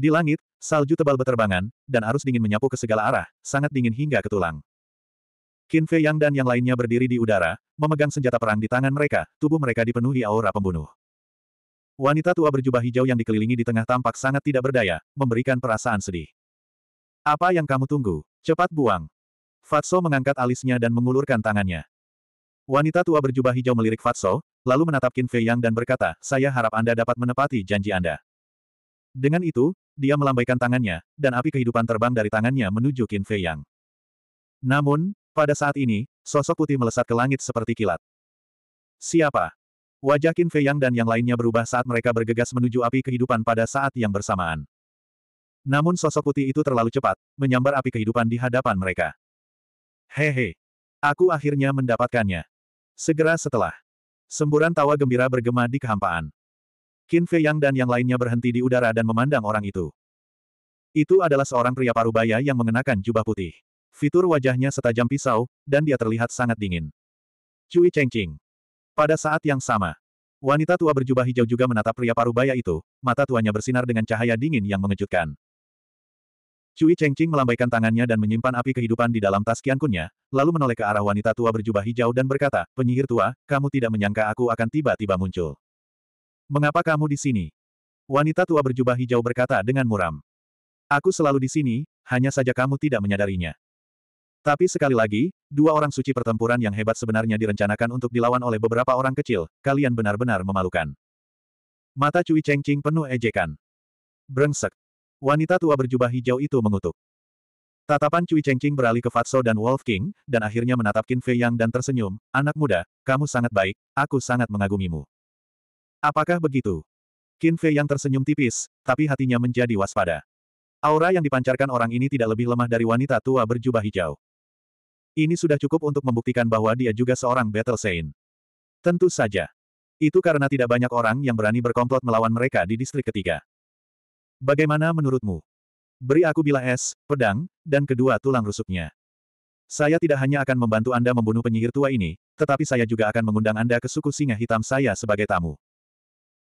Di langit, salju tebal beterbangan, dan arus dingin menyapu ke segala arah, sangat dingin hingga ke tulang. Qin Fei Yang dan yang lainnya berdiri di udara, memegang senjata perang di tangan mereka, tubuh mereka dipenuhi aura pembunuh. Wanita tua berjubah hijau yang dikelilingi di tengah tampak sangat tidak berdaya, memberikan perasaan sedih. Apa yang kamu tunggu? Cepat buang. Fatso mengangkat alisnya dan mengulurkan tangannya. Wanita tua berjubah hijau melirik Fatso, lalu menatap Qin Fei Yang dan berkata, saya harap Anda dapat menepati janji Anda. Dengan itu, dia melambaikan tangannya, dan api kehidupan terbang dari tangannya menuju Qin Fei Yang. Namun, pada saat ini, sosok putih melesat ke langit seperti kilat. Siapa? Wajah Qin Fei Yang dan yang lainnya berubah saat mereka bergegas menuju api kehidupan pada saat yang bersamaan. Namun sosok putih itu terlalu cepat, menyambar api kehidupan di hadapan mereka. Hehe. Aku akhirnya mendapatkannya. Segera setelah. Semburan tawa gembira bergema di kehampaan. Qin Fei Yang dan yang lainnya berhenti di udara dan memandang orang itu. Itu adalah seorang pria parubaya yang mengenakan jubah putih. Fitur wajahnya setajam pisau, dan dia terlihat sangat dingin. Cui Chengqing. Pada saat yang sama, wanita tua berjubah hijau juga menatap pria parubaya itu, mata tuanya bersinar dengan cahaya dingin yang mengejutkan. Cui Chengqing melambaikan tangannya dan menyimpan api kehidupan di dalam tas kiankunnya, lalu menoleh ke arah wanita tua berjubah hijau dan berkata, penyihir tua, kamu tidak menyangka aku akan tiba-tiba muncul. Mengapa kamu di sini? Wanita tua berjubah hijau berkata dengan muram. Aku selalu di sini, hanya saja kamu tidak menyadarinya. Tapi sekali lagi, dua orang suci pertempuran yang hebat sebenarnya direncanakan untuk dilawan oleh beberapa orang kecil, kalian benar-benar memalukan. Mata Cui Chengqing penuh ejekan. Brengsek. Wanita tua berjubah hijau itu mengutuk. Tatapan Cui Chengqing beralih ke Fatso dan Wolf King, dan akhirnya menatap Qin Fei Yang dan tersenyum, anak muda, kamu sangat baik, aku sangat mengagumimu. Apakah begitu? Qin Fei yang tersenyum tipis, tapi hatinya menjadi waspada. Aura yang dipancarkan orang ini tidak lebih lemah dari wanita tua berjubah hijau. Ini sudah cukup untuk membuktikan bahwa dia juga seorang Battle Saint. Tentu saja. Itu karena tidak banyak orang yang berani berkomplot melawan mereka di distrik ketiga. Bagaimana menurutmu? Beri aku bilah es, pedang, dan kedua tulang rusuknya. Saya tidak hanya akan membantu Anda membunuh penyihir tua ini, tetapi saya juga akan mengundang Anda ke suku singa hitam saya sebagai tamu.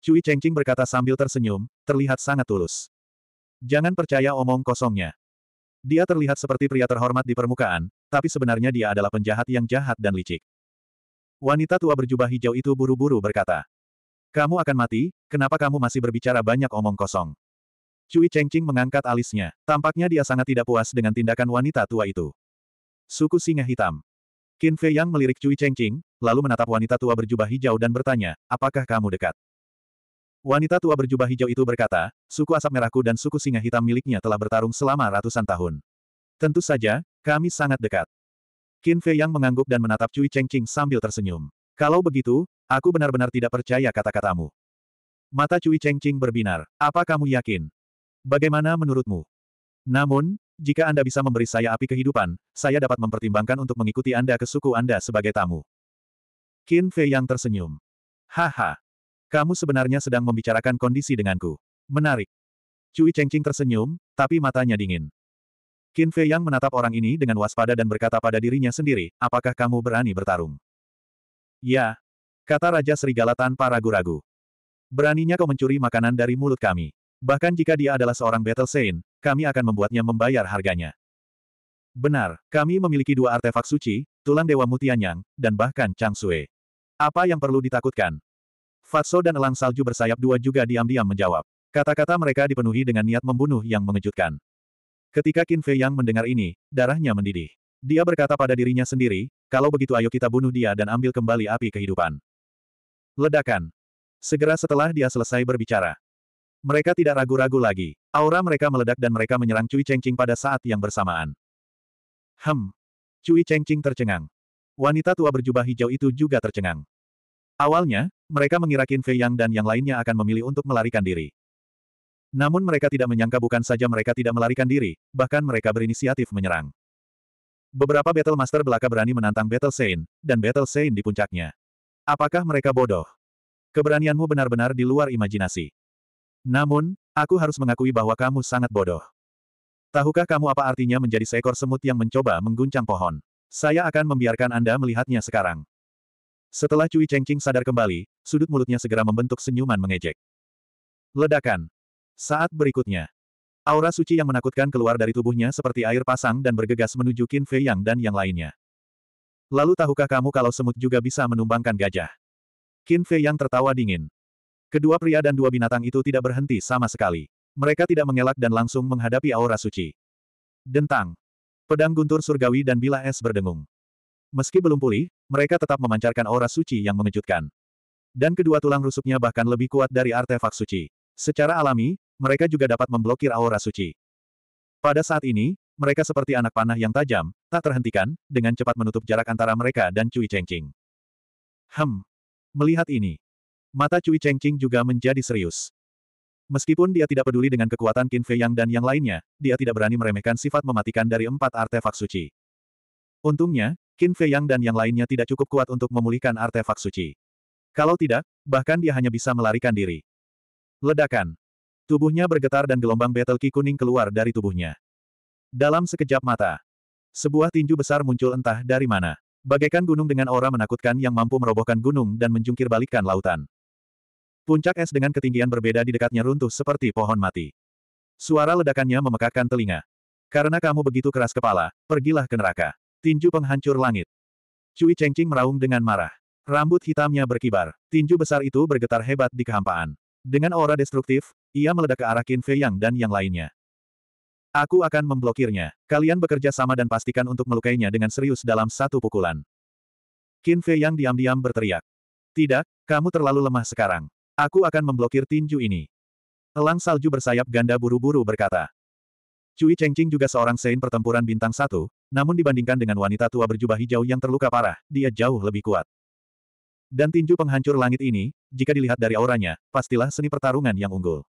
Cui Chengqing berkata sambil tersenyum, terlihat sangat tulus. Jangan percaya omong kosongnya. Dia terlihat seperti pria terhormat di permukaan, tapi sebenarnya dia adalah penjahat yang jahat dan licik. Wanita tua berjubah hijau itu buru-buru berkata. Kamu akan mati, kenapa kamu masih berbicara banyak omong kosong? Cui Chengqing mengangkat alisnya. Tampaknya dia sangat tidak puas dengan tindakan wanita tua itu. Suku singa hitam. Qin Fei Yang melirik Cui Chengqing, lalu menatap wanita tua berjubah hijau dan bertanya, apakah kamu dekat? Wanita tua berjubah hijau itu berkata, suku asap merahku dan suku singa hitam miliknya telah bertarung selama ratusan tahun. Tentu saja, kami sangat dekat. Qin Fei Yang mengangguk dan menatap Cui Chengqing sambil tersenyum. Kalau begitu, aku benar-benar tidak percaya kata-katamu. Mata Cui Chengqing berbinar. Apa kamu yakin? Bagaimana menurutmu? Namun, jika Anda bisa memberi saya api kehidupan, saya dapat mempertimbangkan untuk mengikuti Anda ke suku Anda sebagai tamu. Qin Fei Yang tersenyum. Haha. Kamu sebenarnya sedang membicarakan kondisi denganku. Menarik. Cui Chengqing tersenyum, tapi matanya dingin. Qin Fei Yang menatap orang ini dengan waspada dan berkata pada dirinya sendiri, apakah kamu berani bertarung? Ya. Kata Raja Serigala tanpa ragu-ragu. Beraninya kau mencuri makanan dari mulut kami. Bahkan jika dia adalah seorang Battle Saint, kami akan membuatnya membayar harganya. Benar, kami memiliki dua artefak suci, tulang Dewa Mutianyang, dan bahkan Chang Sui. Apa yang perlu ditakutkan? Fatso dan elang salju bersayap dua juga diam-diam menjawab. Kata-kata mereka dipenuhi dengan niat membunuh yang mengejutkan. Ketika Qin Fei Yang mendengar ini, darahnya mendidih. Dia berkata pada dirinya sendiri, kalau begitu ayo kita bunuh dia dan ambil kembali api kehidupan. Ledakan. Segera setelah dia selesai berbicara. Mereka tidak ragu-ragu lagi. Aura mereka meledak dan mereka menyerang Cui Chengqing pada saat yang bersamaan. Hem. Cui Chengqing tercengang. Wanita tua berjubah hijau itu juga tercengang. Awalnya, mereka mengira Qin Fei Yang dan yang lainnya akan memilih untuk melarikan diri. Namun mereka tidak menyangka bukan saja mereka tidak melarikan diri, bahkan mereka berinisiatif menyerang. Beberapa Battle Master belaka berani menantang Battle Saint, dan Battle Saint di puncaknya. Apakah mereka bodoh? Keberanianmu benar-benar di luar imajinasi. Namun, aku harus mengakui bahwa kamu sangat bodoh. Tahukah kamu apa artinya menjadi seekor semut yang mencoba mengguncang pohon? Saya akan membiarkan Anda melihatnya sekarang. Setelah Cui Chengqing sadar kembali, sudut mulutnya segera membentuk senyuman mengejek. Ledakan. Saat berikutnya, Aura suci yang menakutkan keluar dari tubuhnya seperti air pasang dan bergegas menuju Qin Fei Yang dan yang lainnya. Lalu tahukah kamu kalau semut juga bisa menumbangkan gajah? Qin Fei Yang tertawa dingin. Kedua pria dan dua binatang itu tidak berhenti sama sekali. Mereka tidak mengelak dan langsung menghadapi aura suci. Dentang. Pedang guntur surgawi dan bilah es berdengung. Meski belum pulih, mereka tetap memancarkan aura suci yang mengejutkan. Dan kedua tulang rusuknya bahkan lebih kuat dari artefak suci. Secara alami, mereka juga dapat memblokir aura suci. Pada saat ini, mereka seperti anak panah yang tajam, tak terhentikan, dengan cepat menutup jarak antara mereka dan Cui Chengqing. Hem. Melihat ini, mata Cui Chengqing juga menjadi serius. Meskipun dia tidak peduli dengan kekuatan Qin Fei Yang dan yang lainnya, dia tidak berani meremehkan sifat mematikan dari empat artefak suci. Untungnya, Qin Fei Yang dan yang lainnya tidak cukup kuat untuk memulihkan artefak suci. Kalau tidak, bahkan dia hanya bisa melarikan diri. Ledakan. Tubuhnya bergetar dan gelombang battle ki kuning keluar dari tubuhnya. Dalam sekejap mata, sebuah tinju besar muncul entah dari mana. Bagaikan gunung dengan aura menakutkan yang mampu merobohkan gunung dan menjungkir balikkan lautan. Puncak es dengan ketinggian berbeda di dekatnya runtuh seperti pohon mati. Suara ledakannya memekakkan telinga. Karena kamu begitu keras kepala, pergilah ke neraka. Tinju penghancur langit. Cui Chengqing meraung dengan marah. Rambut hitamnya berkibar. Tinju besar itu bergetar hebat di kehampaan. Dengan aura destruktif, ia meledak ke arah Qin Fei Yang dan yang lainnya. Aku akan memblokirnya. Kalian bekerja sama dan pastikan untuk melukainya dengan serius dalam satu pukulan. Qin Fei Yang diam-diam berteriak. Tidak, kamu terlalu lemah sekarang. Aku akan memblokir tinju ini. Elang salju bersayap ganda buru-buru berkata. Cui Chengqing juga seorang Sein pertempuran bintang satu, namun dibandingkan dengan wanita tua berjubah hijau yang terluka parah, dia jauh lebih kuat. Dan tinju penghancur langit ini, jika dilihat dari auranya, pastilah seni pertarungan yang unggul.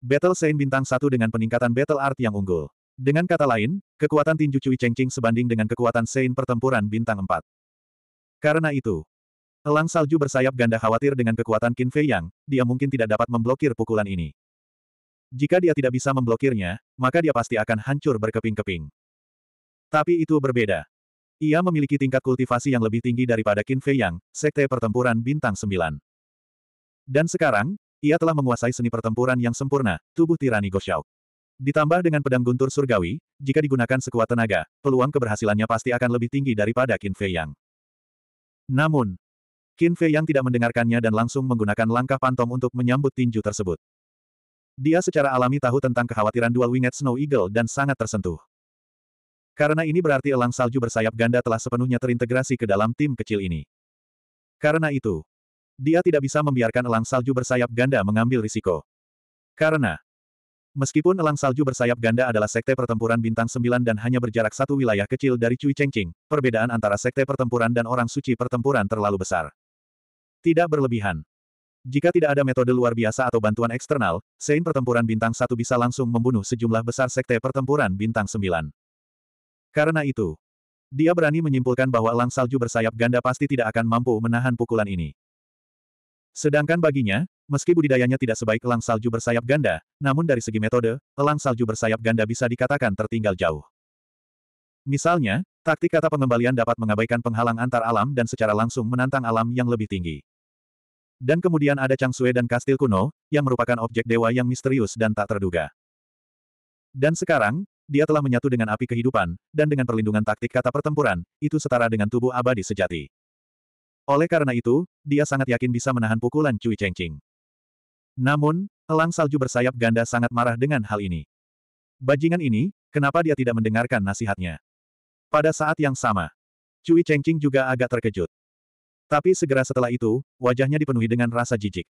Battle Saint Bintang 1 dengan peningkatan Battle Art yang unggul. Dengan kata lain, kekuatan tinju Cui Chengqing sebanding dengan kekuatan Saint Pertempuran Bintang 4. Karena itu, Elang salju bersayap ganda khawatir dengan kekuatan Qin Fei Yang, dia mungkin tidak dapat memblokir pukulan ini. Jika dia tidak bisa memblokirnya, maka dia pasti akan hancur berkeping-keping. Tapi itu berbeda. Ia memiliki tingkat kultivasi yang lebih tinggi daripada Qin Fei Yang, Sekte Pertempuran Bintang 9. Dan sekarang, ia telah menguasai seni pertempuran yang sempurna, tubuh tirani Goshaok. Ditambah dengan pedang guntur surgawi, jika digunakan sekuat tenaga, peluang keberhasilannya pasti akan lebih tinggi daripada Qin Fei Yang. Namun, Qin Fei Yang tidak mendengarkannya dan langsung menggunakan langkah pantom untuk menyambut tinju tersebut. Dia secara alami tahu tentang kekhawatiran Dual Winged Snow Eagle dan sangat tersentuh. Karena ini berarti elang salju bersayap ganda telah sepenuhnya terintegrasi ke dalam tim kecil ini. Karena itu, dia tidak bisa membiarkan elang salju bersayap ganda mengambil risiko. Karena, meskipun elang salju bersayap ganda adalah sekte pertempuran bintang sembilan dan hanya berjarak satu wilayah kecil dari Cui Chengqing, perbedaan antara sekte pertempuran dan orang suci pertempuran terlalu besar. Tidak berlebihan. Jika tidak ada metode luar biasa atau bantuan eksternal, Sein pertempuran bintang satu bisa langsung membunuh sejumlah besar sekte pertempuran bintang sembilan. Karena itu, dia berani menyimpulkan bahwa elang salju bersayap ganda pasti tidak akan mampu menahan pukulan ini. Sedangkan baginya, meski budidayanya tidak sebaik elang salju bersayap ganda, namun dari segi metode, elang salju bersayap ganda bisa dikatakan tertinggal jauh. Misalnya, taktik kata pengembalian dapat mengabaikan penghalang antar alam dan secara langsung menantang alam yang lebih tinggi. Dan kemudian ada Chang Sui dan kastil kuno, yang merupakan objek dewa yang misterius dan tak terduga. Dan sekarang, dia telah menyatu dengan api kehidupan, dan dengan perlindungan taktik kata pertempuran, itu setara dengan tubuh abadi sejati. Oleh karena itu, dia sangat yakin bisa menahan pukulan Cui Chengqing. Namun, elang salju bersayap ganda sangat marah dengan hal ini. Bajingan ini, kenapa dia tidak mendengarkan nasihatnya? Pada saat yang sama, Cui Chengqing juga agak terkejut. Tapi segera setelah itu, wajahnya dipenuhi dengan rasa jijik.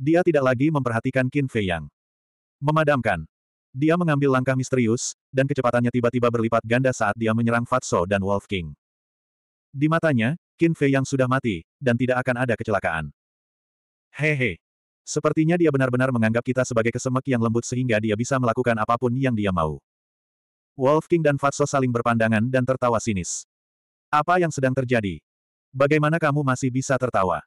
Dia tidak lagi memperhatikan Qin Fei Yang. Memadamkan. Dia mengambil langkah misterius, dan kecepatannya tiba-tiba berlipat ganda saat dia menyerang Fatso dan Wolf King. Di matanya, Qin Fei yang sudah mati, dan tidak akan ada kecelakaan. Hehe. Sepertinya dia benar-benar menganggap kita sebagai kesemek yang lembut sehingga dia bisa melakukan apa pun yang dia mau. Wolf King dan Fatso saling berpandangan dan tertawa sinis. Apa yang sedang terjadi? Bagaimana kamu masih bisa tertawa?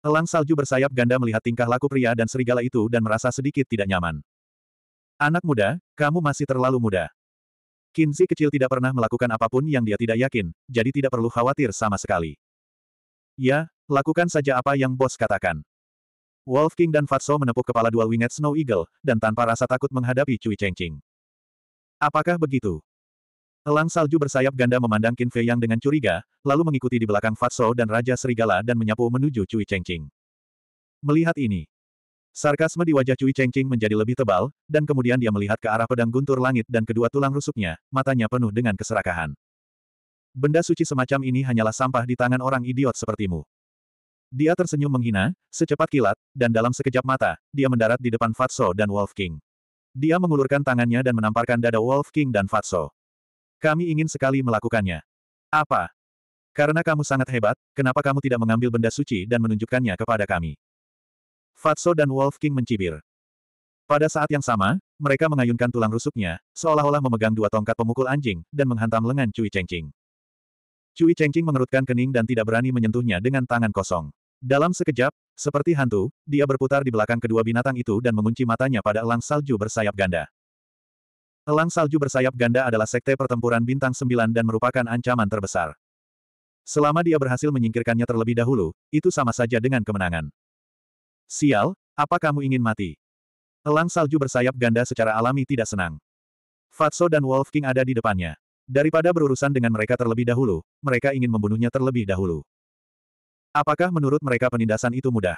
Elang salju bersayap ganda melihat tingkah laku pria dan serigala itu dan merasa sedikit tidak nyaman. Anak muda, kamu masih terlalu muda. Kinzi kecil tidak pernah melakukan apa pun yang dia tidak yakin, jadi tidak perlu khawatir sama sekali. Ya, lakukan saja apa yang bos katakan. Wolf King dan Fatso menepuk kepala Dual Winged Snow Eagle, dan tanpa rasa takut menghadapi Cui Chengqing. Apakah begitu? Elang salju bersayap ganda memandang Qin Fei Yang dengan curiga, lalu mengikuti di belakang Fatso dan Raja Serigala dan menyapu menuju Cui Chengqing. Melihat ini, sarkasme di wajah Cui Chengqing menjadi lebih tebal, dan kemudian dia melihat ke arah pedang guntur langit dan kedua tulang rusuknya, matanya penuh dengan keserakahan. Benda suci semacam ini hanyalah sampah di tangan orang idiot sepertimu. Dia tersenyum menghina, secepat kilat, dan dalam sekejap mata, dia mendarat di depan Fatso dan Wolf King. Dia mengulurkan tangannya dan menamparkan dada Wolf King dan Fatso. Kami ingin sekali melakukannya. Apa? Karena kamu sangat hebat, kenapa kamu tidak mengambil benda suci dan menunjukkannya kepada kami? Fatso dan Wolf King mencibir. Pada saat yang sama, mereka mengayunkan tulang rusuknya, seolah-olah memegang dua tongkat pemukul anjing, dan menghantam lengan Cui Chengqing. Cui Chengqing mengerutkan kening dan tidak berani menyentuhnya dengan tangan kosong. Dalam sekejap, seperti hantu, dia berputar di belakang kedua binatang itu dan mengunci matanya pada elang salju bersayap ganda. Elang salju bersayap ganda adalah sekte pertempuran bintang sembilan dan merupakan ancaman terbesar. Selama dia berhasil menyingkirkannya terlebih dahulu, itu sama saja dengan kemenangan. Sial, apa kamu ingin mati? Elang salju bersayap ganda secara alami tidak senang. Fatso dan Wolf King ada di depannya. Daripada berurusan dengan mereka terlebih dahulu, mereka ingin membunuhnya terlebih dahulu. Apakah menurut mereka penindasan itu mudah?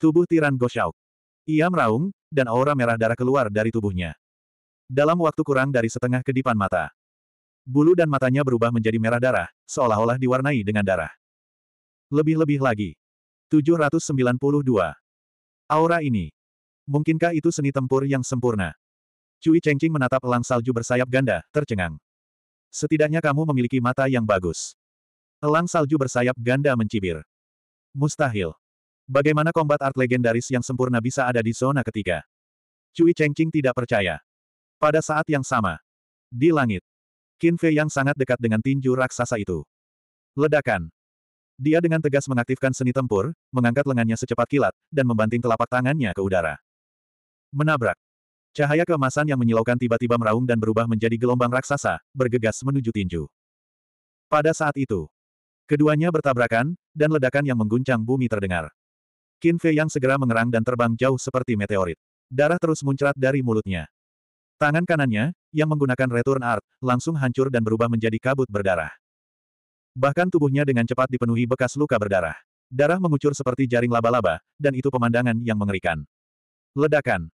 Tubuh tiran Goshauk. Ia meraung, dan aura merah darah keluar dari tubuhnya. Dalam waktu kurang dari setengah kedipan mata. Bulu dan matanya berubah menjadi merah darah, seolah-olah diwarnai dengan darah. Lebih-lebih lagi. 792. Aura ini. Mungkinkah itu seni tempur yang sempurna? Cui Chengqing menatap elang salju bersayap ganda, tercengang. Setidaknya kamu memiliki mata yang bagus. Elang salju bersayap ganda mencibir. Mustahil. Bagaimana kombat art legendaris yang sempurna bisa ada di zona ketiga? Cui Chengqing tidak percaya. Pada saat yang sama, di langit, Qin Fei yang sangat dekat dengan tinju raksasa itu. Ledakan. Dia dengan tegas mengaktifkan seni tempur, mengangkat lengannya secepat kilat, dan membanting telapak tangannya ke udara. Menabrak. Cahaya keemasan yang menyilaukan tiba-tiba meraung dan berubah menjadi gelombang raksasa, bergegas menuju tinju. Pada saat itu, keduanya bertabrakan, dan ledakan yang mengguncang bumi terdengar. Qin Fei yang segera mengerang dan terbang jauh seperti meteorit. Darah terus muncrat dari mulutnya. Tangan kanannya, yang menggunakan return art, langsung hancur dan berubah menjadi kabut berdarah. Bahkan tubuhnya dengan cepat dipenuhi bekas luka berdarah. Darah mengucur seperti jaring laba-laba, dan itu pemandangan yang mengerikan. Ledakan.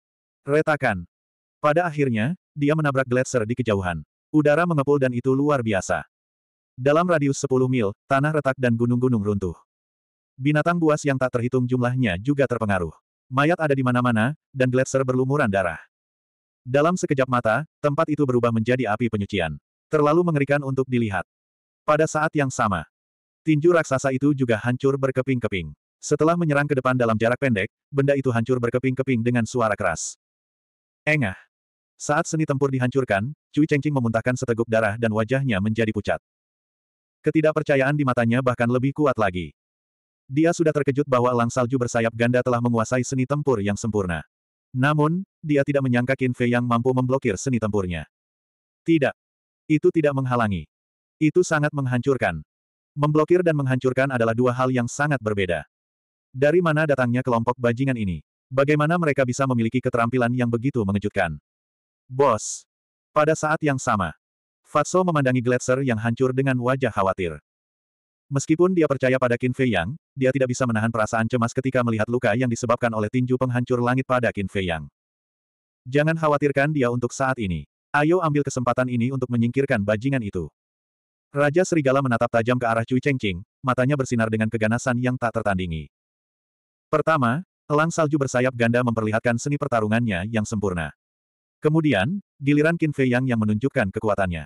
Retakan. Pada akhirnya, dia menabrak Gletser di kejauhan. Udara mengepul dan itu luar biasa. Dalam radius 10 mil, tanah retak dan gunung-gunung runtuh. Binatang buas yang tak terhitung jumlahnya juga terpengaruh. Mayat ada di mana-mana, dan Gletser berlumuran darah. Dalam sekejap mata, tempat itu berubah menjadi api penyucian. Terlalu mengerikan untuk dilihat. Pada saat yang sama, tinju raksasa itu juga hancur berkeping-keping. Setelah menyerang ke depan dalam jarak pendek, benda itu hancur berkeping-keping dengan suara keras. Engah. Saat seni tempur dihancurkan, Cui Chengqing memuntahkan seteguk darah dan wajahnya menjadi pucat. Ketidakpercayaan di matanya bahkan lebih kuat lagi. Dia sudah terkejut bahwa elang salju bersayap ganda telah menguasai seni tempur yang sempurna. Namun, dia tidak menyangka Qin Fei yang mampu memblokir seni tempurnya. Tidak. Itu tidak menghalangi. Itu sangat menghancurkan. Memblokir dan menghancurkan adalah dua hal yang sangat berbeda. Dari mana datangnya kelompok bajingan ini? Bagaimana mereka bisa memiliki keterampilan yang begitu mengejutkan? Bos. Pada saat yang sama, Fatso memandangi Gletser yang hancur dengan wajah khawatir. Meskipun dia percaya pada Qin Fei Yang, dia tidak bisa menahan perasaan cemas ketika melihat luka yang disebabkan oleh tinju penghancur langit pada Qin Fei Yang. Jangan khawatirkan dia untuk saat ini. Ayo ambil kesempatan ini untuk menyingkirkan bajingan itu. Raja Serigala menatap tajam ke arah Cui Chengqing, matanya bersinar dengan keganasan yang tak tertandingi. Pertama, elang salju bersayap ganda memperlihatkan seni pertarungannya yang sempurna. Kemudian, giliran Qin Fei Yang yang menunjukkan kekuatannya.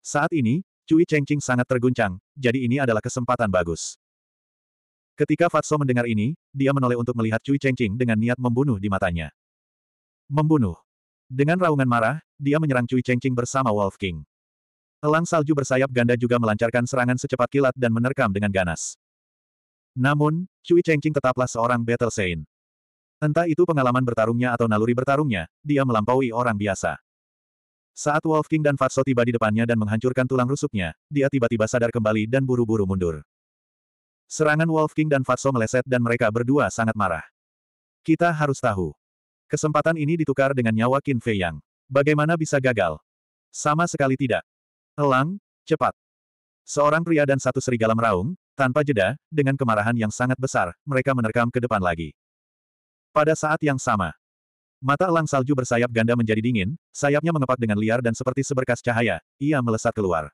Saat ini, Cui Chengqing sangat terguncang, jadi ini adalah kesempatan bagus. Ketika Fatso mendengar ini, dia menoleh untuk melihat Cui Chengqing dengan niat membunuh di matanya. Membunuh. Dengan raungan marah, dia menyerang Cui Chengqing bersama Wolf King. Elang salju bersayap ganda juga melancarkan serangan secepat kilat dan menerkam dengan ganas. Namun, Cui Chengqing tetaplah seorang Battle Saint. Entah itu pengalaman bertarungnya atau naluri bertarungnya, dia melampaui orang biasa. Saat Wolf King dan Fatso tiba di depannya dan menghancurkan tulang rusuknya, dia tiba-tiba sadar kembali dan buru-buru mundur. Serangan Wolf King dan Fatso meleset dan mereka berdua sangat marah. Kita harus tahu. Kesempatan ini ditukar dengan nyawa Qin Fei Yang. Bagaimana bisa gagal? Sama sekali tidak. Elang, cepat. Seorang pria dan satu serigala meraung, tanpa jeda, dengan kemarahan yang sangat besar, mereka menerkam ke depan lagi. Pada saat yang sama, mata elang salju bersayap ganda menjadi dingin, sayapnya mengepak dengan liar dan seperti seberkas cahaya, ia melesat keluar.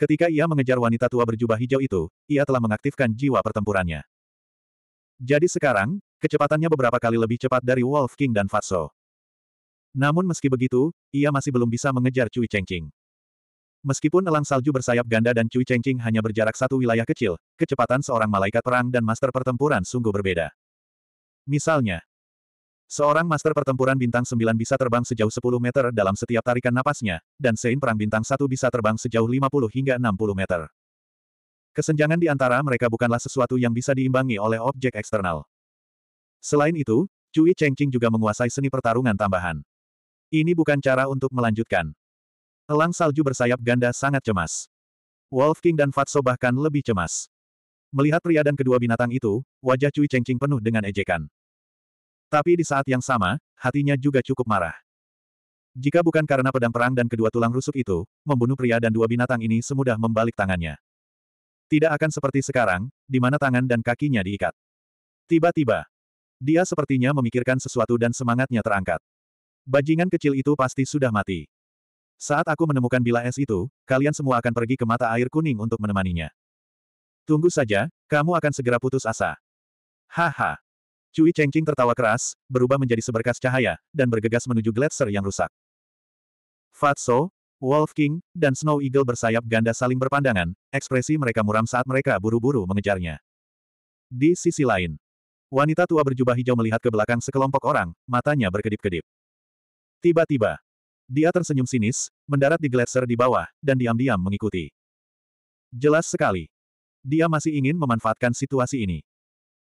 Ketika ia mengejar wanita tua berjubah hijau itu, ia telah mengaktifkan jiwa pertempurannya. Jadi sekarang, kecepatannya beberapa kali lebih cepat dari Wolf King dan Fatso. Namun meski begitu, ia masih belum bisa mengejar Cui Chengqing. Meskipun elang salju bersayap ganda dan Cui Chengqing hanya berjarak satu wilayah kecil, kecepatan seorang malaikat perang dan master pertempuran sungguh berbeda. Misalnya, seorang master pertempuran bintang 9 bisa terbang sejauh 10 meter dalam setiap tarikan napasnya, dan Sein perang bintang 1 bisa terbang sejauh 50 hingga 60 meter. Kesenjangan di antara mereka bukanlah sesuatu yang bisa diimbangi oleh objek eksternal. Selain itu, Cui Chengqing juga menguasai seni pertarungan tambahan. Ini bukan cara untuk melanjutkan. Elang salju bersayap ganda sangat cemas. Wolf King dan Fatso bahkan lebih cemas. Melihat pria dan kedua binatang itu, wajah Cui Chengqing penuh dengan ejekan. Tapi di saat yang sama, hatinya juga cukup marah. Jika bukan karena pedang perang dan kedua tulang rusuk itu, membunuh pria dan dua binatang ini semudah membalik tangannya. Tidak akan seperti sekarang, di mana tangan dan kakinya diikat. Tiba-tiba, dia sepertinya memikirkan sesuatu dan semangatnya terangkat. Bajingan kecil itu pasti sudah mati. Saat aku menemukan bila es itu, kalian semua akan pergi ke mata air kuning untuk menemaninya. Tunggu saja, kamu akan segera putus asa. Haha. Cui Chengqing tertawa keras, berubah menjadi seberkas cahaya, dan bergegas menuju gletser yang rusak. Fatso, Wolf King, dan Snow Eagle bersayap ganda saling berpandangan, ekspresi mereka muram saat mereka buru-buru mengejarnya. Di sisi lain, wanita tua berjubah hijau melihat ke belakang sekelompok orang, matanya berkedip-kedip. Tiba-tiba, dia tersenyum sinis, mendarat di gletser di bawah, dan diam-diam mengikuti. Jelas sekali. Dia masih ingin memanfaatkan situasi ini.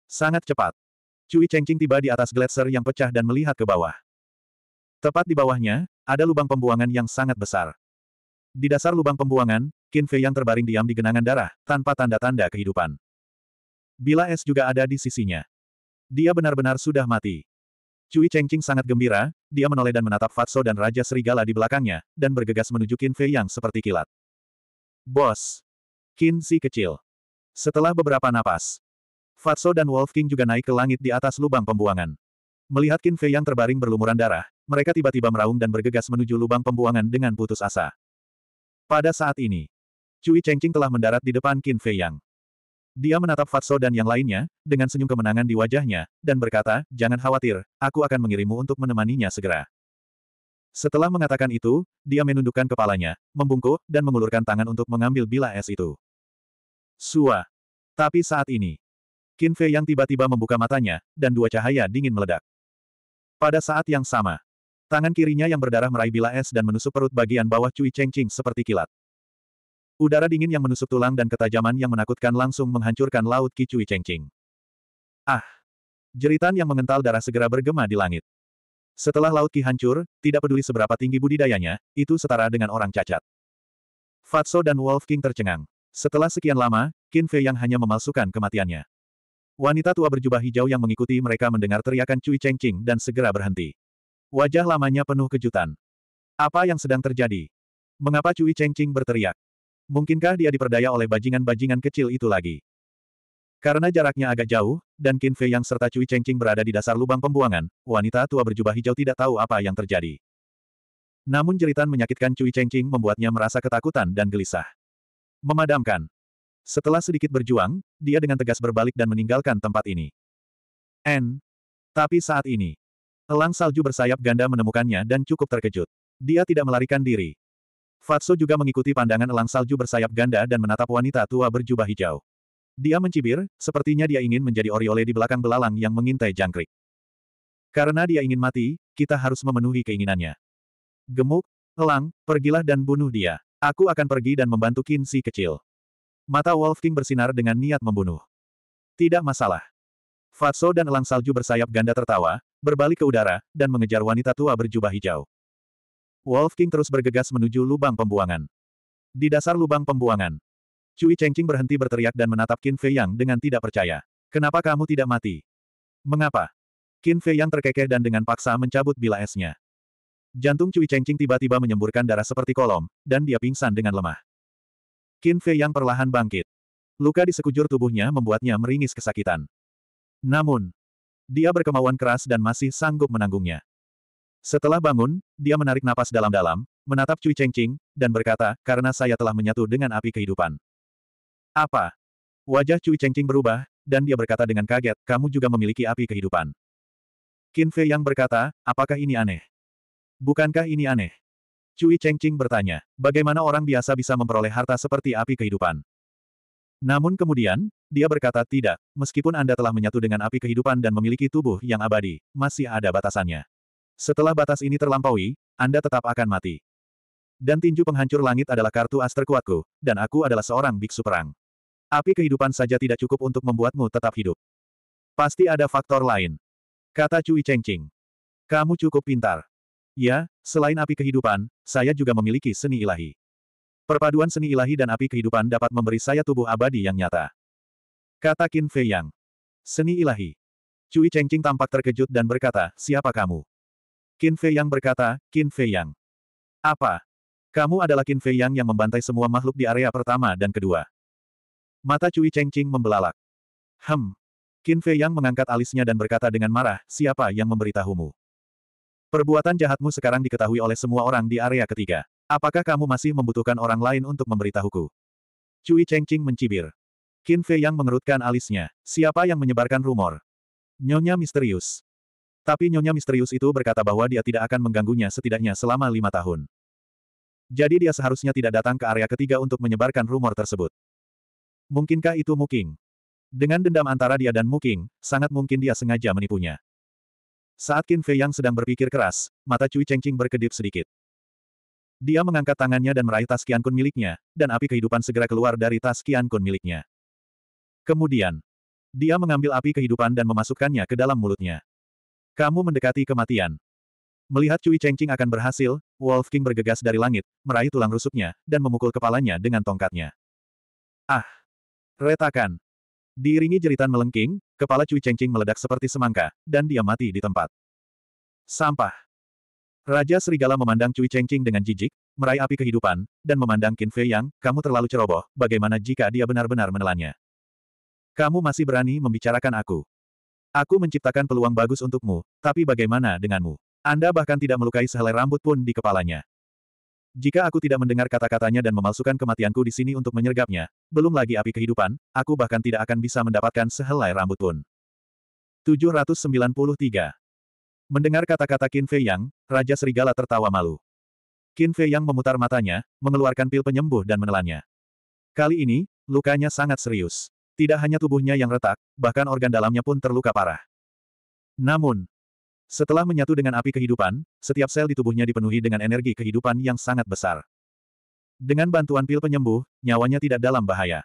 Sangat cepat. Cui Chengqing tiba di atas gletser yang pecah dan melihat ke bawah. Tepat di bawahnya, ada lubang pembuangan yang sangat besar. Di dasar lubang pembuangan, Qin Fei yang terbaring diam di genangan darah, tanpa tanda-tanda kehidupan. Bila es juga ada di sisinya. Dia benar-benar sudah mati. Cui Chengqing sangat gembira, dia menoleh dan menatap Fatso dan Raja Serigala di belakangnya, dan bergegas menuju Qin Fei yang seperti kilat. Bos! Qin si kecil. Setelah beberapa napas, Fatso dan Wolf King juga naik ke langit di atas lubang pembuangan. Melihat Qin Fei yang terbaring berlumuran darah, mereka tiba-tiba meraung dan bergegas menuju lubang pembuangan dengan putus asa. Pada saat ini, Cui Chengqing telah mendarat di depan Qin Fei Yang. Dia menatap Fatso dan yang lainnya, dengan senyum kemenangan di wajahnya, dan berkata, jangan khawatir, aku akan mengirimmu untuk menemaninya segera. Setelah mengatakan itu, dia menundukkan kepalanya, membungkuk, dan mengulurkan tangan untuk mengambil bila es itu. Sua. Tapi saat ini, Qin Fei yang tiba-tiba membuka matanya, dan dua cahaya dingin meledak. Pada saat yang sama, tangan kirinya yang berdarah meraih bila es dan menusuk perut bagian bawah Cui Chengqing seperti kilat. Udara dingin yang menusuk tulang dan ketajaman yang menakutkan langsung menghancurkan laut Kicui Chengqing. Ah! Jeritan yang mengental darah segera bergema di langit. Setelah laut Ki hancur, tidak peduli seberapa tinggi budidayanya, itu setara dengan orang cacat. Fatso dan Wolf King tercengang. Setelah sekian lama, Qin Fei yang hanya memalsukan kematiannya. Wanita tua berjubah hijau yang mengikuti mereka mendengar teriakan Cui Chengqing dan segera berhenti. Wajah lamanya penuh kejutan. Apa yang sedang terjadi? Mengapa Cui Chengqing berteriak? Mungkinkah dia diperdaya oleh bajingan-bajingan kecil itu lagi? Karena jaraknya agak jauh, dan Qin Fei yang serta Cui Chengqing berada di dasar lubang pembuangan, wanita tua berjubah hijau tidak tahu apa yang terjadi. Namun jeritan menyakitkan Cui Chengqing membuatnya merasa ketakutan dan gelisah. Memadamkan. Setelah sedikit berjuang, dia dengan tegas berbalik dan meninggalkan tempat ini. N. Tapi saat ini, elang salju bersayap ganda menemukannya dan cukup terkejut. Dia tidak melarikan diri. Fatso juga mengikuti pandangan elang salju bersayap ganda dan menatap wanita tua berjubah hijau. Dia mencibir, sepertinya dia ingin menjadi oriole di belakang belalang yang mengintai jangkrik. Karena dia ingin mati, kita harus memenuhi keinginannya. Gemuk, elang, pergilah dan bunuh dia. Aku akan pergi dan membantu Qin si kecil. Mata Wolf King bersinar dengan niat membunuh. Tidak masalah. Fatso dan elang salju bersayap ganda tertawa, berbalik ke udara, dan mengejar wanita tua berjubah hijau. Wolf King terus bergegas menuju lubang pembuangan. Di dasar lubang pembuangan, Cui Chengqing berhenti berteriak dan menatap Qin Fei Yang dengan tidak percaya. Kenapa kamu tidak mati? Mengapa? Qin Fei yang terkekeh dan dengan paksa mencabut bila esnya. Jantung Cui Chengqing tiba-tiba menyemburkan darah seperti kolom, dan dia pingsan dengan lemah. Qin Fei yang perlahan bangkit. Luka di sekujur tubuhnya membuatnya meringis kesakitan. Namun, dia berkemauan keras dan masih sanggup menanggungnya. Setelah bangun, dia menarik napas dalam-dalam, menatap Cui Chengqing, dan berkata, karena saya telah menyatu dengan api kehidupan. Apa? Wajah Cui Chengqing berubah, dan dia berkata dengan kaget, kamu juga memiliki api kehidupan. Qin Fei yang berkata, apakah ini aneh? Bukankah ini aneh? Cui Chengqing bertanya, bagaimana orang biasa bisa memperoleh harta seperti api kehidupan? Namun kemudian, dia berkata tidak, meskipun Anda telah menyatu dengan api kehidupan dan memiliki tubuh yang abadi, masih ada batasannya. Setelah batas ini terlampaui, Anda tetap akan mati. Dan tinju penghancur langit adalah kartu as terkuatku, dan aku adalah seorang biksu perang. Api kehidupan saja tidak cukup untuk membuatmu tetap hidup. Pasti ada faktor lain. Kata Cui Chengqing. Kamu cukup pintar. Ya, selain api kehidupan, saya juga memiliki seni ilahi. Perpaduan seni ilahi dan api kehidupan dapat memberi saya tubuh abadi yang nyata. Kata Qin Fei Yang. Seni ilahi. Cui Chengqing tampak terkejut dan berkata, siapa kamu? Qin Fei Yang berkata, Qin Fei Yang. Apa? Kamu adalah Qin Fei Yang yang membantai semua makhluk di area pertama dan kedua. Mata Cui Chengqing membelalak. Hem, Qin Fei Yang mengangkat alisnya dan berkata dengan marah, siapa yang memberitahumu? Perbuatan jahatmu sekarang diketahui oleh semua orang di area ketiga. Apakah kamu masih membutuhkan orang lain untuk memberitahuku? Cui Chengqing mencibir. Qin Fei Yang mengerutkan alisnya. Siapa yang menyebarkan rumor? Nyonya misterius. Tapi Nyonya misterius itu berkata bahwa dia tidak akan mengganggunya setidaknya selama lima tahun. Jadi dia seharusnya tidak datang ke area ketiga untuk menyebarkan rumor tersebut. Mungkinkah itu Muking? Dengan dendam antara dia dan Muking, sangat mungkin dia sengaja menipunya. Saat Qin Fei Yang sedang berpikir keras, mata Cui Chengqing berkedip sedikit. Dia mengangkat tangannya dan meraih tas Qian Kun miliknya, dan api kehidupan segera keluar dari tas Qian Kun miliknya. Kemudian, dia mengambil api kehidupan dan memasukkannya ke dalam mulutnya. Kamu mendekati kematian. Melihat Cui Chengqing akan berhasil, Wolf King bergegas dari langit, meraih tulang rusuknya, dan memukul kepalanya dengan tongkatnya. Ah! Retakan! Diiringi jeritan melengking, kepala Cui Chengqing meledak seperti semangka, dan dia mati di tempat. Sampah. Raja Serigala memandang Cui Chengqing dengan jijik, meraih api kehidupan, dan memandang Qin Fei Yang, kamu terlalu ceroboh, bagaimana jika dia benar-benar menelannya? Kamu masih berani membicarakan aku. Aku menciptakan peluang bagus untukmu, tapi bagaimana denganmu? Anda bahkan tidak melukai sehelai rambut pun di kepalanya. Jika aku tidak mendengar kata-katanya dan memalsukan kematianku di sini untuk menyergapnya, belum lagi api kehidupan, aku bahkan tidak akan bisa mendapatkan sehelai rambut pun. 793. Mendengar kata-kata Qin Fei Yang, Raja Serigala tertawa malu. Qin Fei Yang memutar matanya, mengeluarkan pil penyembuh dan menelannya. Kali ini, lukanya sangat serius. Tidak hanya tubuhnya yang retak, bahkan organ dalamnya pun terluka parah. Namun, setelah menyatu dengan api kehidupan, setiap sel di tubuhnya dipenuhi dengan energi kehidupan yang sangat besar. Dengan bantuan pil penyembuh, nyawanya tidak dalam bahaya.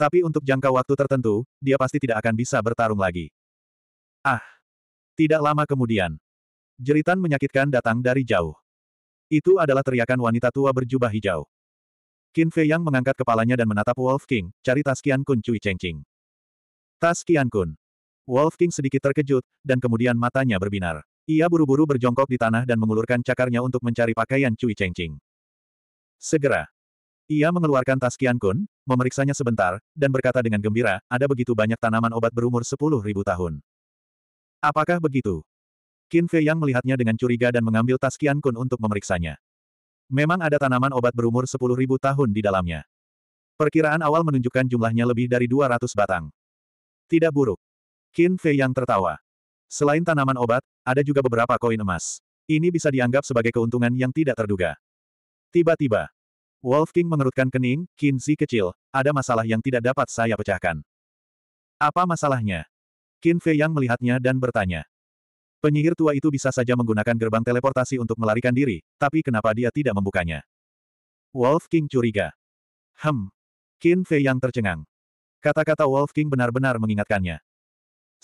Tapi untuk jangka waktu tertentu, dia pasti tidak akan bisa bertarung lagi. Ah! Tidak lama kemudian. Jeritan menyakitkan datang dari jauh. Itu adalah teriakan wanita tua berjubah hijau. Qin Fei Yang mengangkat kepalanya dan menatap Wolf King, cari tas Qian Kun Cui Chengqing. Tas Qian Kun. Wolf King sedikit terkejut, dan kemudian matanya berbinar. Ia buru-buru berjongkok di tanah dan mengulurkan cakarnya untuk mencari pakaian Cui Chengqing. Segera. Ia mengeluarkan tas Qian Kun, memeriksanya sebentar, dan berkata dengan gembira, ada begitu banyak tanaman obat berumur sepuluh ribu tahun. Apakah begitu? Qin Fei Yang melihatnya dengan curiga dan mengambil tas Qian Kun untuk memeriksanya. Memang ada tanaman obat berumur sepuluh ribu tahun di dalamnya. Perkiraan awal menunjukkan jumlahnya lebih dari 200 batang. Tidak buruk. Qin Fei yang tertawa. Selain tanaman obat, ada juga beberapa koin emas. Ini bisa dianggap sebagai keuntungan yang tidak terduga. Tiba-tiba, Wolf King mengerutkan kening, Qin Zi kecil, ada masalah yang tidak dapat saya pecahkan. Apa masalahnya? Qin Fei yang melihatnya dan bertanya. Penyihir tua itu bisa saja menggunakan gerbang teleportasi untuk melarikan diri, tapi kenapa dia tidak membukanya? Wolf King curiga. Hem. Qin Fei yang tercengang. Kata-kata Wolf King benar-benar mengingatkannya.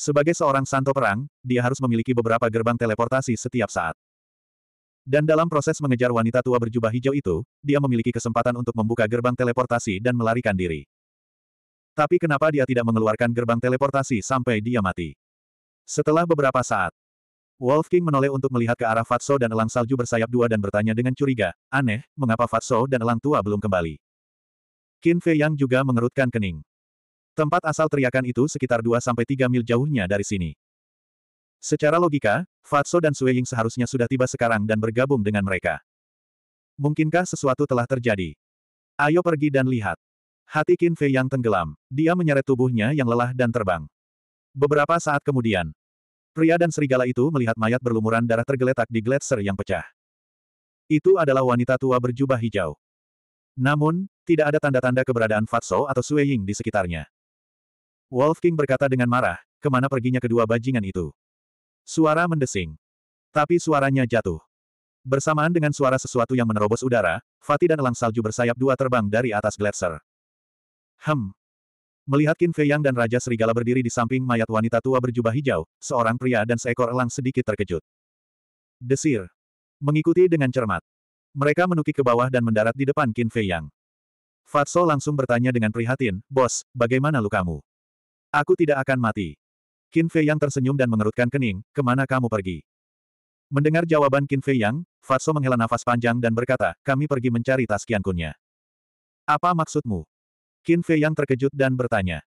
Sebagai seorang santo perang, dia harus memiliki beberapa gerbang teleportasi setiap saat. Dan dalam proses mengejar wanita tua berjubah hijau itu, dia memiliki kesempatan untuk membuka gerbang teleportasi dan melarikan diri. Tapi kenapa dia tidak mengeluarkan gerbang teleportasi sampai dia mati? Setelah beberapa saat, Wolf King menoleh untuk melihat ke arah Fatso dan elang salju bersayap dua dan bertanya dengan curiga, aneh, mengapa Fatso dan elang tua belum kembali. Qin Fei Yang juga mengerutkan kening. Tempat asal teriakan itu sekitar 2-3 mil jauhnya dari sini. Secara logika, Fatso dan Sui Ying seharusnya sudah tiba sekarang dan bergabung dengan mereka. Mungkinkah sesuatu telah terjadi? Ayo pergi dan lihat. Hati Qin Fei yang tenggelam. Dia menyeret tubuhnya yang lelah dan terbang. Beberapa saat kemudian, Pria dan serigala itu melihat mayat berlumuran darah tergeletak di gletser yang pecah. Itu adalah wanita tua berjubah hijau. Namun, tidak ada tanda-tanda keberadaan Fatso atau Sui Ying di sekitarnya. Wolf King berkata dengan marah, ke mana perginya kedua bajingan itu. Suara mendesing. Tapi suaranya jatuh. Bersamaan dengan suara sesuatu yang menerobos udara, Fatih dan elang salju bersayap dua terbang dari atas gletser. Hem, Melihat Qin Fei Yang dan Raja Serigala berdiri di samping mayat wanita tua berjubah hijau, seorang pria dan seekor elang sedikit terkejut. Desir. Mengikuti dengan cermat. Mereka menukik ke bawah dan mendarat di depan Qin Fei Yang. Fatso langsung bertanya dengan prihatin, Bos, bagaimana lukamu? Aku tidak akan mati. Qin Fei Yang tersenyum dan mengerutkan kening, ke mana kamu pergi? Mendengar jawaban Qin Fei Yang, Fatso menghela nafas panjang dan berkata, kami pergi mencari tas Kunnya. Apa maksudmu? Qin Fei yang terkejut dan bertanya.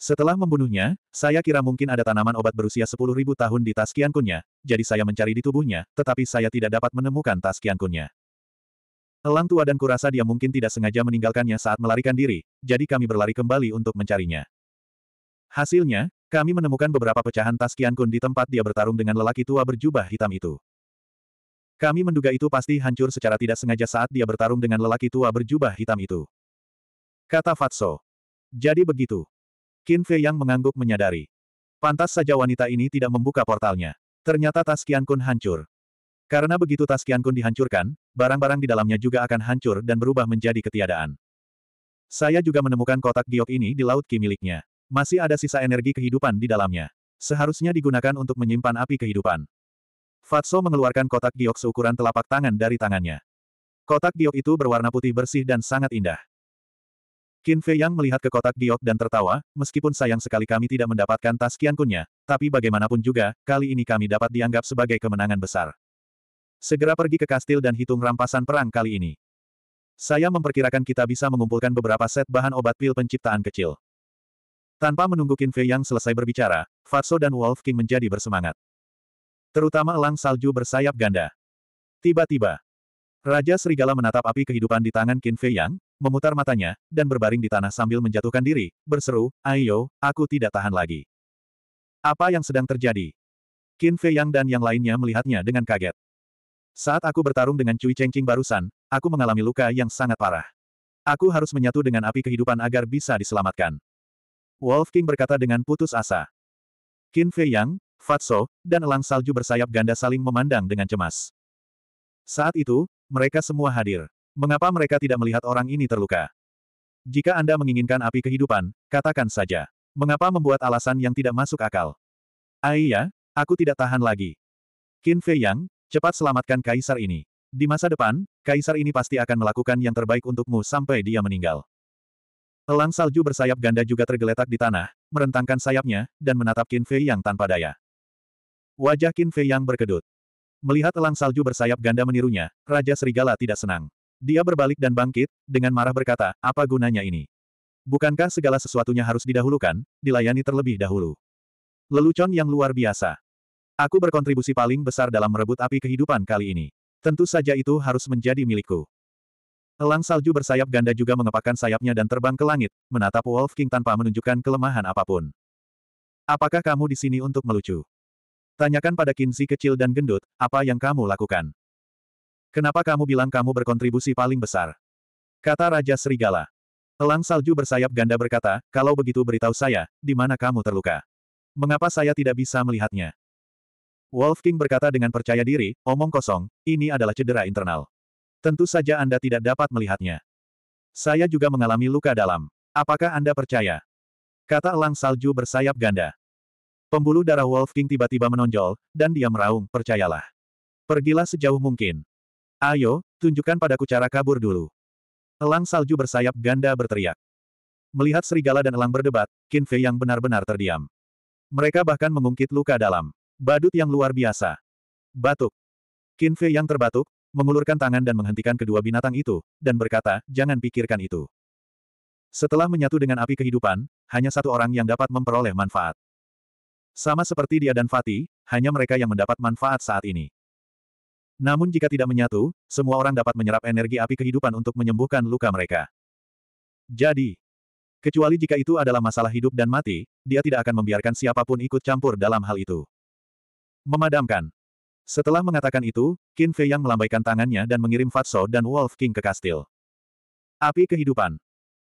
Setelah membunuhnya, saya kira mungkin ada tanaman obat berusia 10.000 tahun di tas Qian Kunnya, jadi saya mencari di tubuhnya, tetapi saya tidak dapat menemukan tas Qian Kunnya. Elang tua dan kurasa dia mungkin tidak sengaja meninggalkannya saat melarikan diri, jadi kami berlari kembali untuk mencarinya. Hasilnya, kami menemukan beberapa pecahan tas Qian Kun di tempat dia bertarung dengan lelaki tua berjubah hitam itu. Kami menduga itu pasti hancur secara tidak sengaja saat dia bertarung dengan lelaki tua berjubah hitam itu. Kata Fatso. Jadi begitu. Qin Fei yang mengangguk menyadari. Pantas saja wanita ini tidak membuka portalnya. Ternyata tas Qian Kun hancur. Karena begitu tas Qian Kun dihancurkan, barang-barang di dalamnya juga akan hancur dan berubah menjadi ketiadaan. Saya juga menemukan kotak giok ini di laut ki miliknya. Masih ada sisa energi kehidupan di dalamnya. Seharusnya digunakan untuk menyimpan api kehidupan. Fatso mengeluarkan kotak giok seukuran telapak tangan dari tangannya. Kotak giok itu berwarna putih bersih dan sangat indah. Qin Fei Yang melihat ke kotak giok dan tertawa, meskipun sayang sekali kami tidak mendapatkan tas Qian Kunnya, tapi bagaimanapun juga, kali ini kami dapat dianggap sebagai kemenangan besar. Segera pergi ke kastil dan hitung rampasan perang kali ini. Saya memperkirakan kita bisa mengumpulkan beberapa set bahan obat pil penciptaan kecil. Tanpa menunggu Qin Fei Yang selesai berbicara, Fatso dan Wolf King menjadi bersemangat. Terutama elang salju bersayap ganda. Tiba-tiba, Raja Serigala menatap api kehidupan di tangan Qin Fei Yang, memutar matanya, dan berbaring di tanah sambil menjatuhkan diri, berseru, Ayo, aku tidak tahan lagi. Apa yang sedang terjadi? Qin Fei Yang dan yang lainnya melihatnya dengan kaget. Saat aku bertarung dengan Cui Chengqing barusan, aku mengalami luka yang sangat parah. Aku harus menyatu dengan api kehidupan agar bisa diselamatkan. Wolf King berkata dengan putus asa. Qin Fei Yang, Fatso, dan elang salju bersayap ganda saling memandang dengan cemas. Saat itu, mereka semua hadir. Mengapa mereka tidak melihat orang ini terluka? Jika Anda menginginkan api kehidupan, katakan saja. Mengapa membuat alasan yang tidak masuk akal? Aiya, aku tidak tahan lagi. Qin Fei Yang, cepat selamatkan kaisar ini. Di masa depan, kaisar ini pasti akan melakukan yang terbaik untukmu sampai dia meninggal. Elang salju bersayap ganda juga tergeletak di tanah, merentangkan sayapnya, dan menatap Qin Fei Yang tanpa daya. Wajah Qin Fei Yang berkedut. Melihat elang salju bersayap ganda menirunya, Raja Serigala tidak senang. Dia berbalik dan bangkit, dengan marah berkata, apa gunanya ini? Bukankah segala sesuatunya harus didahulukan, dilayani terlebih dahulu? Lelucon yang luar biasa. Aku berkontribusi paling besar dalam merebut api kehidupan kali ini. Tentu saja itu harus menjadi milikku. Elang salju bersayap ganda juga mengepakkan sayapnya dan terbang ke langit, menatap Wolf King tanpa menunjukkan kelemahan apa pun. Apakah kamu di sini untuk melucu? Tanyakan pada Kinzi kecil dan gendut, apa yang kamu lakukan? Kenapa kamu bilang kamu berkontribusi paling besar? Kata Raja Serigala. Elang salju bersayap ganda berkata, kalau begitu beritahu saya, di mana kamu terluka. Mengapa saya tidak bisa melihatnya? Wolf King berkata dengan percaya diri, omong kosong, ini adalah cedera internal. Tentu saja Anda tidak dapat melihatnya. Saya juga mengalami luka dalam. Apakah Anda percaya? Kata elang salju bersayap ganda. Pembuluh darah Wolf King tiba-tiba menonjol, dan dia meraung, percayalah. Pergilah sejauh mungkin. Ayo, tunjukkan padaku cara kabur dulu. Elang salju bersayap ganda berteriak. Melihat serigala dan elang berdebat, Qin Fei yang benar-benar terdiam. Mereka bahkan mengungkit luka dalam. Badut yang luar biasa. Batuk. Qin Fei yang terbatuk, mengulurkan tangan dan menghentikan kedua binatang itu, dan berkata, jangan pikirkan itu. Setelah menyatu dengan api kehidupan, hanya satu orang yang dapat memperoleh manfaat. Sama seperti dia dan Fatih, hanya mereka yang mendapat manfaat saat ini. Namun jika tidak menyatu, semua orang dapat menyerap energi api kehidupan untuk menyembuhkan luka mereka. Jadi, kecuali jika itu adalah masalah hidup dan mati, dia tidak akan membiarkan siapa pun ikut campur dalam hal itu. Memadamkan. Setelah mengatakan itu, Qin Fei yang melambaikan tangannya dan mengirim Fatso dan Wolf King ke kastil. Api kehidupan.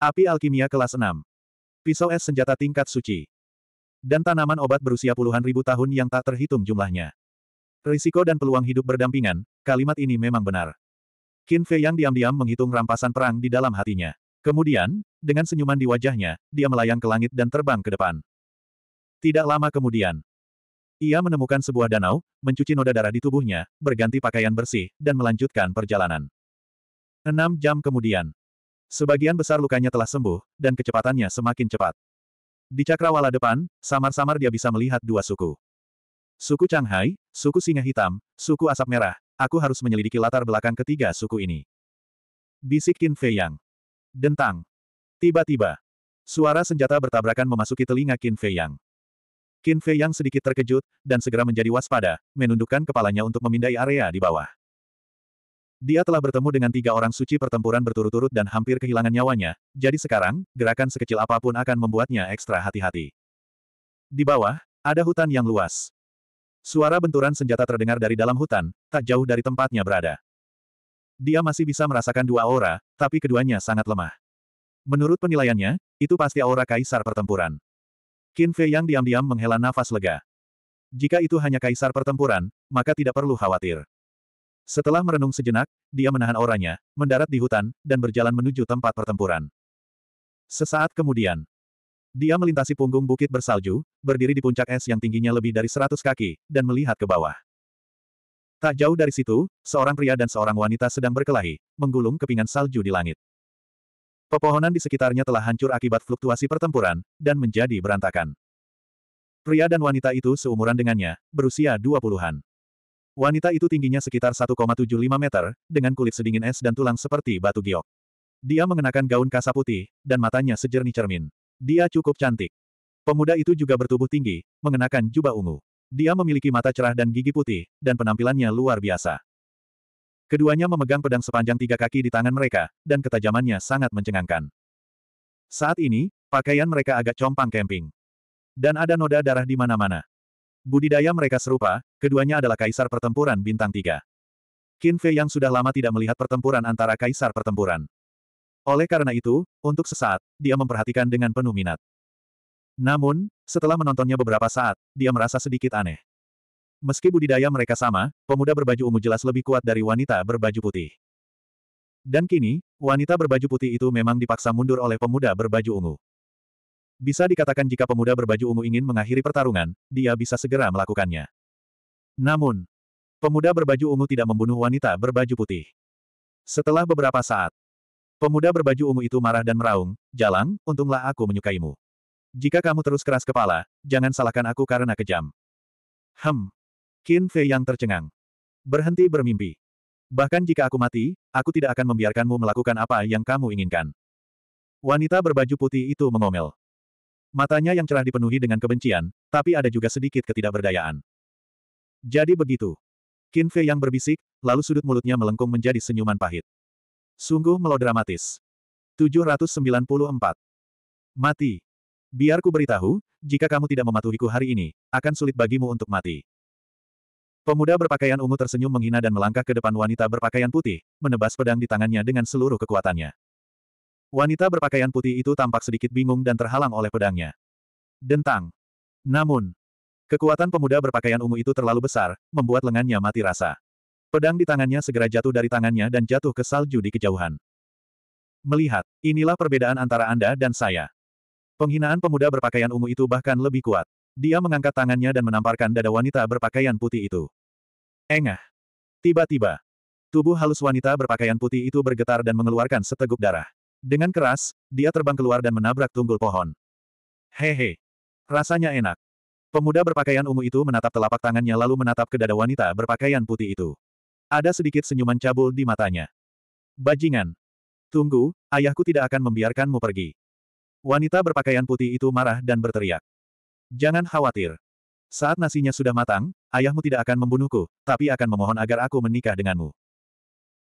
Api alkimia kelas 6. Pisau es senjata tingkat suci. Dan tanaman obat berusia puluhan ribu tahun yang tak terhitung jumlahnya. Risiko dan peluang hidup berdampingan, kalimat ini memang benar. Qin Fei yang diam-diam menghitung rampasan perang di dalam hatinya. Kemudian, dengan senyuman di wajahnya, dia melayang ke langit dan terbang ke depan. Tidak lama kemudian, ia menemukan sebuah danau, mencuci noda darah di tubuhnya, berganti pakaian bersih, dan melanjutkan perjalanan. Enam jam kemudian, Sebagian besar lukanya telah sembuh, dan kecepatannya semakin cepat. Di cakrawala depan, samar-samar dia bisa melihat dua suku. Suku Changhai, suku singa hitam, suku asap merah, aku harus menyelidiki latar belakang ketiga suku ini. Bisik Qin Fei Yang. Dentang. Tiba-tiba, suara senjata bertabrakan memasuki telinga Qin Fei Yang. Qin Fei Yang sedikit terkejut, dan segera menjadi waspada, menundukkan kepalanya untuk memindai area di bawah. Dia telah bertemu dengan tiga orang suci pertempuran berturut-turut dan hampir kehilangan nyawanya, jadi sekarang, gerakan sekecil apa pun akan membuatnya ekstra hati-hati. Di bawah, ada hutan yang luas. Suara benturan senjata terdengar dari dalam hutan, tak jauh dari tempatnya berada. Dia masih bisa merasakan dua aura, tapi keduanya sangat lemah. Menurut penilaiannya, itu pasti aura kaisar pertempuran. Qin Fei yang diam-diam menghela nafas lega. Jika itu hanya kaisar pertempuran, maka tidak perlu khawatir. Setelah merenung sejenak, dia menahan auranya, mendarat di hutan, dan berjalan menuju tempat pertempuran. Sesaat kemudian, dia melintasi punggung bukit bersalju, berdiri di puncak es yang tingginya lebih dari seratus kaki, dan melihat ke bawah. Tak jauh dari situ, seorang pria dan seorang wanita sedang berkelahi, menggulung kepingan salju di langit. Pepohonan di sekitarnya telah hancur akibat fluktuasi pertempuran, dan menjadi berantakan. Pria dan wanita itu seumuran dengannya, berusia dua puluhan. Wanita itu tingginya sekitar 1,75 meter, dengan kulit sedingin es dan tulang seperti batu giok. Dia mengenakan gaun kasa putih, dan matanya sejernih cermin. Dia cukup cantik. Pemuda itu juga bertubuh tinggi, mengenakan jubah ungu. Dia memiliki mata cerah dan gigi putih, dan penampilannya luar biasa. Keduanya memegang pedang sepanjang tiga kaki di tangan mereka, dan ketajamannya sangat mencengangkan. Saat ini, pakaian mereka agak compang camping. Dan ada noda darah di mana-mana. Budidaya mereka serupa, keduanya adalah kaisar pertempuran bintang tiga. Qin Fei yang sudah lama tidak melihat pertempuran antara kaisar pertempuran. Oleh karena itu, untuk sesaat, dia memperhatikan dengan penuh minat. Namun, setelah menontonnya beberapa saat, dia merasa sedikit aneh. Meski budidaya mereka sama, pemuda berbaju ungu jelas lebih kuat dari wanita berbaju putih. Dan kini, wanita berbaju putih itu memang dipaksa mundur oleh pemuda berbaju ungu. Bisa dikatakan jika pemuda berbaju ungu ingin mengakhiri pertarungan, dia bisa segera melakukannya. Namun, pemuda berbaju ungu tidak membunuh wanita berbaju putih. Setelah beberapa saat, pemuda berbaju ungu itu marah dan meraung, Jalang, untunglah aku menyukaimu. Jika kamu terus keras kepala, jangan salahkan aku karena kejam. Hem. Qin Fei yang tercengang. Berhenti bermimpi. Bahkan jika aku mati, aku tidak akan membiarkanmu melakukan apa yang kamu inginkan. Wanita berbaju putih itu mengomel. Matanya yang cerah dipenuhi dengan kebencian, tapi ada juga sedikit ketidakberdayaan. Jadi begitu. Qin Fei yang berbisik, lalu sudut mulutnya melengkung menjadi senyuman pahit. Sungguh melodramatis. 794. Mati. Biar ku beritahu, jika kamu tidak mematuhiku hari ini, akan sulit bagimu untuk mati. Pemuda berpakaian ungu tersenyum menghina dan melangkah ke depan wanita berpakaian putih, menebas pedang di tangannya dengan seluruh kekuatannya. Wanita berpakaian putih itu tampak sedikit bingung dan terhalang oleh pedangnya. Dentang. Namun, kekuatan pemuda berpakaian ungu itu terlalu besar, membuat lengannya mati rasa. Pedang di tangannya segera jatuh dari tangannya dan jatuh ke salju di kejauhan. Melihat, inilah perbedaan antara Anda dan saya. Penghinaan pemuda berpakaian ungu itu bahkan lebih kuat. Dia mengangkat tangannya dan menamparkan dada wanita berpakaian putih itu. Engah. Tiba-tiba, tubuh halus wanita berpakaian putih itu bergetar dan mengeluarkan seteguk darah. Dengan keras, dia terbang keluar dan menabrak tunggul pohon. Hehe. Rasanya enak. Pemuda berpakaian ungu itu menatap telapak tangannya lalu menatap ke dada wanita berpakaian putih itu. Ada sedikit senyuman cabul di matanya. Bajingan. Tunggu, ayahku tidak akan membiarkanmu pergi. Wanita berpakaian putih itu marah dan berteriak. Jangan khawatir. Saat nasinya sudah matang, ayahmu tidak akan membunuhku, tapi akan memohon agar aku menikah denganmu.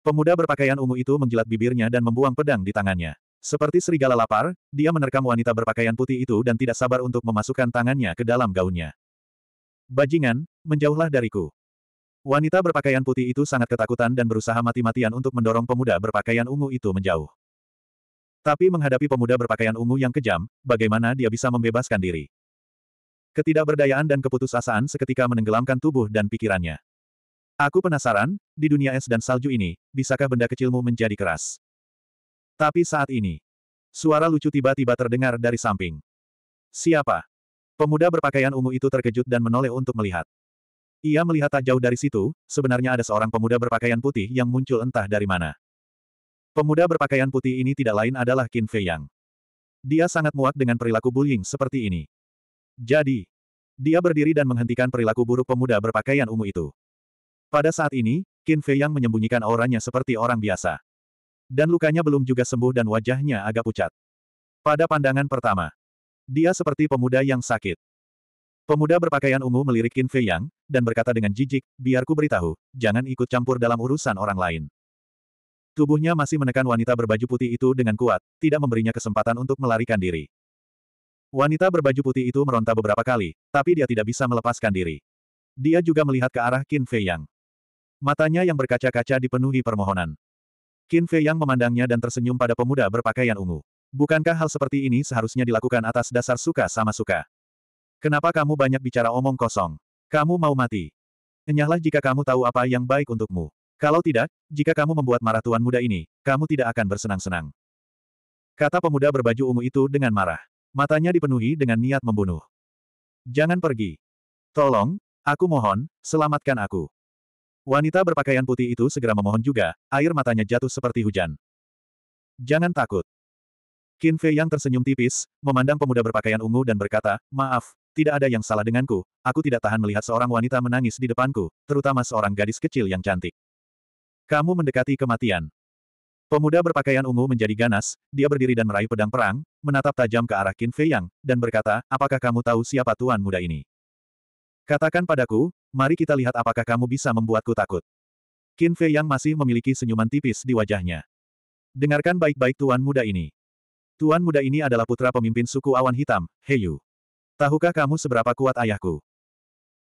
Pemuda berpakaian ungu itu menjilat bibirnya dan membuang pedang di tangannya. Seperti serigala lapar, dia menerkam wanita berpakaian putih itu dan tidak sabar untuk memasukkan tangannya ke dalam gaunnya. Bajingan, menjauhlah dariku. Wanita berpakaian putih itu sangat ketakutan dan berusaha mati-matian untuk mendorong pemuda berpakaian ungu itu menjauh. Tapi menghadapi pemuda berpakaian ungu yang kejam, bagaimana dia bisa membebaskan diri? Ketidakberdayaan dan keputusasaan seketika menenggelamkan tubuh dan pikirannya. Aku penasaran, di dunia es dan salju ini, bisakah benda kecilmu menjadi keras? Tapi saat ini, suara lucu tiba-tiba terdengar dari samping. Siapa? Pemuda berpakaian ungu itu terkejut dan menoleh untuk melihat. Ia melihat tak jauh dari situ, sebenarnya ada seorang pemuda berpakaian putih yang muncul entah dari mana. Pemuda berpakaian putih ini tidak lain adalah Qin Fei Yang. Dia sangat muak dengan perilaku bullying seperti ini. Jadi, dia berdiri dan menghentikan perilaku buruk pemuda berpakaian ungu itu. Pada saat ini, Qin Fei Yang menyembunyikan auranya seperti orang biasa. Dan lukanya belum juga sembuh dan wajahnya agak pucat. Pada pandangan pertama, dia seperti pemuda yang sakit. Pemuda berpakaian ungu melirik Qin Fei Yang, dan berkata dengan jijik, biar ku beritahu, jangan ikut campur dalam urusan orang lain. Tubuhnya masih menekan wanita berbaju putih itu dengan kuat, tidak memberinya kesempatan untuk melarikan diri. Wanita berbaju putih itu meronta beberapa kali, tapi dia tidak bisa melepaskan diri. Dia juga melihat ke arah Qin Fei Yang. Matanya yang berkaca-kaca dipenuhi permohonan. Qin Fei Yang memandangnya dan tersenyum pada pemuda berpakaian ungu. Bukankah hal seperti ini seharusnya dilakukan atas dasar suka sama suka? Kenapa kamu banyak bicara omong kosong? Kamu mau mati. Enyahlah jika kamu tahu apa yang baik untukmu. Kalau tidak, jika kamu membuat marah tuan muda ini, kamu tidak akan bersenang-senang. Kata pemuda berbaju ungu itu dengan marah. Matanya dipenuhi dengan niat membunuh. Jangan pergi. Tolong, aku mohon, selamatkan aku. Wanita berpakaian putih itu segera memohon juga, air matanya jatuh seperti hujan. Jangan takut. Qin Fei yang tersenyum tipis, memandang pemuda berpakaian ungu dan berkata, maaf, tidak ada yang salah denganku, aku tidak tahan melihat seorang wanita menangis di depanku, terutama seorang gadis kecil yang cantik. Kamu mendekati kematian. Pemuda berpakaian ungu menjadi ganas, dia berdiri dan meraih pedang perang, menatap tajam ke arah Qin Fei Yang, dan berkata, apakah kamu tahu siapa tuan muda ini? Katakan padaku, mari kita lihat apakah kamu bisa membuatku takut. Qin Fei Yang masih memiliki senyuman tipis di wajahnya. Dengarkan baik-baik tuan muda ini. Tuan muda ini adalah putra pemimpin suku awan hitam, Heyu. Tahukah kamu seberapa kuat ayahku?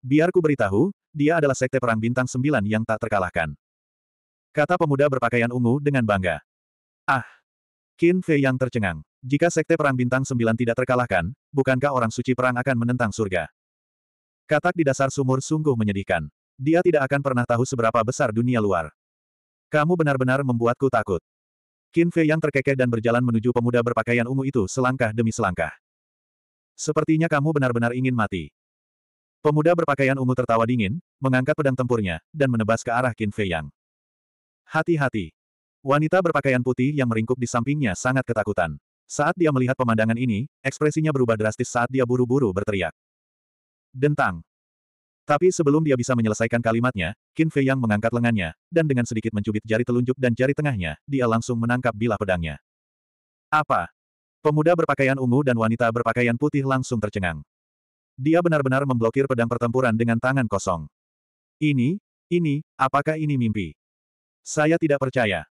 Biar ku beritahu, dia adalah sekte perang bintang sembilan yang tak terkalahkan. Kata pemuda berpakaian ungu dengan bangga. Ah! Qin Fei yang tercengang. Jika sekte perang bintang sembilan tidak terkalahkan, bukankah orang suci perang akan menentang surga? Katak di dasar sumur sungguh menyedihkan. Dia tidak akan pernah tahu seberapa besar dunia luar. Kamu benar-benar membuatku takut. Qin Fei yang terkekeh dan berjalan menuju pemuda berpakaian ungu itu selangkah demi selangkah. Sepertinya kamu benar-benar ingin mati. Pemuda berpakaian ungu tertawa dingin, mengangkat pedang tempurnya, dan menebas ke arah Qin Fei Yang. Hati-hati. Wanita berpakaian putih yang meringkuk di sampingnya sangat ketakutan. Saat dia melihat pemandangan ini, ekspresinya berubah drastis saat dia buru-buru berteriak. Dentang. Tapi sebelum dia bisa menyelesaikan kalimatnya, Qin Fei Yang mengangkat lengannya, dan dengan sedikit mencubit jari telunjuk dan jari tengahnya, dia langsung menangkap bilah pedangnya. Apa? Pemuda berpakaian ungu dan wanita berpakaian putih langsung tercengang. Dia benar-benar memblokir pedang pertempuran dengan tangan kosong. Ini, ini, apakah ini mimpi? Saya tidak percaya.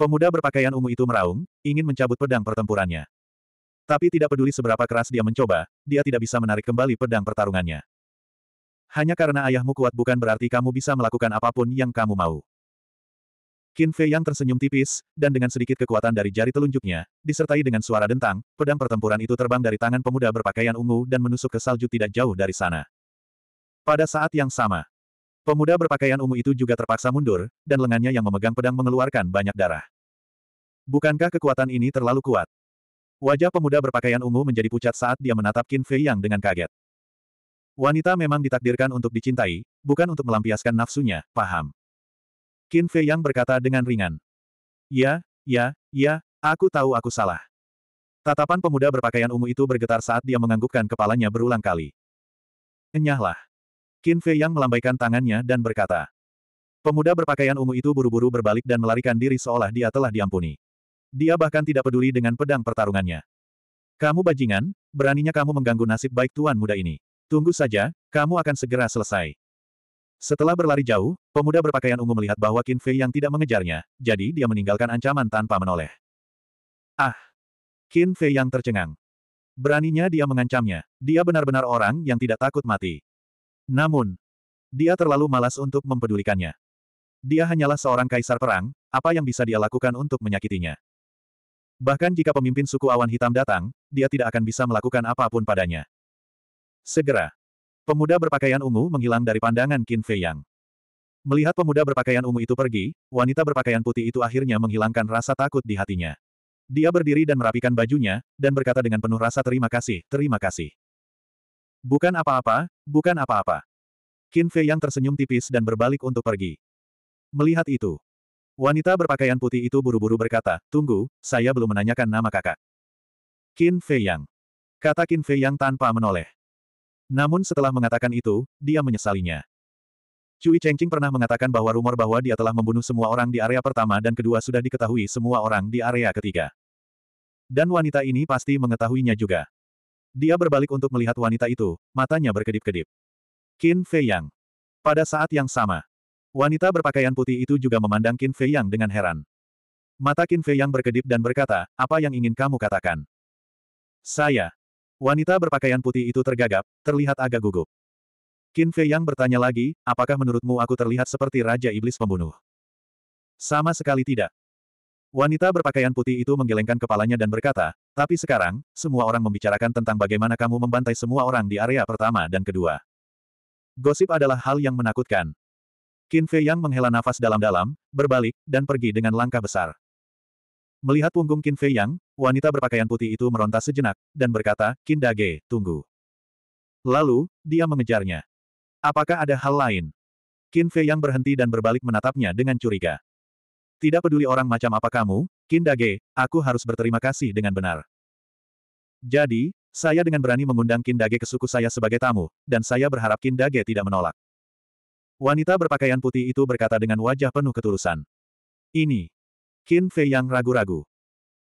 Pemuda berpakaian ungu itu meraung, ingin mencabut pedang pertempurannya. Tapi tidak peduli seberapa keras dia mencoba, dia tidak bisa menarik kembali pedang pertarungannya. Hanya karena ayahmu kuat bukan berarti kamu bisa melakukan apa pun yang kamu mau. Qin Fei yang tersenyum tipis, dan dengan sedikit kekuatan dari jari telunjuknya, disertai dengan suara dentang, pedang pertempuran itu terbang dari tangan pemuda berpakaian ungu dan menusuk ke salju tidak jauh dari sana. Pada saat yang sama, pemuda berpakaian ungu itu juga terpaksa mundur, dan lengannya yang memegang pedang mengeluarkan banyak darah. Bukankah kekuatan ini terlalu kuat? Wajah pemuda berpakaian ungu menjadi pucat saat dia menatap Qin Fei Yang dengan kaget. Wanita memang ditakdirkan untuk dicintai, bukan untuk melampiaskan nafsunya, paham. Qin Fei Yang berkata dengan ringan. Ya, ya, ya, aku tahu aku salah. Tatapan pemuda berpakaian ungu itu bergetar saat dia menganggukkan kepalanya berulang kali. Enyahlah. Qin Fei Yang melambaikan tangannya dan berkata. Pemuda berpakaian ungu itu buru-buru berbalik dan melarikan diri seolah dia telah diampuni. Dia bahkan tidak peduli dengan pedang pertarungannya. Kamu bajingan, beraninya kamu mengganggu nasib baik tuan muda ini. Tunggu saja, kamu akan segera selesai. Setelah berlari jauh, pemuda berpakaian ungu melihat bahwa Qin Fei yang tidak mengejarnya, jadi dia meninggalkan ancaman tanpa menoleh. Ah! Qin Fei yang tercengang. Beraninya dia mengancamnya. Dia benar-benar orang yang tidak takut mati. Namun, dia terlalu malas untuk mempedulikannya. Dia hanyalah seorang kaisar perang, apa yang bisa dia lakukan untuk menyakitinya? Bahkan jika pemimpin suku awan hitam datang, dia tidak akan bisa melakukan apa pun padanya. Segera. Pemuda berpakaian ungu menghilang dari pandangan Qin Fei Yang. Melihat pemuda berpakaian ungu itu pergi, wanita berpakaian putih itu akhirnya menghilangkan rasa takut di hatinya. Dia berdiri dan merapikan bajunya, dan berkata dengan penuh rasa terima kasih, terima kasih. Bukan apa-apa, bukan apa-apa. Qin Fei yang tersenyum tipis dan berbalik untuk pergi. Melihat itu, wanita berpakaian putih itu buru-buru berkata, tunggu, saya belum menanyakan nama kakak. Qin Fei Yang. Kata Qin Fei Yang tanpa menoleh. Namun setelah mengatakan itu, dia menyesalinya. Cui Chengqing pernah mengatakan bahwa rumor bahwa dia telah membunuh semua orang di area pertama dan kedua sudah diketahui semua orang di area ketiga. Dan wanita ini pasti mengetahuinya juga. Dia berbalik untuk melihat wanita itu, matanya berkedip-kedip. Qin Fei Yang. Pada saat yang sama, Wanita berpakaian putih itu juga memandang Qin Fei Yang dengan heran. Mata Qin Fei Yang berkedip dan berkata, apa yang ingin kamu katakan? Saya. Wanita berpakaian putih itu tergagap, terlihat agak gugup. Qin Fei Yang bertanya lagi, apakah menurutmu aku terlihat seperti Raja Iblis Pembunuh? Sama sekali tidak. Wanita berpakaian putih itu menggelengkan kepalanya dan berkata, tapi sekarang, semua orang membicarakan tentang bagaimana kamu membantai semua orang di area pertama dan kedua. Gosip adalah hal yang menakutkan. Qin Fei Yang menghela nafas dalam-dalam, berbalik, dan pergi dengan langkah besar. Melihat punggung Qin Fei Yang, wanita berpakaian putih itu meronta sejenak, dan berkata, Qin Dage, tunggu. Lalu, dia mengejarnya. Apakah ada hal lain? Qin Fei Yang berhenti dan berbalik menatapnya dengan curiga. Tidak peduli orang macam apa kamu, Qin Dage, aku harus berterima kasih dengan benar. Jadi, saya dengan berani mengundang Qin Dage ke suku saya sebagai tamu, dan saya berharap Qin Dage tidak menolak. Wanita berpakaian putih itu berkata dengan wajah penuh ketulusan. Ini. Qin Fei yang ragu-ragu.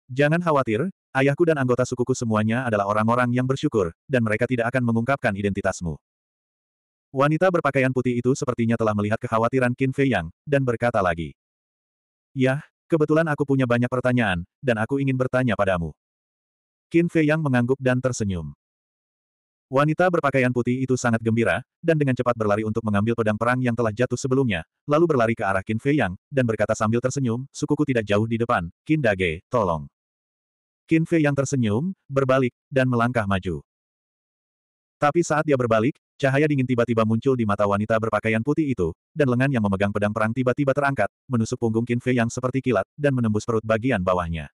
Jangan khawatir, ayahku dan anggota sukuku semuanya adalah orang-orang yang bersyukur, dan mereka tidak akan mengungkapkan identitasmu. Wanita berpakaian putih itu sepertinya telah melihat kekhawatiran Qin Fei Yang, dan berkata lagi. Yah, kebetulan aku punya banyak pertanyaan, dan aku ingin bertanya padamu. Qin Fei Yang mengangguk dan tersenyum. Wanita berpakaian putih itu sangat gembira, dan dengan cepat berlari untuk mengambil pedang perang yang telah jatuh sebelumnya, lalu berlari ke arah Qin Fei Yang, dan berkata sambil tersenyum, sukuku tidak jauh di depan, Qin Dage, tolong. Qin Fei Yang tersenyum, berbalik, dan melangkah maju. Tapi saat dia berbalik, cahaya dingin tiba-tiba muncul di mata wanita berpakaian putih itu, dan lengan yang memegang pedang perang tiba-tiba terangkat, menusuk punggung Qin Fei Yang seperti kilat, dan menembus perut bagian bawahnya.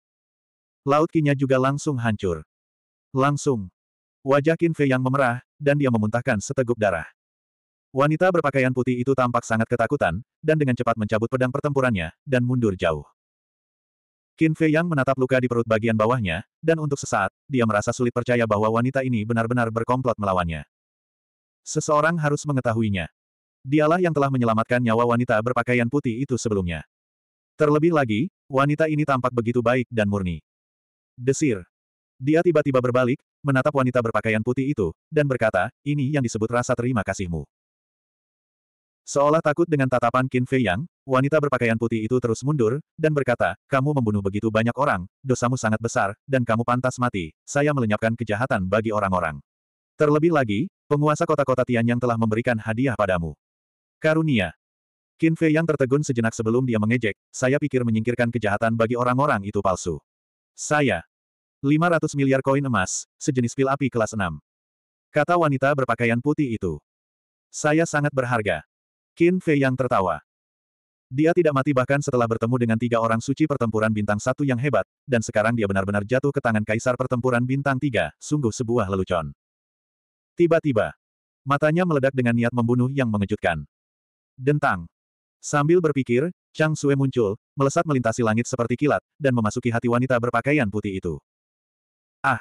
Laut kinya juga langsung hancur. Langsung, Wajah Qin Fei yang memerah, dan dia memuntahkan seteguk darah. Wanita berpakaian putih itu tampak sangat ketakutan, dan dengan cepat mencabut pedang pertempurannya, dan mundur jauh. Qin Fei yang menatap luka di perut bagian bawahnya, dan untuk sesaat, dia merasa sulit percaya bahwa wanita ini benar-benar berkomplot melawannya. Seseorang harus mengetahuinya. Dialah yang telah menyelamatkan nyawa wanita berpakaian putih itu sebelumnya. Terlebih lagi, wanita ini tampak begitu baik dan murni. Desir. Dia tiba-tiba berbalik, menatap wanita berpakaian putih itu, dan berkata, ini yang disebut rasa terima kasihmu. Seolah takut dengan tatapan Qin Fei Yang, wanita berpakaian putih itu terus mundur, dan berkata, kamu membunuh begitu banyak orang, dosamu sangat besar, dan kamu pantas mati, saya melenyapkan kejahatan bagi orang-orang. Terlebih lagi, penguasa kota-kota Tian yang telah memberikan hadiah padamu. Karunia. Qin Fei Yang tertegun sejenak sebelum dia mengejek, saya pikir menyingkirkan kejahatan bagi orang-orang itu palsu. Saya, 500 miliar koin emas, sejenis pil api kelas 6. Kata wanita berpakaian putih itu. Saya sangat berharga. Qin Fei yang tertawa. Dia tidak mati bahkan setelah bertemu dengan tiga orang suci pertempuran bintang satu yang hebat, dan sekarang dia benar-benar jatuh ke tangan kaisar pertempuran bintang tiga, sungguh sebuah lelucon. Tiba-tiba, matanya meledak dengan niat membunuh yang mengejutkan. Dentang. Sambil berpikir, Chang Sue muncul, melesat melintasi langit seperti kilat, dan memasuki hati wanita berpakaian putih itu. Ah!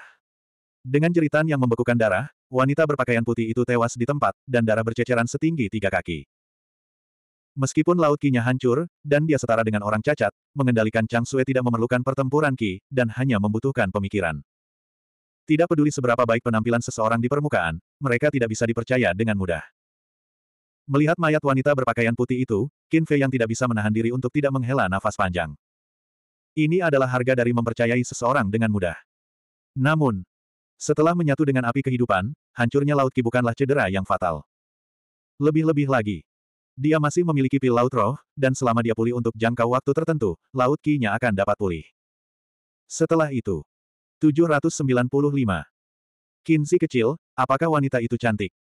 Dengan jeritan yang membekukan darah, wanita berpakaian putih itu tewas di tempat, dan darah berceceran setinggi tiga kaki. Meskipun laut Ki-nya hancur, dan dia setara dengan orang cacat, mengendalikan Chang Sui tidak memerlukan pertempuran Ki, dan hanya membutuhkan pemikiran. Tidak peduli seberapa baik penampilan seseorang di permukaan, mereka tidak bisa dipercaya dengan mudah. Melihat mayat wanita berpakaian putih itu, Qin Fei yang tidak bisa menahan diri untuk tidak menghela nafas panjang. Ini adalah harga dari mempercayai seseorang dengan mudah. Namun, setelah menyatu dengan api kehidupan, hancurnya Laut Ki bukanlah cedera yang fatal. Lebih-lebih lagi, dia masih memiliki pil Laut Roh, dan selama dia pulih untuk jangka waktu tertentu, Laut Ki-nya akan dapat pulih. Setelah itu, 795. Kinsi kecil, apakah wanita itu cantik?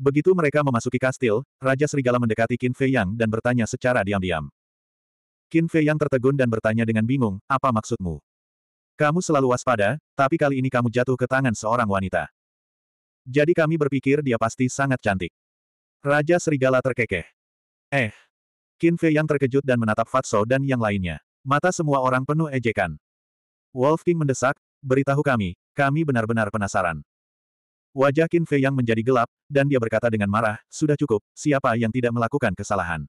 Begitu mereka memasuki kastil, Raja Serigala mendekati Qin Fei Yang dan bertanya secara diam-diam. Qin Fei Yang tertegun dan bertanya dengan bingung, apa maksudmu? Kamu selalu waspada, tapi kali ini kamu jatuh ke tangan seorang wanita. Jadi kami berpikir dia pasti sangat cantik. Raja Serigala terkekeh. Eh. Qin Fei yang terkejut dan menatap Fatso dan yang lainnya. Mata semua orang penuh ejekan. Wolf King mendesak, beritahu kami, kami benar-benar penasaran. Wajah Qin Fei yang menjadi gelap, dan dia berkata dengan marah, sudah cukup, siapa yang tidak melakukan kesalahan.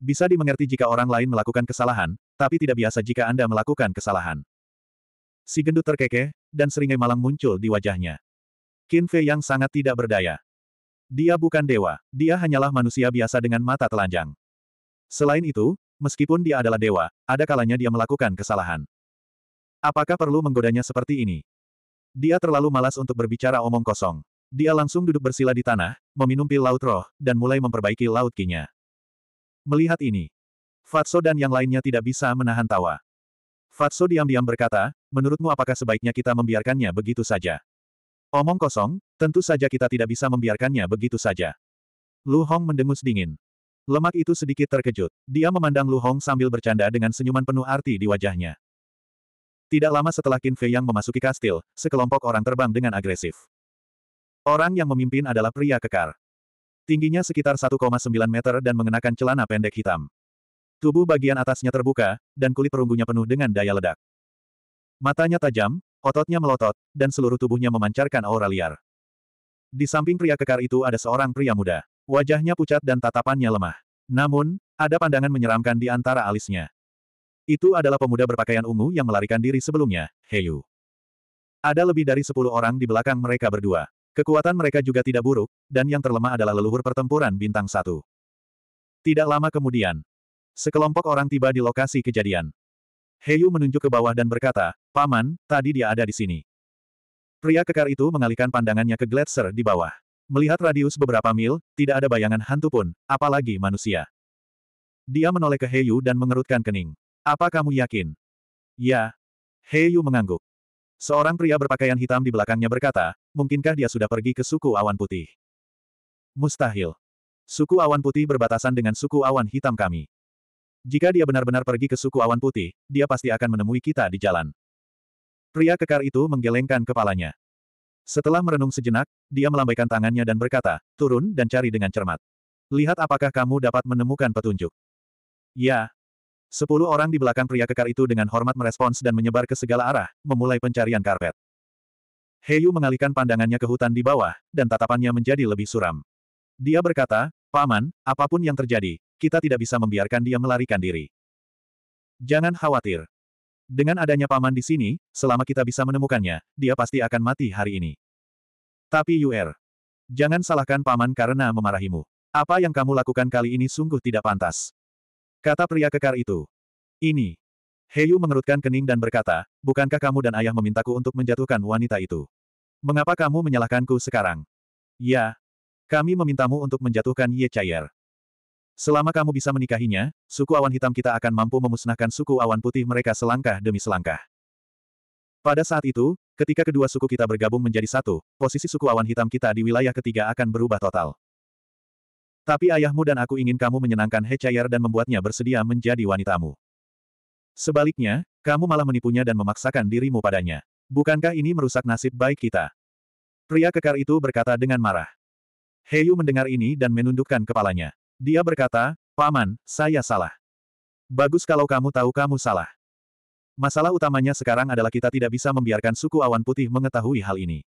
Bisa dimengerti jika orang lain melakukan kesalahan, tapi tidak biasa jika Anda melakukan kesalahan. Si gendut terkekeh, dan seringai malang muncul di wajahnya. Qin Fei yang sangat tidak berdaya. Dia bukan dewa, dia hanyalah manusia biasa dengan mata telanjang. Selain itu, meskipun dia adalah dewa, ada kalanya dia melakukan kesalahan. Apakah perlu menggodanya seperti ini? Dia terlalu malas untuk berbicara omong kosong. Dia langsung duduk bersila di tanah, meminum pil laut roh, dan mulai memperbaiki laut kinya. Melihat ini, Fatso dan yang lainnya tidak bisa menahan tawa. Fatso diam-diam berkata, menurutmu apakah sebaiknya kita membiarkannya begitu saja? Omong kosong, tentu saja kita tidak bisa membiarkannya begitu saja. Lu Hong mendengus dingin. Lemak itu sedikit terkejut. Dia memandang Lu Hong sambil bercanda dengan senyuman penuh arti di wajahnya. Tidak lama setelah Qin Fei Yang memasuki kastil, sekelompok orang terbang dengan agresif. Orang yang memimpin adalah pria kekar. Tingginya sekitar 1,9 meter dan mengenakan celana pendek hitam. Tubuh bagian atasnya terbuka, dan kulit perunggunya penuh dengan daya ledak. Matanya tajam, Ototnya melotot, dan seluruh tubuhnya memancarkan aura liar. Di samping pria kekar itu ada seorang pria muda. Wajahnya pucat dan tatapannya lemah. Namun, ada pandangan menyeramkan di antara alisnya. Itu adalah pemuda berpakaian ungu yang melarikan diri sebelumnya, Heyu. Ada lebih dari sepuluh orang di belakang mereka berdua. Kekuatan mereka juga tidak buruk, dan yang terlemah adalah leluhur pertempuran bintang satu. Tidak lama kemudian, sekelompok orang tiba di lokasi kejadian. Heyu menunjuk ke bawah dan berkata, Paman, tadi dia ada di sini. Pria kekar itu mengalihkan pandangannya ke Gletser di bawah. Melihat radius beberapa mil, tidak ada bayangan hantu pun, apalagi manusia. Dia menoleh ke Heyu dan mengerutkan kening. Apa kamu yakin? Ya. Heyu mengangguk. Seorang pria berpakaian hitam di belakangnya berkata, mungkinkah dia sudah pergi ke suku awan putih? Mustahil. Suku awan putih berbatasan dengan suku awan hitam kami. Jika dia benar-benar pergi ke suku awan putih, dia pasti akan menemui kita di jalan. Pria kekar itu menggelengkan kepalanya. Setelah merenung sejenak, dia melambaikan tangannya dan berkata, turun dan cari dengan cermat. Lihat apakah kamu dapat menemukan petunjuk. Ya. Sepuluh orang di belakang pria kekar itu dengan hormat merespons dan menyebar ke segala arah, memulai pencarian karpet. Heyu mengalihkan pandangannya ke hutan di bawah, dan tatapannya menjadi lebih suram. Dia berkata, Paman, apa pun yang terjadi, kita tidak bisa membiarkan dia melarikan diri. Jangan khawatir. Dengan adanya paman di sini, selama kita bisa menemukannya, dia pasti akan mati hari ini. Tapi Yuer, jangan salahkan paman karena memarahimu. Apa yang kamu lakukan kali ini sungguh tidak pantas. Kata pria kekar itu. Ini. Heyu mengerutkan kening dan berkata, bukankah kamu dan ayah memintaku untuk menjatuhkan wanita itu? Mengapa kamu menyalahkanku sekarang? Ya. Kami memintamu untuk menjatuhkan Ye Chayer. Selama kamu bisa menikahinya, suku awan hitam kita akan mampu memusnahkan suku awan putih mereka selangkah demi selangkah. Pada saat itu, ketika kedua suku kita bergabung menjadi satu, posisi suku awan hitam kita di wilayah ketiga akan berubah total. Tapi ayahmu dan aku ingin kamu menyenangkan Hechayer dan membuatnya bersedia menjadi wanitamu. Sebaliknya, kamu malah menipunya dan memaksakan dirimu padanya. Bukankah ini merusak nasib baik kita? Pria kekar itu berkata dengan marah. Heyu mendengar ini dan menundukkan kepalanya. Dia berkata, Paman, saya salah. Bagus kalau kamu tahu kamu salah. Masalah utamanya sekarang adalah kita tidak bisa membiarkan suku awan putih mengetahui hal ini.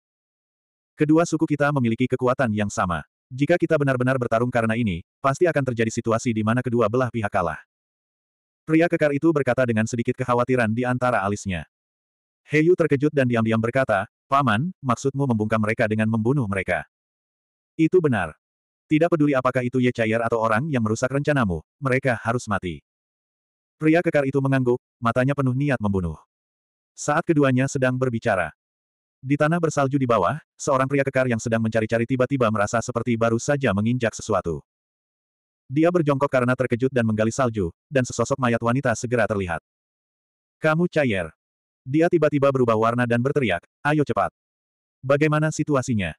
Kedua suku kita memiliki kekuatan yang sama. Jika kita benar-benar bertarung karena ini, pasti akan terjadi situasi di mana kedua belah pihak kalah. Pria kekar itu berkata dengan sedikit kekhawatiran di antara alisnya. Heyu terkejut dan diam-diam berkata, Paman, maksudmu membungkam mereka dengan membunuh mereka. Itu benar. Tidak peduli apakah itu Ye Chair atau orang yang merusak rencanamu, mereka harus mati. Pria kekar itu mengangguk, matanya penuh niat membunuh. Saat keduanya sedang berbicara. Di tanah bersalju di bawah, seorang pria kekar yang sedang mencari-cari tiba-tiba merasa seperti baru saja menginjak sesuatu. Dia berjongkok karena terkejut dan menggali salju, dan sesosok mayat wanita segera terlihat. Kamu Chair. Dia tiba-tiba berubah warna dan berteriak, ayo cepat. Bagaimana situasinya?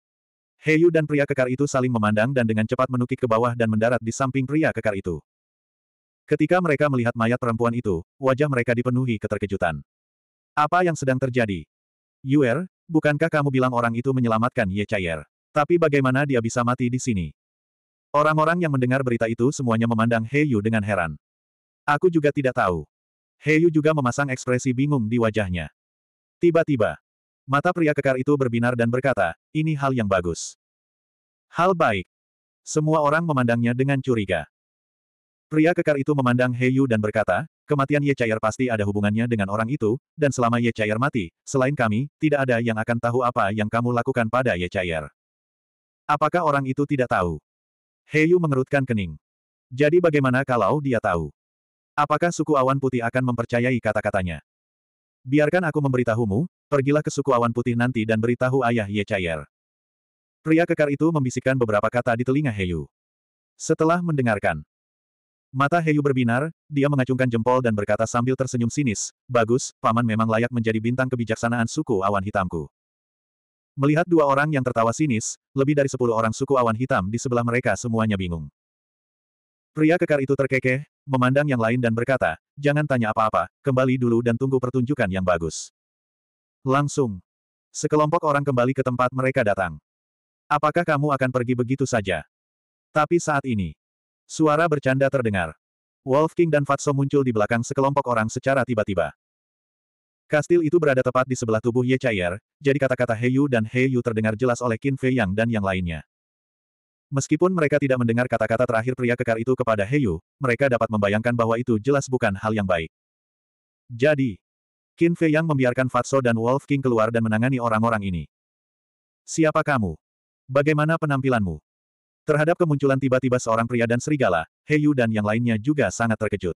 Heyu dan pria kekar itu saling memandang dan dengan cepat menukik ke bawah dan mendarat di samping pria kekar itu. Ketika mereka melihat mayat perempuan itu, wajah mereka dipenuhi keterkejutan. Apa yang sedang terjadi? Yuer, bukankah kamu bilang orang itu menyelamatkan Ye Chayer? Tapi bagaimana dia bisa mati di sini? Orang-orang yang mendengar berita itu semuanya memandang Heyu dengan heran. Aku juga tidak tahu. Heyu juga memasang ekspresi bingung di wajahnya. Tiba-tiba, Mata pria kekar itu berbinar dan berkata, ini hal yang bagus. Hal baik. Semua orang memandangnya dengan curiga. Pria kekar itu memandang Heyu dan berkata, kematian Ye Chair pasti ada hubungannya dengan orang itu, dan selama Ye Chair mati, selain kami, tidak ada yang akan tahu apa yang kamu lakukan pada Ye Chair. Apakah orang itu tidak tahu? Heyu mengerutkan kening. Jadi bagaimana kalau dia tahu? Apakah suku awan putih akan mempercayai kata-katanya? Biarkan aku memberitahumu, pergilah ke suku awan putih nanti dan beritahu ayah Ye Chayer. Pria kekar itu membisikkan beberapa kata di telinga Heyu. Setelah mendengarkan, mata Heyu berbinar, dia mengacungkan jempol dan berkata sambil tersenyum sinis, bagus, paman memang layak menjadi bintang kebijaksanaan suku awan hitamku. Melihat dua orang yang tertawa sinis, lebih dari sepuluh orang suku awan hitam di sebelah mereka semuanya bingung. Pria kekar itu terkekeh, memandang yang lain dan berkata, jangan tanya apa-apa, kembali dulu dan tunggu pertunjukan yang bagus. Langsung. Sekelompok orang kembali ke tempat mereka datang. Apakah kamu akan pergi begitu saja? Tapi saat ini, suara bercanda terdengar. Wolf King dan Fatso muncul di belakang sekelompok orang secara tiba-tiba. Kastil itu berada tepat di sebelah tubuh Ye Chayer, jadi kata-kata Heyu dan Heyu terdengar jelas oleh Qin Fei Yang dan yang lainnya. Meskipun mereka tidak mendengar kata-kata terakhir pria kekar itu kepada Heyu, mereka dapat membayangkan bahwa itu jelas bukan hal yang baik. Jadi, Qin Fei Yang membiarkan Fatso dan Wolf King keluar dan menangani orang-orang ini. Siapa kamu? Bagaimana penampilanmu? Terhadap kemunculan tiba-tiba seorang pria dan serigala, Heyu dan yang lainnya juga sangat terkejut.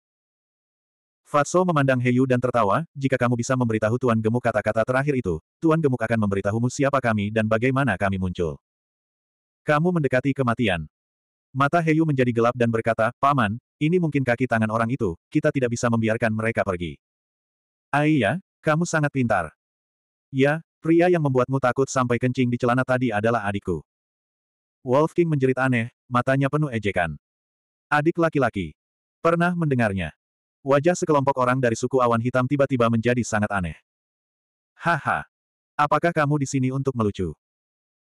Fatso memandang Heyu dan tertawa, jika kamu bisa memberitahu Tuan Gemuk kata-kata terakhir itu, Tuan Gemuk akan memberitahumu siapa kami dan bagaimana kami muncul. Kamu mendekati kematian. Mata Heyu menjadi gelap dan berkata, Paman, ini mungkin kaki tangan orang itu, kita tidak bisa membiarkan mereka pergi. Aiya, kamu sangat pintar. Ya, pria yang membuatmu takut sampai kencing di celana tadi adalah adikku. Wolf King menjerit aneh, matanya penuh ejekan. Adik laki-laki. Pernah mendengarnya. Wajah sekelompok orang dari suku awan hitam tiba-tiba menjadi sangat aneh. Haha. Apakah kamu di sini untuk melucu?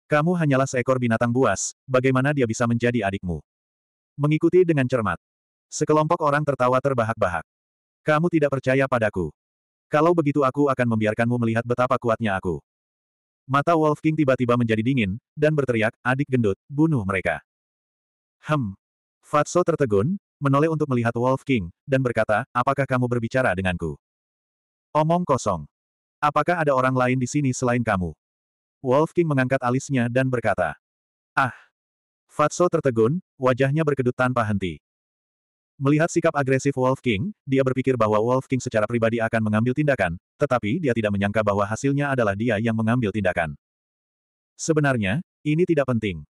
Kamu hanyalah seekor binatang buas, bagaimana dia bisa menjadi adikmu? Mengikuti dengan cermat. Sekelompok orang tertawa terbahak-bahak. Kamu tidak percaya padaku. Kalau begitu aku akan membiarkanmu melihat betapa kuatnya aku. Mata Wolf King tiba-tiba menjadi dingin, dan berteriak, adik gendut, bunuh mereka. Hem. Fatso tertegun, menoleh untuk melihat Wolf King, dan berkata, apakah kamu berbicara denganku? Omong kosong. Apakah ada orang lain di sini selain kamu? Wolf King mengangkat alisnya dan berkata. Ah! Fatso tertegun, wajahnya berkedut tanpa henti. Melihat sikap agresif Wolf King, dia berpikir bahwa Wolf King secara pribadi akan mengambil tindakan, tetapi dia tidak menyangka bahwa hasilnya adalah dia yang mengambil tindakan. Sebenarnya, ini tidak penting.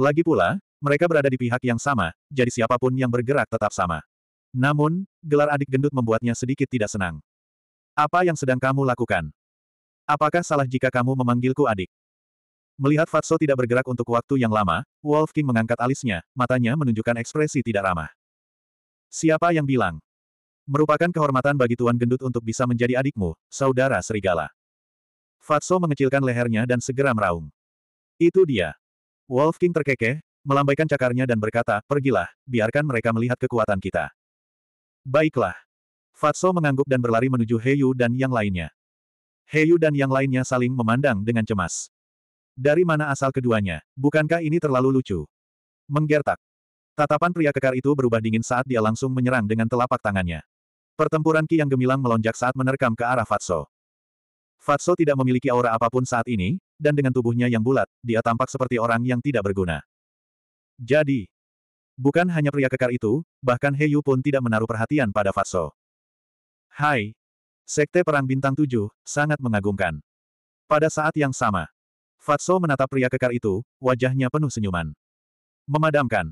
Lagi pula, mereka berada di pihak yang sama, jadi siapa pun yang bergerak tetap sama. Namun, gelar adik gendut membuatnya sedikit tidak senang. Apa yang sedang kamu lakukan? Apakah salah jika kamu memanggilku adik? Melihat Fatso tidak bergerak untuk waktu yang lama, Wolf King mengangkat alisnya, matanya menunjukkan ekspresi tidak ramah. Siapa yang bilang? Merupakan kehormatan bagi Tuan Gendut untuk bisa menjadi adikmu, saudara serigala. Fatso mengecilkan lehernya dan segera meraung. Itu dia. Wolf King terkekeh, melambaikan cakarnya dan berkata, pergilah, biarkan mereka melihat kekuatan kita. Baiklah. Fatso mengangguk dan berlari menuju Heyu dan yang lainnya. Heyu dan yang lainnya saling memandang dengan cemas. Dari mana asal keduanya? Bukankah ini terlalu lucu? Menggertak. Tatapan pria kekar itu berubah dingin saat dia langsung menyerang dengan telapak tangannya. Pertempuran Ki yang gemilang melonjak saat menerkam ke arah Fatso. Fatso tidak memiliki aura apa pun saat ini, dan dengan tubuhnya yang bulat, dia tampak seperti orang yang tidak berguna. Jadi, bukan hanya pria kekar itu, bahkan Heyu pun tidak menaruh perhatian pada Fatso. Hai! Sekte Perang Bintang Tujuh, sangat mengagumkan. Pada saat yang sama, Fatso menatap pria kekar itu, wajahnya penuh senyuman. Memadamkan.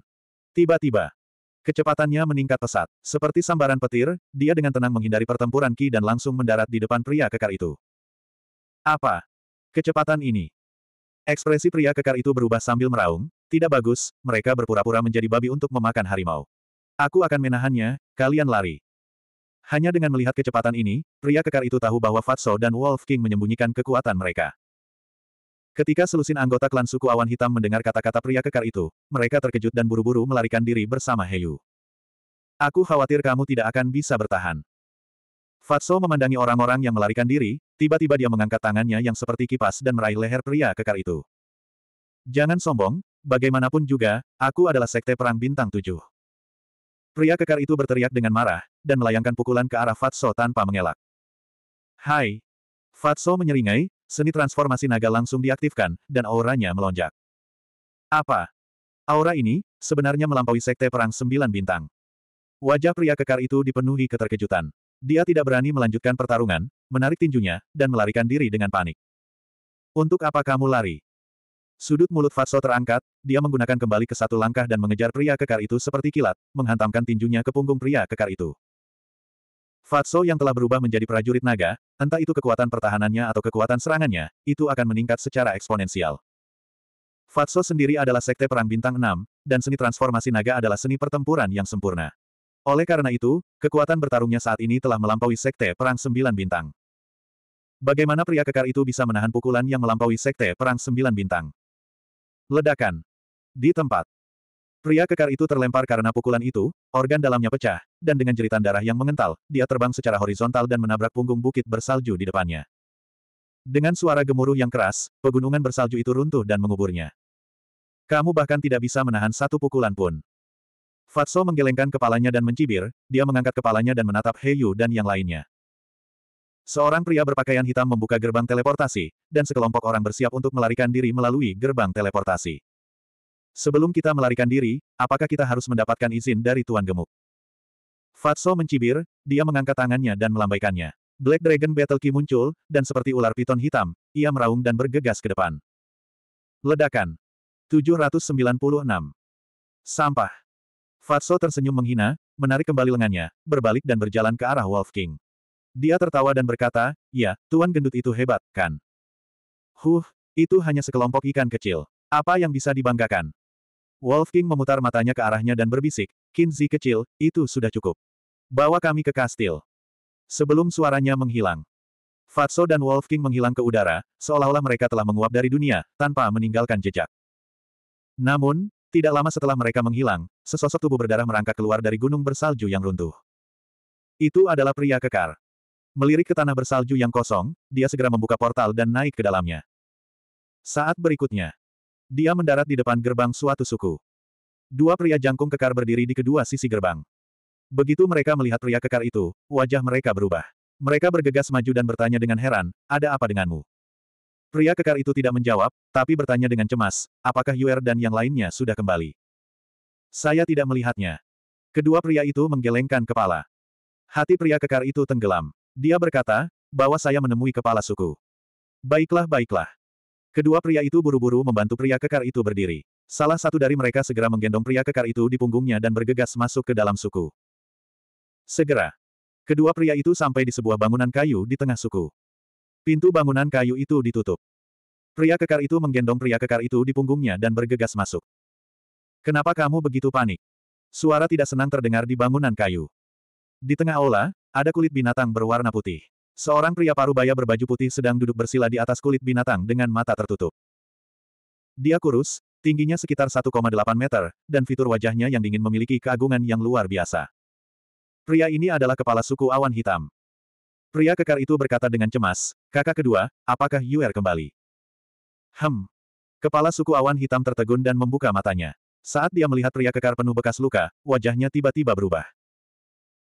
Tiba-tiba, kecepatannya meningkat pesat. Seperti sambaran petir, dia dengan tenang menghindari pertempuran Ki dan langsung mendarat di depan pria kekar itu. Apa? Kecepatan ini. Ekspresi pria kekar itu berubah sambil meraung, tidak bagus, mereka berpura-pura menjadi babi untuk memakan harimau. Aku akan menahannya, kalian lari. Hanya dengan melihat kecepatan ini, pria kekar itu tahu bahwa Fatso dan Wolf King menyembunyikan kekuatan mereka. Ketika selusin anggota klan suku awan hitam mendengar kata-kata pria kekar itu, mereka terkejut dan buru-buru melarikan diri bersama Heyu. Aku khawatir kamu tidak akan bisa bertahan. Fatso memandangi orang-orang yang melarikan diri, tiba-tiba dia mengangkat tangannya yang seperti kipas dan meraih leher pria kekar itu. Jangan sombong, bagaimanapun juga, aku adalah Sekte Perang Bintang Tujuh. Pria kekar itu berteriak dengan marah, dan melayangkan pukulan ke arah Fatso tanpa mengelak. Hai! Fatso menyeringai, seni transformasi naga langsung diaktifkan, dan auranya melonjak. Apa? Aura ini, sebenarnya melampaui sekte perang sembilan bintang. Wajah pria kekar itu dipenuhi keterkejutan. Dia tidak berani melanjutkan pertarungan, menarik tinjunya, dan melarikan diri dengan panik. Untuk apa kamu lari? Sudut mulut Fatso terangkat, dia menggunakan kembali ke satu langkah dan mengejar pria kekar itu seperti kilat, menghantamkan tinjunya ke punggung pria kekar itu. Fatso yang telah berubah menjadi prajurit naga, entah itu kekuatan pertahanannya atau kekuatan serangannya, itu akan meningkat secara eksponensial. Fatso sendiri adalah sekte perang bintang 6, dan seni transformasi naga adalah seni pertempuran yang sempurna. Oleh karena itu, kekuatan bertarungnya saat ini telah melampaui sekte perang sembilan bintang. Bagaimana pria kekar itu bisa menahan pukulan yang melampaui sekte perang sembilan bintang? Ledakan. Di tempat. Pria kekar itu terlempar karena pukulan itu, organ dalamnya pecah, dan dengan jeritan darah yang mengental, dia terbang secara horizontal dan menabrak punggung bukit bersalju di depannya. Dengan suara gemuruh yang keras, pegunungan bersalju itu runtuh dan menguburnya. Kamu bahkan tidak bisa menahan satu pukulan pun. Fatso menggelengkan kepalanya dan mencibir, dia mengangkat kepalanya dan menatap Heyu dan yang lainnya. Seorang pria berpakaian hitam membuka gerbang teleportasi, dan sekelompok orang bersiap untuk melarikan diri melalui gerbang teleportasi. Sebelum kita melarikan diri, apakah kita harus mendapatkan izin dari Tuan Gemuk? Fatso mencibir, dia mengangkat tangannya dan melambaikannya. Black Dragon Battle Key muncul, dan seperti ular piton hitam, ia meraung dan bergegas ke depan. Ledakan. 796. Sampah. Fatso tersenyum menghina, menarik kembali lengannya, berbalik dan berjalan ke arah Wolf King. Dia tertawa dan berkata, ya, Tuan Gendut itu hebat, kan? Huh, itu hanya sekelompok ikan kecil. Apa yang bisa dibanggakan? Wolf King memutar matanya ke arahnya dan berbisik, Kinzi kecil, itu sudah cukup. Bawa kami ke kastil. Sebelum suaranya menghilang. Fatso dan Wolf King menghilang ke udara, seolah-olah mereka telah menguap dari dunia, tanpa meninggalkan jejak. Namun, tidak lama setelah mereka menghilang, sesosok tubuh berdarah merangkak keluar dari gunung bersalju yang runtuh. Itu adalah pria kekar. Melirik ke tanah bersalju yang kosong, dia segera membuka portal dan naik ke dalamnya. Saat berikutnya, dia mendarat di depan gerbang suatu suku. Dua pria jangkung kekar berdiri di kedua sisi gerbang. Begitu mereka melihat pria kekar itu, wajah mereka berubah. Mereka bergegas maju dan bertanya dengan heran, ada apa denganmu? Pria kekar itu tidak menjawab, tapi bertanya dengan cemas, apakah Yuer dan yang lainnya sudah kembali? Saya tidak melihatnya. Kedua pria itu menggelengkan kepala. Hati pria kekar itu tenggelam. Dia berkata, bahwa saya menemui kepala suku. Baiklah baiklah. Kedua pria itu buru-buru membantu pria kekar itu berdiri. Salah satu dari mereka segera menggendong pria kekar itu di punggungnya dan bergegas masuk ke dalam suku. Segera. Kedua pria itu sampai di sebuah bangunan kayu di tengah suku. Pintu bangunan kayu itu ditutup. Pria kekar itu menggendong pria kekar itu di punggungnya dan bergegas masuk. Kenapa kamu begitu panik? Suara tidak senang terdengar di bangunan kayu. Di tengah aula, ada kulit binatang berwarna putih. Seorang pria parubaya berbaju putih sedang duduk bersila di atas kulit binatang dengan mata tertutup. Dia kurus, tingginya sekitar 1,8 meter, dan fitur wajahnya yang dingin memiliki keagungan yang luar biasa. Pria ini adalah kepala suku awan hitam. Pria kekar itu berkata dengan cemas, kakak kedua, apakah Yuer kembali? Hem. Kepala suku awan hitam tertegun dan membuka matanya. Saat dia melihat pria kekar penuh bekas luka, wajahnya tiba-tiba berubah.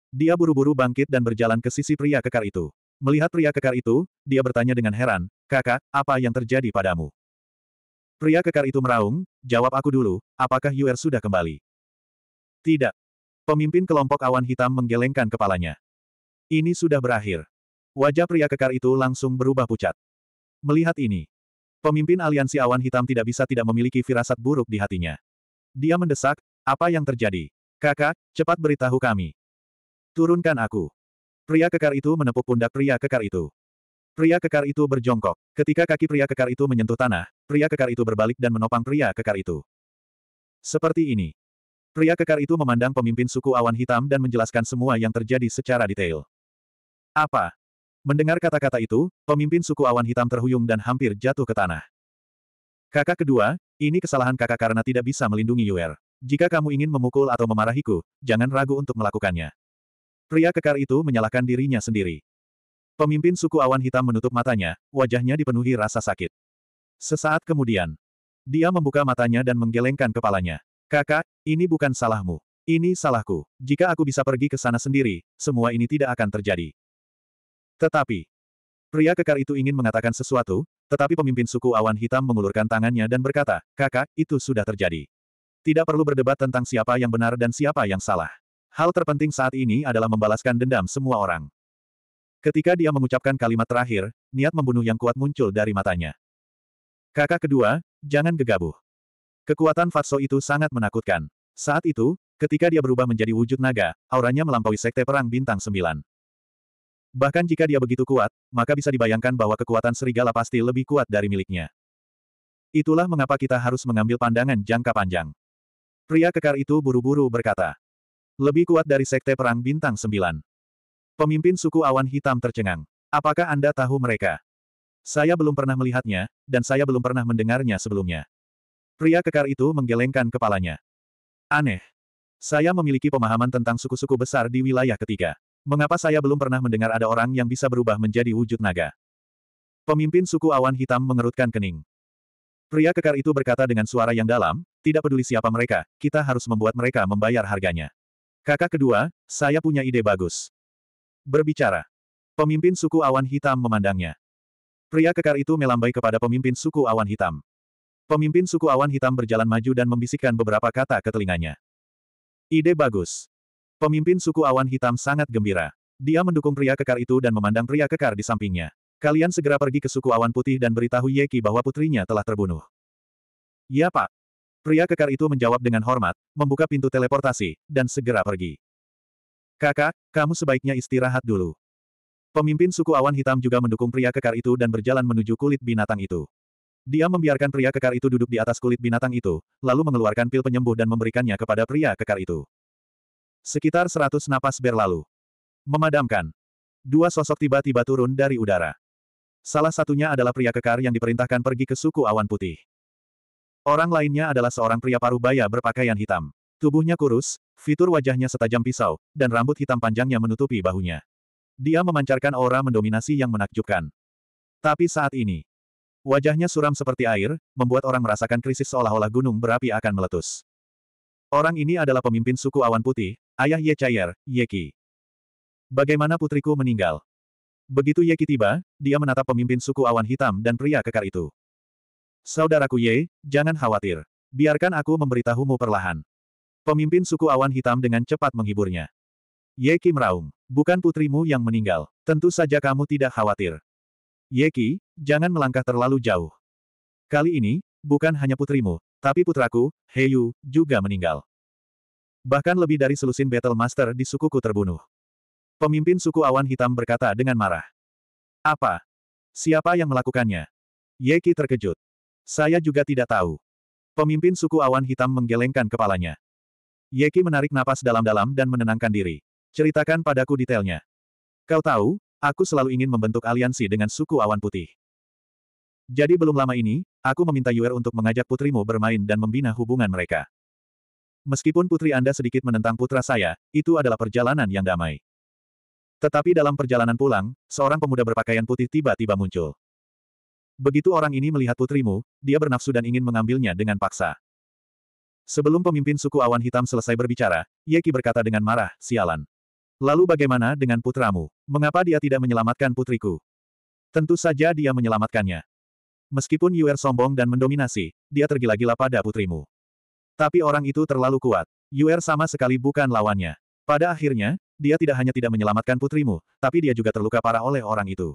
Dia buru-buru bangkit dan berjalan ke sisi pria kekar itu. Melihat pria kekar itu, dia bertanya dengan heran, kakak, apa yang terjadi padamu? Pria kekar itu meraung, jawab aku dulu, apakah Yuer sudah kembali? Tidak. Pemimpin kelompok awan hitam menggelengkan kepalanya. Ini sudah berakhir. Wajah pria kekar itu langsung berubah pucat. Melihat ini, pemimpin aliansi awan hitam tidak bisa tidak memiliki firasat buruk di hatinya. Dia mendesak, apa yang terjadi? Kakak, cepat beritahu kami. Turunkan aku. Pria kekar itu menepuk pundak pria kekar itu. Pria kekar itu berjongkok. Ketika kaki pria kekar itu menyentuh tanah, pria kekar itu berbalik dan menopang pria kekar itu. Seperti ini. Pria kekar itu memandang pemimpin suku awan hitam dan menjelaskan semua yang terjadi secara detail. Apa? Mendengar kata-kata itu, pemimpin suku awan hitam terhuyung dan hampir jatuh ke tanah. Kakak kedua, ini kesalahan kakak karena tidak bisa melindungi Yuer. Jika kamu ingin memukul atau memarahiku, jangan ragu untuk melakukannya. Pria kekar itu menyalahkan dirinya sendiri. Pemimpin suku awan hitam menutup matanya, wajahnya dipenuhi rasa sakit. Sesaat kemudian, dia membuka matanya dan menggelengkan kepalanya. Kakak, ini bukan salahmu. Ini salahku. Jika aku bisa pergi ke sana sendiri, semua ini tidak akan terjadi. Tetapi, pria kekar itu ingin mengatakan sesuatu, tetapi pemimpin suku awan hitam mengulurkan tangannya dan berkata, kakak, itu sudah terjadi. Tidak perlu berdebat tentang siapa yang benar dan siapa yang salah. Hal terpenting saat ini adalah membalaskan dendam semua orang. Ketika dia mengucapkan kalimat terakhir, niat membunuh yang kuat muncul dari matanya. Kakak kedua, jangan gegabah. Kekuatan Fatso itu sangat menakutkan. Saat itu, ketika dia berubah menjadi wujud naga, auranya melampaui sekte perang bintang sembilan. Bahkan jika dia begitu kuat, maka bisa dibayangkan bahwa kekuatan serigala pasti lebih kuat dari miliknya. Itulah mengapa kita harus mengambil pandangan jangka panjang. Pria kekar itu buru-buru berkata. Lebih kuat dari Sekte Perang Bintang Sembilan. Pemimpin suku awan hitam tercengang. Apakah Anda tahu mereka? Saya belum pernah melihatnya, dan saya belum pernah mendengarnya sebelumnya. Pria kekar itu menggelengkan kepalanya. Aneh. Saya memiliki pemahaman tentang suku-suku besar di wilayah ketiga. Mengapa saya belum pernah mendengar ada orang yang bisa berubah menjadi wujud naga? Pemimpin suku awan hitam mengerutkan kening. Pria kekar itu berkata dengan suara yang dalam, tidak peduli siapa mereka, kita harus membuat mereka membayar harganya. Kakak kedua, saya punya ide bagus. Berbicara. Pemimpin suku awan hitam memandangnya. Pria kekar itu melambai kepada pemimpin suku awan hitam. Pemimpin suku awan hitam berjalan maju dan membisikkan beberapa kata ke telinganya. Ide bagus. Pemimpin suku awan hitam sangat gembira. Dia mendukung pria kekar itu dan memandang pria kekar di sampingnya. Kalian segera pergi ke suku awan putih dan beritahu Yeki bahwa putrinya telah terbunuh. Ya pak. Pria kekar itu menjawab dengan hormat, membuka pintu teleportasi, dan segera pergi. Kakak, kamu sebaiknya istirahat dulu. Pemimpin suku awan hitam juga mendukung pria kekar itu dan berjalan menuju kulit binatang itu. Dia membiarkan pria kekar itu duduk di atas kulit binatang itu, lalu mengeluarkan pil penyembuh dan memberikannya kepada pria kekar itu. Sekitar seratus napas berlalu. Memadamkan. Dua sosok tiba-tiba turun dari udara. Salah satunya adalah pria kekar yang diperintahkan pergi ke suku awan putih. Orang lainnya adalah seorang pria paruh baya berpakaian hitam. Tubuhnya kurus, fitur wajahnya setajam pisau, dan rambut hitam panjangnya menutupi bahunya. Dia memancarkan aura mendominasi yang menakjubkan. Tapi saat ini, wajahnya suram seperti air, membuat orang merasakan krisis seolah-olah gunung berapi akan meletus. Orang ini adalah pemimpin suku awan putih, ayah Ye Chayer, Yeki. Bagaimana putriku meninggal? Begitu Yeki tiba, dia menatap pemimpin suku awan hitam dan pria kekar itu. Saudaraku Ye, jangan khawatir. Biarkan aku memberitahumu perlahan. Pemimpin suku awan hitam dengan cepat menghiburnya. Ye Qi meraung. Bukan putrimu yang meninggal. Tentu saja kamu tidak khawatir. Ye Qi, jangan melangkah terlalu jauh. Kali ini, bukan hanya putrimu, tapi putraku, He Yu, juga meninggal. Bahkan lebih dari selusin Battle Master di sukuku terbunuh. Pemimpin suku awan hitam berkata dengan marah. Apa? Siapa yang melakukannya? Ye Qi terkejut. Saya juga tidak tahu. Pemimpin suku awan hitam menggelengkan kepalanya. Yeki menarik napas dalam-dalam dan menenangkan diri. Ceritakan padaku detailnya. Kau tahu, aku selalu ingin membentuk aliansi dengan suku awan putih. Jadi belum lama ini, aku meminta Yuer untuk mengajak putrimu bermain dan membina hubungan mereka. Meskipun putri Anda sedikit menentang putra saya, itu adalah perjalanan yang damai. Tetapi dalam perjalanan pulang, seorang pemuda berpakaian putih tiba-tiba muncul. Begitu orang ini melihat putrimu, dia bernafsu dan ingin mengambilnya dengan paksa. Sebelum pemimpin suku awan hitam selesai berbicara, Yeki berkata dengan marah, sialan. Lalu bagaimana dengan putramu? Mengapa dia tidak menyelamatkan putriku? Tentu saja dia menyelamatkannya. Meskipun Yuer sombong dan mendominasi, dia tergila-gila pada putrimu. Tapi orang itu terlalu kuat. Yuer sama sekali bukan lawannya. Pada akhirnya, dia tidak hanya tidak menyelamatkan putrimu, tapi dia juga terluka parah oleh orang itu.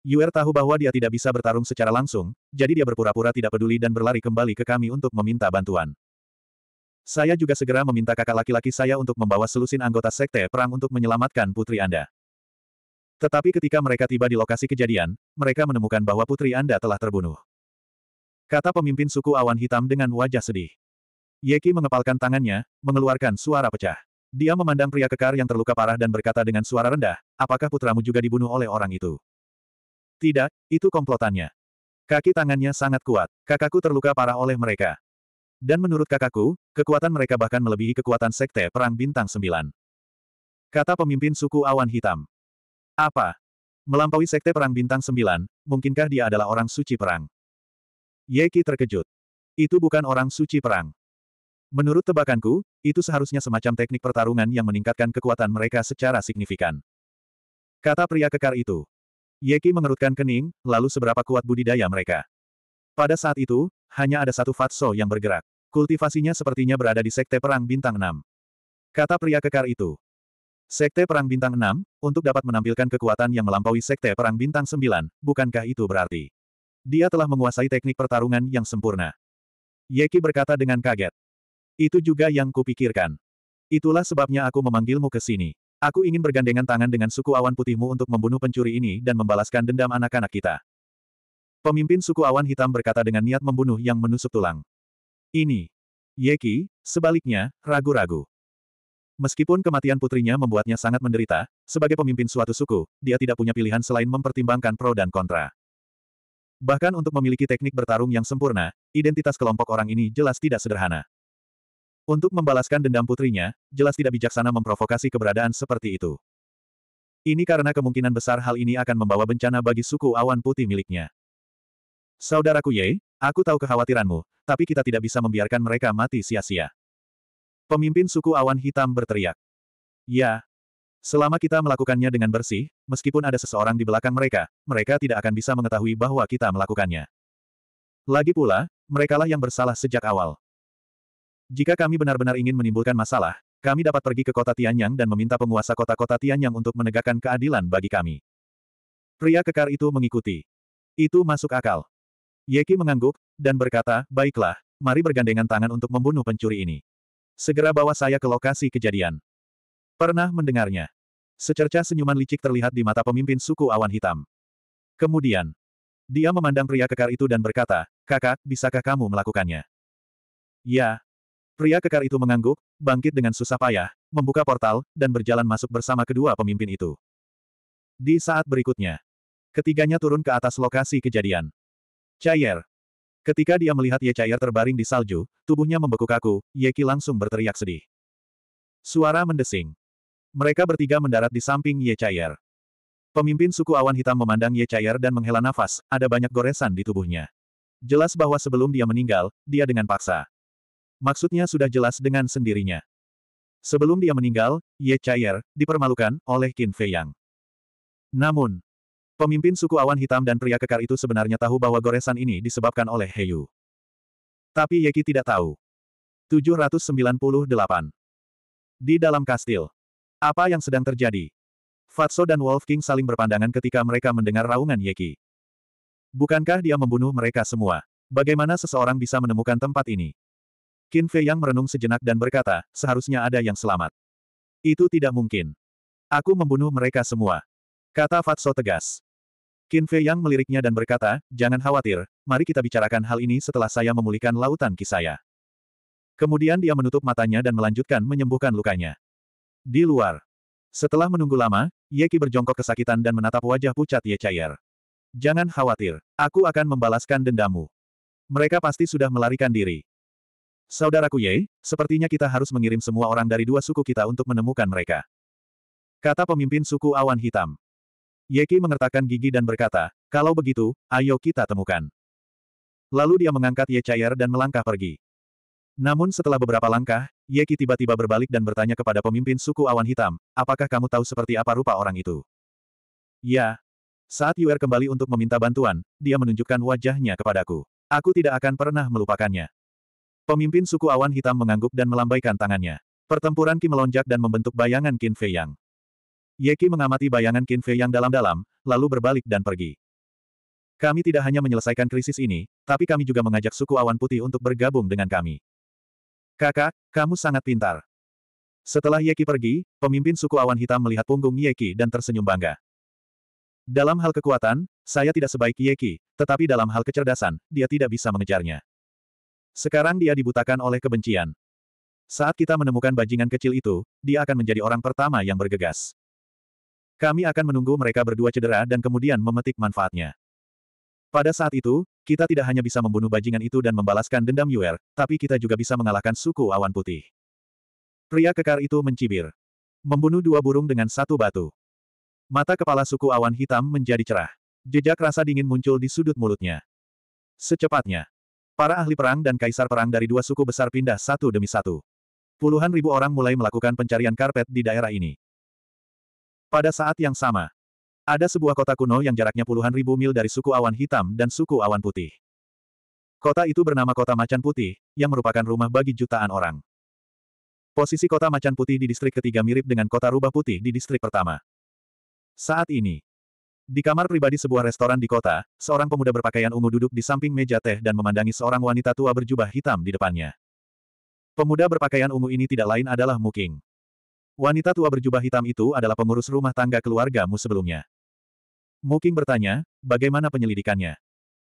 Yuer tahu bahwa dia tidak bisa bertarung secara langsung, jadi dia berpura-pura tidak peduli dan berlari kembali ke kami untuk meminta bantuan. Saya juga segera meminta kakak laki-laki saya untuk membawa selusin anggota sekte perang untuk menyelamatkan putri Anda. Tetapi ketika mereka tiba di lokasi kejadian, mereka menemukan bahwa putri Anda telah terbunuh. Kata pemimpin suku awan hitam dengan wajah sedih. Yeki mengepalkan tangannya, mengeluarkan suara pecah. Dia memandang pria kekar yang terluka parah dan berkata dengan suara rendah, apakah putramu juga dibunuh oleh orang itu? Tidak, itu komplotannya. Kaki tangannya sangat kuat. Kakakku terluka parah oleh mereka. Dan menurut kakakku, kekuatan mereka bahkan melebihi kekuatan sekte perang bintang sembilan. Kata pemimpin suku awan hitam. Apa? Melampaui sekte perang bintang sembilan, mungkinkah dia adalah orang suci perang? Yeki terkejut. Itu bukan orang suci perang. Menurut tebakanku, itu seharusnya semacam teknik pertarungan yang meningkatkan kekuatan mereka secara signifikan. Kata pria kekar itu. Yeki mengerutkan kening, lalu seberapa kuat budidaya mereka. Pada saat itu, hanya ada satu Fatso yang bergerak. Kultivasinya sepertinya berada di Sekte Perang Bintang 6. Kata pria kekar itu. Sekte Perang Bintang 6, untuk dapat menampilkan kekuatan yang melampaui Sekte Perang Bintang 9, bukankah itu berarti? Dia telah menguasai teknik pertarungan yang sempurna. Yeki berkata dengan kaget. Itu juga yang kupikirkan. Itulah sebabnya aku memanggilmu ke sini. Aku ingin bergandengan tangan dengan suku awan putihmu untuk membunuh pencuri ini dan membalaskan dendam anak-anak kita. Pemimpin suku awan hitam berkata dengan niat membunuh yang menusuk tulang. Ini. Yeki, sebaliknya, ragu-ragu. Meskipun kematian putrinya membuatnya sangat menderita, sebagai pemimpin suatu suku, dia tidak punya pilihan selain mempertimbangkan pro dan kontra. Bahkan untuk memiliki teknik bertarung yang sempurna, identitas kelompok orang ini jelas tidak sederhana. Untuk membalaskan dendam putrinya, jelas tidak bijaksana memprovokasi keberadaan seperti itu. Ini karena kemungkinan besar hal ini akan membawa bencana bagi suku awan putih miliknya. Saudaraku Ye, aku tahu kekhawatiranmu, tapi kita tidak bisa membiarkan mereka mati sia-sia. Pemimpin suku awan hitam berteriak. Ya. Selama kita melakukannya dengan bersih, meskipun ada seseorang di belakang mereka, mereka tidak akan bisa mengetahui bahwa kita melakukannya. Lagi pula, merekalah yang bersalah sejak awal. Jika kami benar-benar ingin menimbulkan masalah, kami dapat pergi ke kota Tianyang dan meminta penguasa kota-kota Tianyang untuk menegakkan keadilan bagi kami. Pria kekar itu mengikuti. Itu masuk akal. Yeki mengangguk, dan berkata, baiklah, mari bergandengan tangan untuk membunuh pencuri ini. Segera bawa saya ke lokasi kejadian. Pernah mendengarnya. Secercah senyuman licik terlihat di mata pemimpin suku awan hitam. Kemudian, dia memandang pria kekar itu dan berkata, kakak, bisakah kamu melakukannya? Ya, Pria kekar itu mengangguk, bangkit dengan susah payah, membuka portal, dan berjalan masuk bersama kedua pemimpin itu. Di saat berikutnya, ketiganya turun ke atas lokasi kejadian. Cair. Ketika dia melihat Ye Cair terbaring di salju, tubuhnya membekuk kaku, Yeki langsung berteriak sedih. Suara mendesing. Mereka bertiga mendarat di samping Ye Cair. Pemimpin suku awan hitam memandang Ye Cair dan menghela nafas, ada banyak goresan di tubuhnya. Jelas bahwa sebelum dia meninggal, dia dengan paksa Maksudnya sudah jelas dengan sendirinya. Sebelum dia meninggal, Ye Chaier, dipermalukan, oleh Qin Fei Yang. Namun, pemimpin suku awan hitam dan pria kekar itu sebenarnya tahu bahwa goresan ini disebabkan oleh Heyu. Tapi Yeki tidak tahu. 798. Di dalam kastil. Apa yang sedang terjadi? Fatso dan Wolf King saling berpandangan ketika mereka mendengar raungan Yeki. Bukankah dia membunuh mereka semua? Bagaimana seseorang bisa menemukan tempat ini? Qin Fei Yang merenung sejenak dan berkata, seharusnya ada yang selamat. Itu tidak mungkin. Aku membunuh mereka semua. Kata Fatso tegas. Qin Fei Yang meliriknya dan berkata, jangan khawatir, mari kita bicarakan hal ini setelah saya memulihkan lautan ki saya. Kemudian dia menutup matanya dan melanjutkan menyembuhkan lukanya. Di luar. Setelah menunggu lama, Ye Qi berjongkok kesakitan dan menatap wajah pucat Ye Chaier. Jangan khawatir, aku akan membalaskan dendamu. Mereka pasti sudah melarikan diri. Saudaraku Ye, sepertinya kita harus mengirim semua orang dari dua suku kita untuk menemukan mereka. Kata pemimpin suku awan hitam. Yeki mengertakkan gigi dan berkata, kalau begitu, ayo kita temukan. Lalu dia mengangkat Ye Chair dan melangkah pergi. Namun setelah beberapa langkah, Yeki tiba-tiba berbalik dan bertanya kepada pemimpin suku awan hitam, apakah kamu tahu seperti apa rupa orang itu? Ya. Saat Yuer kembali untuk meminta bantuan, dia menunjukkan wajahnya kepadaku. Aku tidak akan pernah melupakannya. Pemimpin suku awan hitam mengangguk dan melambaikan tangannya. Pertempuran Qi melonjak dan membentuk bayangan Qin Fei Yang. Yeki mengamati bayangan Qin Fei Yang dalam-dalam, lalu berbalik dan pergi. Kami tidak hanya menyelesaikan krisis ini, tapi kami juga mengajak suku awan putih untuk bergabung dengan kami. Kakak, kamu sangat pintar. Setelah Yeki pergi, pemimpin suku awan hitam melihat punggung Yeki dan tersenyum bangga. Dalam hal kekuatan, saya tidak sebaik Yeki, tetapi dalam hal kecerdasan, dia tidak bisa mengejarnya. Sekarang dia dibutakan oleh kebencian. Saat kita menemukan bajingan kecil itu, dia akan menjadi orang pertama yang bergegas. Kami akan menunggu mereka berdua cedera dan kemudian memetik manfaatnya. Pada saat itu, kita tidak hanya bisa membunuh bajingan itu dan membalaskan dendam Yuer, tapi kita juga bisa mengalahkan suku awan putih. Pria kekar itu mencibir. Membunuh dua burung dengan satu batu. Mata kepala suku awan hitam menjadi cerah. Jejak rasa dingin muncul di sudut mulutnya. Secepatnya, para ahli perang dan kaisar perang dari dua suku besar pindah satu demi satu. Puluhan ribu orang mulai melakukan pencarian karpet di daerah ini. Pada saat yang sama, ada sebuah kota kuno yang jaraknya puluhan ribu mil dari suku awan hitam dan suku awan putih. Kota itu bernama Kota Macan Putih, yang merupakan rumah bagi jutaan orang. Posisi Kota Macan Putih di distrik ketiga mirip dengan Kota Rubah Putih di distrik pertama. Saat ini, di kamar pribadi sebuah restoran di kota, seorang pemuda berpakaian ungu duduk di samping meja teh dan memandangi seorang wanita tua berjubah hitam di depannya. Pemuda berpakaian ungu ini tidak lain adalah Muking. Wanita tua berjubah hitam itu adalah pengurus rumah tangga keluargamu sebelumnya. Muking bertanya, bagaimana penyelidikannya?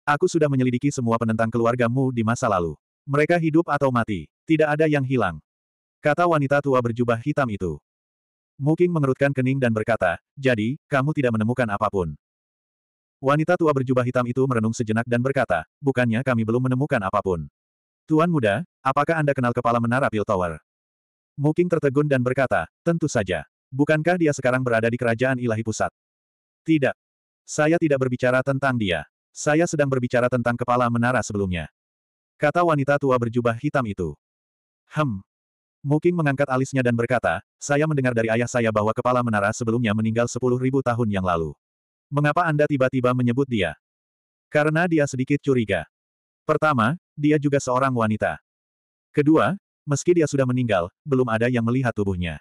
Aku sudah menyelidiki semua penentang keluargamu di masa lalu. Mereka hidup atau mati. Tidak ada yang hilang. Kata wanita tua berjubah hitam itu. Muking mengerutkan kening dan berkata, jadi, kamu tidak menemukan apa pun. Wanita tua berjubah hitam itu merenung sejenak dan berkata, bukannya kami belum menemukan apa pun. Tuan muda, apakah Anda kenal kepala menara Pil Tower? Muking tertegun dan berkata, tentu saja. Bukankah dia sekarang berada di kerajaan ilahi pusat? Tidak. Saya tidak berbicara tentang dia. Saya sedang berbicara tentang kepala menara sebelumnya. Kata wanita tua berjubah hitam itu. Hem. Muking mengangkat alisnya dan berkata, saya mendengar dari ayah saya bahwa kepala menara sebelumnya meninggal sepuluh ribu tahun yang lalu. Mengapa Anda tiba-tiba menyebut dia? Karena dia sedikit curiga. Pertama, dia juga seorang wanita. Kedua, meski dia sudah meninggal, belum ada yang melihat tubuhnya.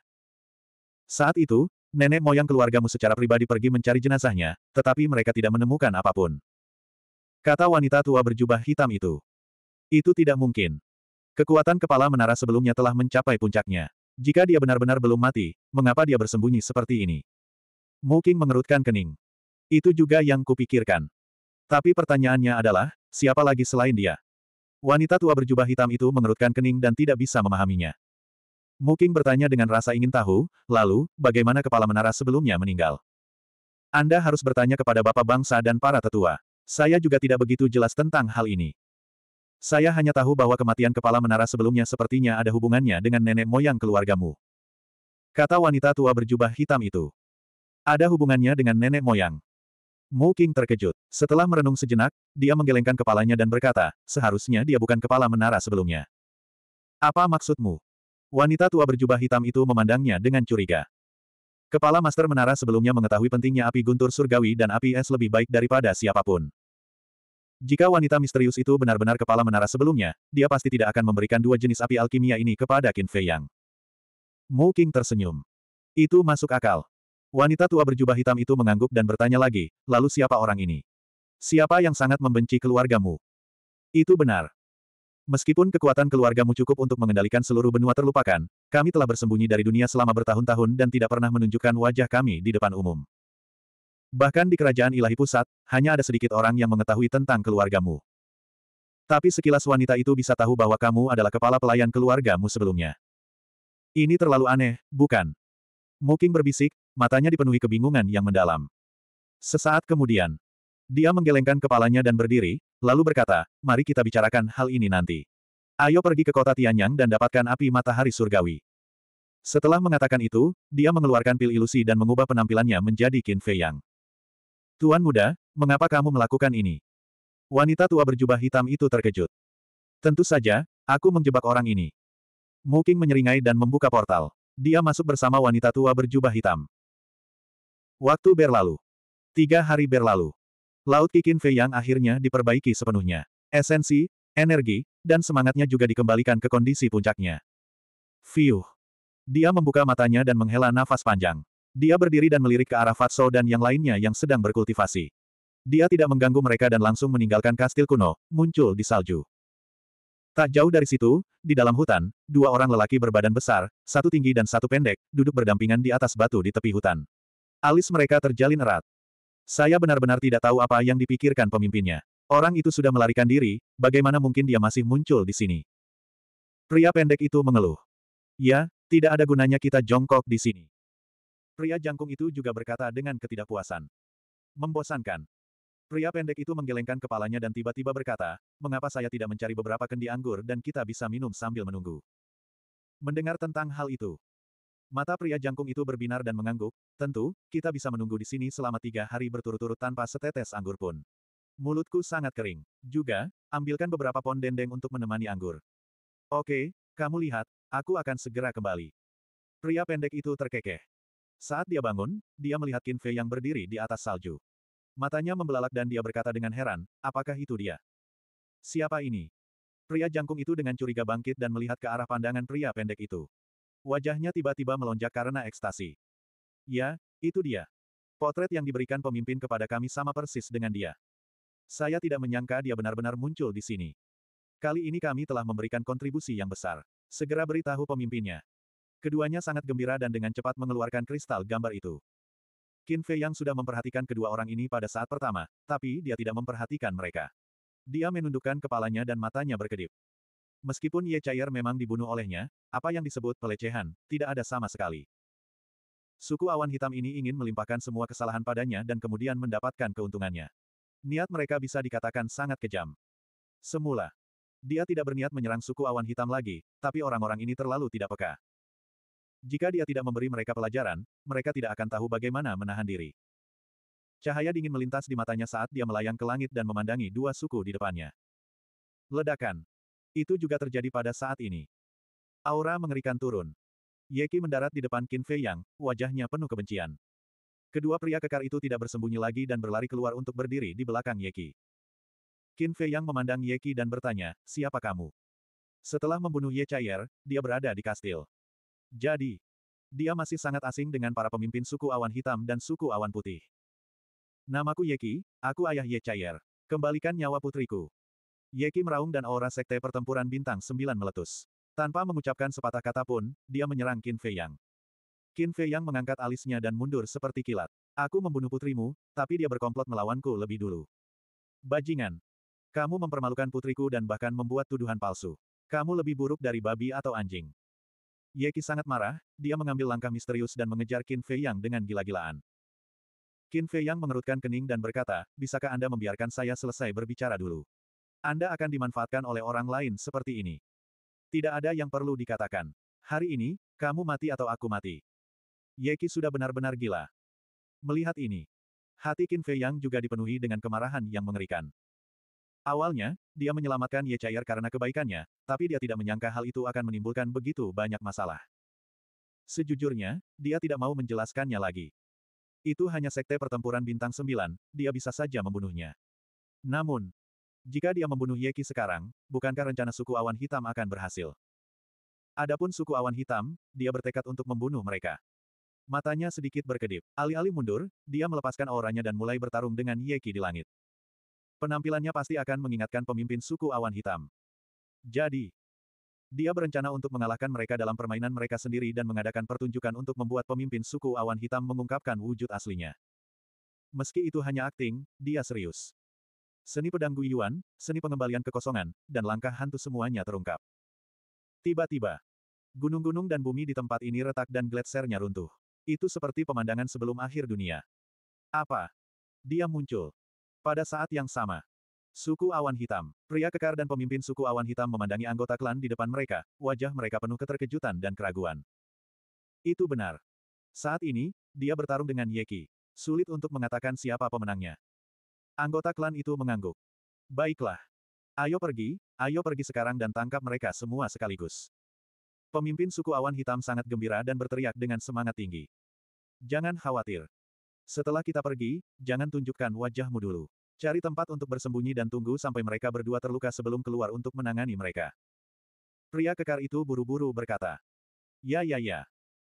Saat itu, Nenek moyang keluargamu secara pribadi pergi mencari jenazahnya, tetapi mereka tidak menemukan apa pun. Kata wanita tua berjubah hitam itu. Itu tidak mungkin. Kekuatan kepala menara sebelumnya telah mencapai puncaknya. Jika dia benar-benar belum mati, mengapa dia bersembunyi seperti ini? Muking mengerutkan kening. Itu juga yang kupikirkan. Tapi pertanyaannya adalah, siapa lagi selain dia? Wanita tua berjubah hitam itu mengerutkan kening dan tidak bisa memahaminya. Muking bertanya dengan rasa ingin tahu, lalu, bagaimana kepala menara sebelumnya meninggal? Anda harus bertanya kepada bapak bangsa dan para tetua. Saya juga tidak begitu jelas tentang hal ini. Saya hanya tahu bahwa kematian kepala menara sebelumnya sepertinya ada hubungannya dengan nenek moyang keluargamu. Kata wanita tua berjubah hitam itu. Ada hubungannya dengan nenek moyang. Mu King terkejut. Setelah merenung sejenak, dia menggelengkan kepalanya dan berkata, seharusnya dia bukan kepala menara sebelumnya. Apa maksudmu? Wanita tua berjubah hitam itu memandangnya dengan curiga. Kepala Master Menara sebelumnya mengetahui pentingnya api guntur surgawi dan api es lebih baik daripada siapa pun. Jika wanita misterius itu benar-benar kepala menara sebelumnya, dia pasti tidak akan memberikan dua jenis api alkimia ini kepada Qin Fei Yang. Mu King tersenyum. Itu masuk akal. Wanita tua berjubah hitam itu mengangguk dan bertanya lagi, lalu siapa orang ini? Siapa yang sangat membenci keluargamu? Itu benar. Meskipun kekuatan keluargamu cukup untuk mengendalikan seluruh benua terlupakan, kami telah bersembunyi dari dunia selama bertahun-tahun dan tidak pernah menunjukkan wajah kami di depan umum. Bahkan di kerajaan ilahi pusat, hanya ada sedikit orang yang mengetahui tentang keluargamu. Tapi sekilas wanita itu bisa tahu bahwa kamu adalah kepala pelayan keluargamu sebelumnya. Ini terlalu aneh, bukan? Muking berbisik, matanya dipenuhi kebingungan yang mendalam. Sesaat kemudian, dia menggelengkan kepalanya dan berdiri, lalu berkata, mari kita bicarakan hal ini nanti. Ayo pergi ke kota Tianyang dan dapatkan api matahari surgawi. Setelah mengatakan itu, dia mengeluarkan pil ilusi dan mengubah penampilannya menjadi Qin Fei Yang. Tuan muda, mengapa kamu melakukan ini? Wanita tua berjubah hitam itu terkejut. Tentu saja, aku menjebak orang ini. Muking menyeringai dan membuka portal. Dia masuk bersama wanita tua berjubah hitam. Waktu berlalu. Tiga hari berlalu. Laut Kikin Fei yang akhirnya diperbaiki sepenuhnya. Esensi, energi, dan semangatnya juga dikembalikan ke kondisi puncaknya. Fiuh. Dia membuka matanya dan menghela nafas panjang. Dia berdiri dan melirik ke arah Fatso dan yang lainnya yang sedang berkultivasi. Dia tidak mengganggu mereka dan langsung meninggalkan kastil kuno, muncul di salju. Tak jauh dari situ, di dalam hutan, dua orang lelaki berbadan besar, satu tinggi dan satu pendek, duduk berdampingan di atas batu di tepi hutan. Alis mereka terjalin erat. Saya benar-benar tidak tahu apa yang dipikirkan pemimpinnya. Orang itu sudah melarikan diri, bagaimana mungkin dia masih muncul di sini? Pria pendek itu mengeluh. Ya, tidak ada gunanya kita jongkok di sini. Pria jangkung itu juga berkata dengan ketidakpuasan. Membosankan. Pria pendek itu menggelengkan kepalanya dan tiba-tiba berkata, mengapa saya tidak mencari beberapa kendi anggur dan kita bisa minum sambil menunggu. Mendengar tentang hal itu. Mata pria jangkung itu berbinar dan mengangguk, tentu, kita bisa menunggu di sini selama tiga hari berturut-turut tanpa setetes anggur pun. Mulutku sangat kering. Juga, ambilkan beberapa pon dendeng untuk menemani anggur. Oke, kamu lihat, aku akan segera kembali. Pria pendek itu terkekeh. Saat dia bangun, dia melihat Qin Fei yang berdiri di atas salju. Matanya membelalak dan dia berkata dengan heran, apakah itu dia? Siapa ini? Pria jangkung itu dengan curiga bangkit dan melihat ke arah pandangan pria pendek itu. Wajahnya tiba-tiba melonjak karena ekstasi. Ya, itu dia. Potret yang diberikan pemimpin kepada kami sama persis dengan dia. Saya tidak menyangka dia benar-benar muncul di sini. Kali ini kami telah memberikan kontribusi yang besar. Segera beritahu pemimpinnya. Keduanya sangat gembira dan dengan cepat mengeluarkan kristal gambar itu. Qin Fei Yang sudah memperhatikan kedua orang ini pada saat pertama, tapi dia tidak memperhatikan mereka. Dia menundukkan kepalanya dan matanya berkedip. Meskipun Ye Chair memang dibunuh olehnya, apa yang disebut pelecehan, tidak ada sama sekali. Suku awan hitam ini ingin melimpahkan semua kesalahan padanya dan kemudian mendapatkan keuntungannya. Niat mereka bisa dikatakan sangat kejam. Semula, dia tidak berniat menyerang suku awan hitam lagi, tapi orang-orang ini terlalu tidak peka. Jika dia tidak memberi mereka pelajaran, mereka tidak akan tahu bagaimana menahan diri. Cahaya dingin melintas di matanya saat dia melayang ke langit dan memandangi dua suku di depannya. Ledakan. Itu juga terjadi pada saat ini. Aura mengerikan turun. Yeki mendarat di depan Qin Fei Yang, wajahnya penuh kebencian. Kedua pria kekar itu tidak bersembunyi lagi dan berlari keluar untuk berdiri di belakang Yeki. Qin Fei Yang memandang Yeki dan bertanya, siapa kamu? Setelah membunuh Ye Chayer, dia berada di kastil. Jadi, dia masih sangat asing dengan para pemimpin suku awan hitam dan suku awan putih. Namaku Yeki, aku ayah Ye Chayer. Kembalikan nyawa putriku. Yeki meraung dan aura sekte pertempuran bintang sembilan meletus. Tanpa mengucapkan sepatah kata pun, dia menyerang Qin Fei Yang. Qin Fei Yang mengangkat alisnya dan mundur seperti kilat. Aku membunuh putrimu, tapi dia berkomplot melawanku lebih dulu. Bajingan. Kamu mempermalukan putriku dan bahkan membuat tuduhan palsu. Kamu lebih buruk dari babi atau anjing. Yeki sangat marah, dia mengambil langkah misterius dan mengejar Qin Fei Yang dengan gila-gilaan. Qin Fei Yang mengerutkan kening dan berkata, bisakah Anda membiarkan saya selesai berbicara dulu? Anda akan dimanfaatkan oleh orang lain seperti ini. Tidak ada yang perlu dikatakan. Hari ini, kamu mati atau aku mati. Yeki sudah benar-benar gila. Melihat ini, hati Qin Fei Yang juga dipenuhi dengan kemarahan yang mengerikan. Awalnya, dia menyelamatkan Ye Chair karena kebaikannya, tapi dia tidak menyangka hal itu akan menimbulkan begitu banyak masalah. Sejujurnya, dia tidak mau menjelaskannya lagi. Itu hanya sekte pertempuran bintang sembilan, dia bisa saja membunuhnya. Namun, jika dia membunuh Yeki sekarang, bukankah rencana suku awan hitam akan berhasil? Adapun suku awan hitam, dia bertekad untuk membunuh mereka. Matanya sedikit berkedip. Alih-alih mundur, dia melepaskan auranya dan mulai bertarung dengan Yeki di langit. Penampilannya pasti akan mengingatkan pemimpin suku awan hitam. Jadi, dia berencana untuk mengalahkan mereka dalam permainan mereka sendiri dan mengadakan pertunjukan untuk membuat pemimpin suku awan hitam mengungkapkan wujud aslinya. Meski itu hanya akting, dia serius. Seni pedang Yuan, seni pengembalian kekosongan, dan langkah hantu semuanya terungkap. Tiba-tiba, gunung-gunung dan bumi di tempat ini retak dan gletsernya runtuh. Itu seperti pemandangan sebelum akhir dunia. Apa? Dia muncul. Pada saat yang sama, suku awan hitam, pria kekar dan pemimpin suku awan hitam memandangi anggota klan di depan mereka, wajah mereka penuh keterkejutan dan keraguan. Itu benar. Saat ini, dia bertarung dengan Yeki. Sulit untuk mengatakan siapa pemenangnya. Anggota klan itu mengangguk. Baiklah. Ayo pergi, ayo pergi sekarang dan tangkap mereka semua sekaligus. Pemimpin suku awan hitam sangat gembira dan berteriak dengan semangat tinggi. Jangan khawatir. Setelah kita pergi, jangan tunjukkan wajahmu dulu. Cari tempat untuk bersembunyi dan tunggu sampai mereka berdua terluka sebelum keluar untuk menangani mereka. Pria kekar itu buru-buru berkata. Ya ya ya.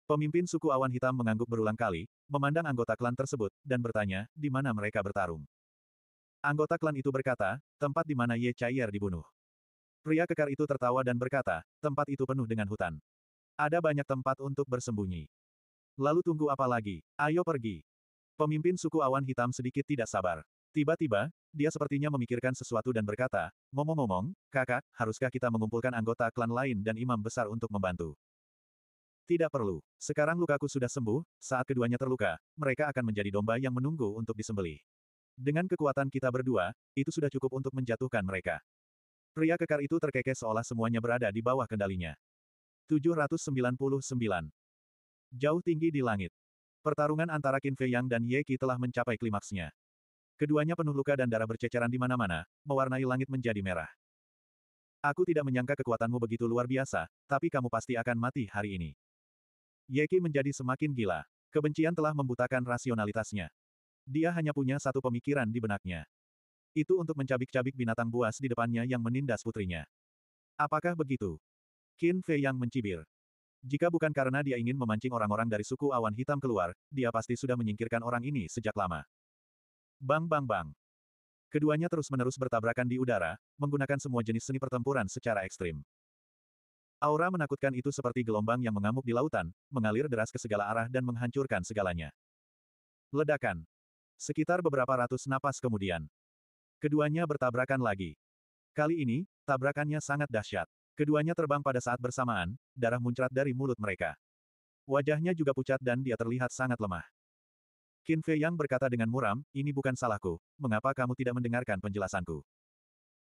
Pemimpin suku awan hitam mengangguk berulang kali, memandang anggota klan tersebut, dan bertanya, di mana mereka bertarung. Anggota klan itu berkata, tempat di mana Ye Chaier dibunuh. Pria kekar itu tertawa dan berkata, tempat itu penuh dengan hutan. Ada banyak tempat untuk bersembunyi. Lalu tunggu apa lagi? Ayo pergi. Pemimpin suku awan hitam sedikit tidak sabar. Tiba-tiba, dia sepertinya memikirkan sesuatu dan berkata, ngomong-ngomong, kakak, haruskah kita mengumpulkan anggota klan lain dan imam besar untuk membantu? Tidak perlu. Sekarang lukaku sudah sembuh, saat keduanya terluka, mereka akan menjadi domba yang menunggu untuk disembelih. Dengan kekuatan kita berdua, itu sudah cukup untuk menjatuhkan mereka. Pria kekar itu terkekeh seolah semuanya berada di bawah kendalinya. 799. Jauh tinggi di langit. Pertarungan antara Qin Fei Yang dan Ye Qi telah mencapai klimaksnya. Keduanya penuh luka dan darah berceceran di mana-mana, mewarnai langit menjadi merah. Aku tidak menyangka kekuatanmu begitu luar biasa, tapi kamu pasti akan mati hari ini. Ye Qi menjadi semakin gila. Kebencian telah membutakan rasionalitasnya. Dia hanya punya satu pemikiran di benaknya. Itu untuk mencabik-cabik binatang buas di depannya yang menindas putrinya. Apakah begitu? Qin Fei yang mencibir. Jika bukan karena dia ingin memancing orang-orang dari suku awan hitam keluar, dia pasti sudah menyingkirkan orang ini sejak lama. Bang bang bang. Keduanya terus-menerus bertabrakan di udara, menggunakan semua jenis seni pertempuran secara ekstrim. Aura menakutkan itu seperti gelombang yang mengamuk di lautan, mengalir deras ke segala arah dan menghancurkan segalanya. Ledakan. Sekitar beberapa ratus napas kemudian, Keduanya bertabrakan lagi. Kali ini, tabrakannya sangat dahsyat. Keduanya terbang pada saat bersamaan, darah muncrat dari mulut mereka. Wajahnya juga pucat dan dia terlihat sangat lemah. Qin Fei Yang berkata dengan muram, ini bukan salahku, mengapa kamu tidak mendengarkan penjelasanku?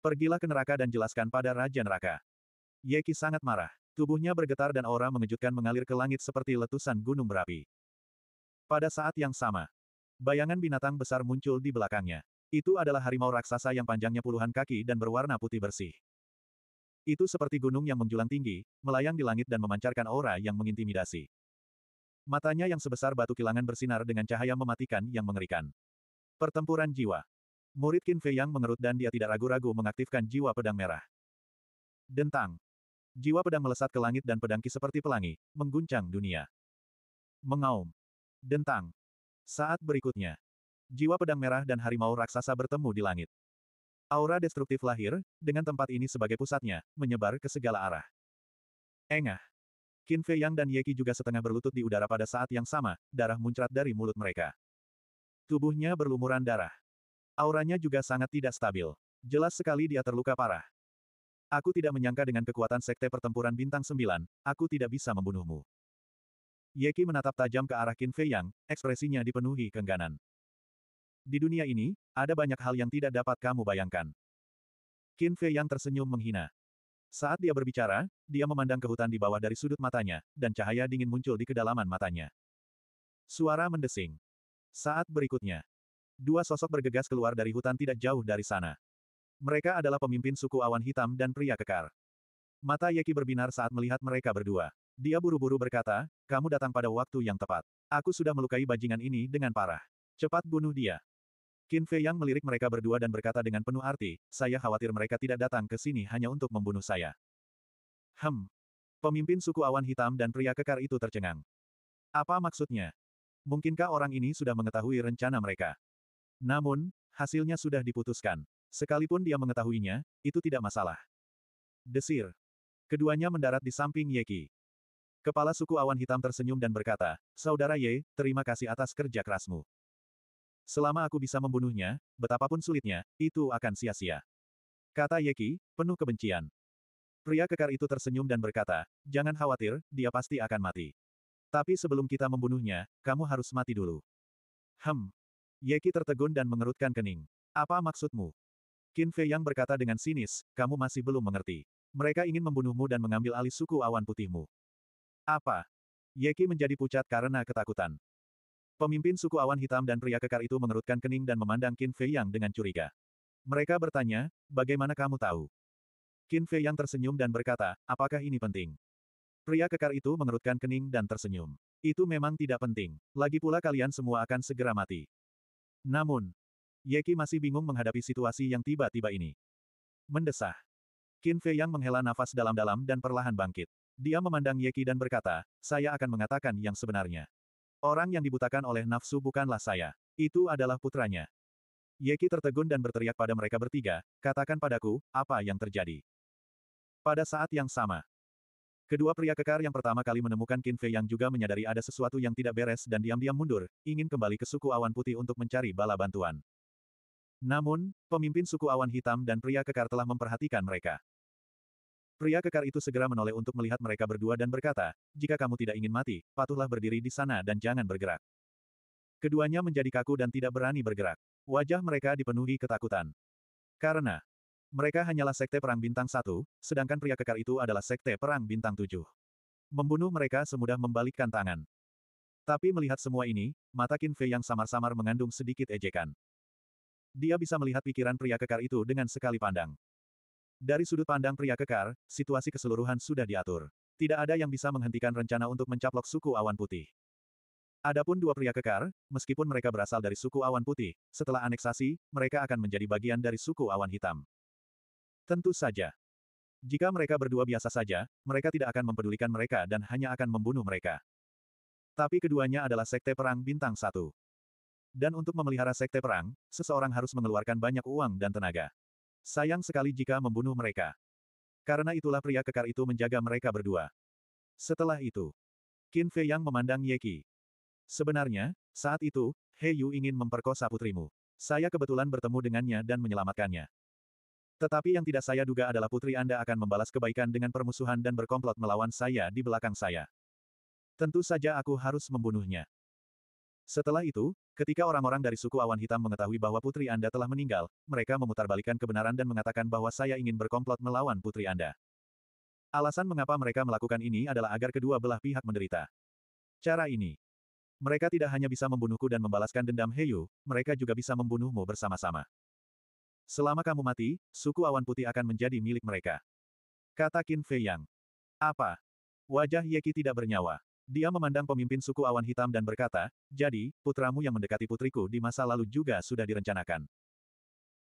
Pergilah ke neraka dan jelaskan pada Raja Neraka. Ye Qi sangat marah. Tubuhnya bergetar dan aura mengejutkan mengalir ke langit seperti letusan gunung berapi. Pada saat yang sama, bayangan binatang besar muncul di belakangnya. Itu adalah harimau raksasa yang panjangnya puluhan kaki dan berwarna putih bersih. Itu seperti gunung yang menjulang tinggi, melayang di langit dan memancarkan aura yang mengintimidasi. Matanya yang sebesar batu kilangan bersinar dengan cahaya mematikan yang mengerikan. Pertempuran jiwa. Murid Qin Fei Yang mengerut dan dia tidak ragu-ragu mengaktifkan jiwa pedang merah. Dentang. Jiwa pedang melesat ke langit dan pedang ki seperti pelangi, mengguncang dunia. Mengaum. Dentang. Saat berikutnya, jiwa pedang merah dan harimau raksasa bertemu di langit. Aura destruktif lahir, dengan tempat ini sebagai pusatnya, menyebar ke segala arah. Engah. Qin Fei Yang dan Ye Qi juga setengah berlutut di udara pada saat yang sama, darah muncrat dari mulut mereka. Tubuhnya berlumuran darah. Auranya juga sangat tidak stabil. Jelas sekali dia terluka parah. Aku tidak menyangka dengan kekuatan Sekte Pertempuran Bintang Sembilan, aku tidak bisa membunuhmu. Ye Qi menatap tajam ke arah Qin Fei Yang, ekspresinya dipenuhi kengganan. Di dunia ini, ada banyak hal yang tidak dapat kamu bayangkan. Qin Fei yang tersenyum menghina. Saat dia berbicara, dia memandang ke hutan di bawah dari sudut matanya, dan cahaya dingin muncul di kedalaman matanya. Suara mendesing. Saat berikutnya, dua sosok bergegas keluar dari hutan tidak jauh dari sana. Mereka adalah pemimpin suku awan hitam dan pria kekar. Mata Yeki berbinar saat melihat mereka berdua. Dia buru-buru berkata, kamu datang pada waktu yang tepat. Aku sudah melukai bajingan ini dengan parah. Cepat bunuh dia. Qin Fei Yang melirik mereka berdua dan berkata dengan penuh arti, saya khawatir mereka tidak datang ke sini hanya untuk membunuh saya. Hem. Pemimpin suku awan hitam dan pria kekar itu tercengang. Apa maksudnya? Mungkinkah orang ini sudah mengetahui rencana mereka? Namun, hasilnya sudah diputuskan. Sekalipun dia mengetahuinya, itu tidak masalah. Desir. Keduanya mendarat di samping Yeki. Kepala suku awan hitam tersenyum dan berkata, Saudara Ye, terima kasih atas kerja kerasmu. Selama aku bisa membunuhnya, betapapun sulitnya, itu akan sia-sia. Kata Yeki, penuh kebencian. Pria kekar itu tersenyum dan berkata, jangan khawatir, dia pasti akan mati. Tapi sebelum kita membunuhnya, kamu harus mati dulu. Hem. Yeki tertegun dan mengerutkan kening. Apa maksudmu? Qin Fei yang berkata dengan sinis, kamu masih belum mengerti. Mereka ingin membunuhmu dan mengambil alih suku awan putihmu. Apa? Yeki menjadi pucat karena ketakutan. Pemimpin suku awan hitam dan pria kekar itu mengerutkan kening dan memandang Qin Fei Yang dengan curiga. Mereka bertanya, bagaimana kamu tahu? Qin Fei Yang tersenyum dan berkata, apakah ini penting? Pria kekar itu mengerutkan kening dan tersenyum. Itu memang tidak penting. Lagi pula kalian semua akan segera mati. Namun, Yeki masih bingung menghadapi situasi yang tiba-tiba ini. Mendesah. Qin Fei Yang menghela nafas dalam-dalam dan perlahan bangkit. Dia memandang Yeki dan berkata, saya akan mengatakan yang sebenarnya. Orang yang dibutakan oleh nafsu bukanlah saya. Itu adalah putranya. Yeki tertegun dan berteriak pada mereka bertiga, katakan padaku, apa yang terjadi. Pada saat yang sama, Kedua pria kekar yang pertama kali menemukan Qin Fei yang juga menyadari ada sesuatu yang tidak beres dan diam-diam mundur, ingin kembali ke suku awan putih untuk mencari bala bantuan. Namun, pemimpin suku awan hitam dan pria kekar telah memperhatikan mereka. Pria kekar itu segera menoleh untuk melihat mereka berdua dan berkata, jika kamu tidak ingin mati, patuhlah berdiri di sana dan jangan bergerak. Keduanya menjadi kaku dan tidak berani bergerak. Wajah mereka dipenuhi ketakutan. Karena, mereka hanyalah Sekte Perang Bintang Satu, sedangkan pria kekar itu adalah Sekte Perang Bintang Tujuh. Membunuh mereka semudah membalikkan tangan. Tapi melihat semua ini, mata Qin Fei yang samar-samar mengandung sedikit ejekan. Dia bisa melihat pikiran pria kekar itu dengan sekali pandang. Dari sudut pandang pria kekar, situasi keseluruhan sudah diatur. Tidak ada yang bisa menghentikan rencana untuk mencaplok suku awan putih. Adapun dua pria kekar, meskipun mereka berasal dari suku awan putih, setelah aneksasi, mereka akan menjadi bagian dari suku awan hitam. Tentu saja. Jika mereka berdua biasa saja, mereka tidak akan mempedulikan mereka dan hanya akan membunuh mereka. Tapi keduanya adalah Sekte Perang Bintang Satu. Dan untuk memelihara Sekte Perang, seseorang harus mengeluarkan banyak uang dan tenaga. Sayang sekali jika membunuh mereka. Karena itulah pria kekar itu menjaga mereka berdua. Setelah itu, Qin Fei Yang memandang Yeki. Sebenarnya, saat itu, He Yu ingin memperkosa putrimu. Saya kebetulan bertemu dengannya dan menyelamatkannya. Tetapi yang tidak saya duga adalah putri Anda akan membalas kebaikan dengan permusuhan dan berkomplot melawan saya di belakang saya. Tentu saja aku harus membunuhnya. Setelah itu, ketika orang-orang dari suku awan hitam mengetahui bahwa putri Anda telah meninggal, mereka memutarbalikkan kebenaran dan mengatakan bahwa saya ingin berkomplot melawan putri Anda. Alasan mengapa mereka melakukan ini adalah agar kedua belah pihak menderita. Cara ini, mereka tidak hanya bisa membunuhku dan membalaskan dendam Heyu, mereka juga bisa membunuhmu bersama-sama. Selama kamu mati, suku awan putih akan menjadi milik mereka. Kata Qin Fei Yang. Apa? Wajah Yeki tidak bernyawa. Dia memandang pemimpin suku awan hitam dan berkata, jadi, putramu yang mendekati putriku di masa lalu juga sudah direncanakan.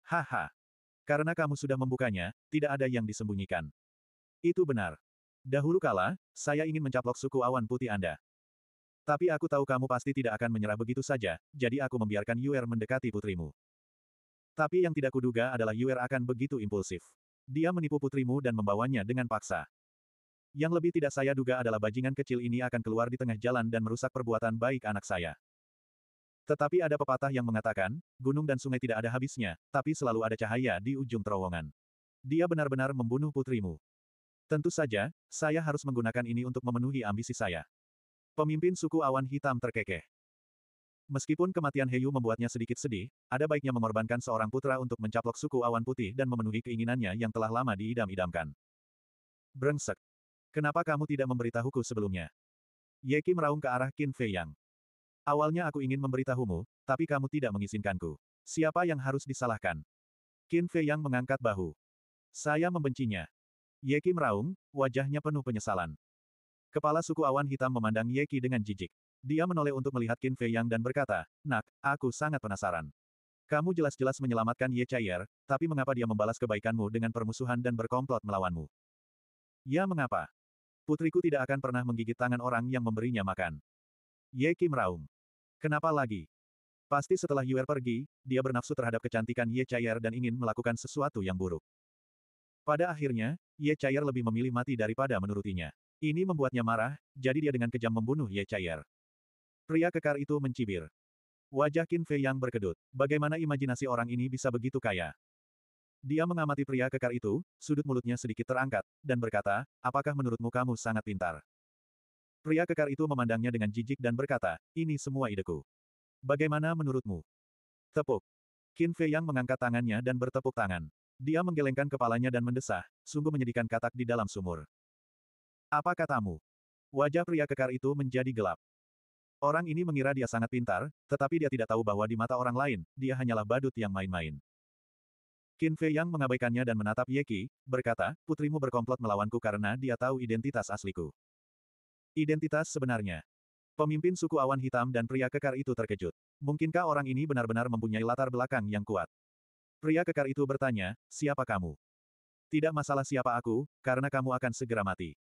Haha. Karena kamu sudah membukanya, tidak ada yang disembunyikan. Itu benar. Dahulu kala, saya ingin mencaplok suku awan putih Anda. Tapi aku tahu kamu pasti tidak akan menyerah begitu saja, jadi aku membiarkan Yuer mendekati putrimu. Tapi yang tidak kuduga adalah Yuer akan begitu impulsif. Dia menipu putrimu dan membawanya dengan paksa. Yang lebih tidak saya duga adalah bajingan kecil ini akan keluar di tengah jalan dan merusak perbuatan baik anak saya. Tetapi ada pepatah yang mengatakan, gunung dan sungai tidak ada habisnya, tapi selalu ada cahaya di ujung terowongan. Dia benar-benar membunuh putrimu. Tentu saja, saya harus menggunakan ini untuk memenuhi ambisi saya. Pemimpin suku awan hitam terkekeh. Meskipun kematian Heyu membuatnya sedikit sedih, ada baiknya mengorbankan seorang putra untuk mencaplok suku awan putih dan memenuhi keinginannya yang telah lama diidam-idamkan. Brengsek. Kenapa kamu tidak memberitahuku sebelumnya? Yeki meraung ke arah Qin Fei Yang. Awalnya aku ingin memberitahumu, tapi kamu tidak mengizinkanku. Siapa yang harus disalahkan? Qin Fei Yang mengangkat bahu. Saya membencinya. Yeki meraung, wajahnya penuh penyesalan. Kepala suku awan hitam memandang Yeki dengan jijik. Dia menoleh untuk melihat Qin Fei Yang dan berkata, Nak, aku sangat penasaran. Kamu jelas-jelas menyelamatkan Ye Chaier, tapi mengapa dia membalas kebaikanmu dengan permusuhan dan berkomplot melawanmu? Ya mengapa? Putriku tidak akan pernah menggigit tangan orang yang memberinya makan. Ye Qi meraung. Kenapa lagi? Pasti setelah Yuer pergi, dia bernafsu terhadap kecantikan Ye Chaier dan ingin melakukan sesuatu yang buruk. Pada akhirnya, Ye Chaier lebih memilih mati daripada menurutinya. Ini membuatnya marah, jadi dia dengan kejam membunuh Ye Chaier. Pria kekar itu mencibir. Wajah Qin Fei yang berkedut. Bagaimana imajinasi orang ini bisa begitu kaya? Dia mengamati pria kekar itu, sudut mulutnya sedikit terangkat, dan berkata, apakah menurutmu kamu sangat pintar? Pria kekar itu memandangnya dengan jijik dan berkata, ini semua ideku. Bagaimana menurutmu? Tepuk. Qin Fei yang mengangkat tangannya dan bertepuk tangan. Dia menggelengkan kepalanya dan mendesah, sungguh menyedihkan katak di dalam sumur. Apa katamu? Wajah pria kekar itu menjadi gelap. Orang ini mengira dia sangat pintar, tetapi dia tidak tahu bahwa di mata orang lain, dia hanyalah badut yang main-main. Qin Fei Yang mengabaikannya dan menatap Ye Qi, berkata, putrimu berkomplot melawanku karena dia tahu identitas asliku. Identitas sebenarnya. Pemimpin suku awan hitam dan pria kekar itu terkejut. Mungkinkah orang ini benar-benar mempunyai latar belakang yang kuat? Pria kekar itu bertanya, siapa kamu? Tidak masalah siapa aku, karena kamu akan segera mati.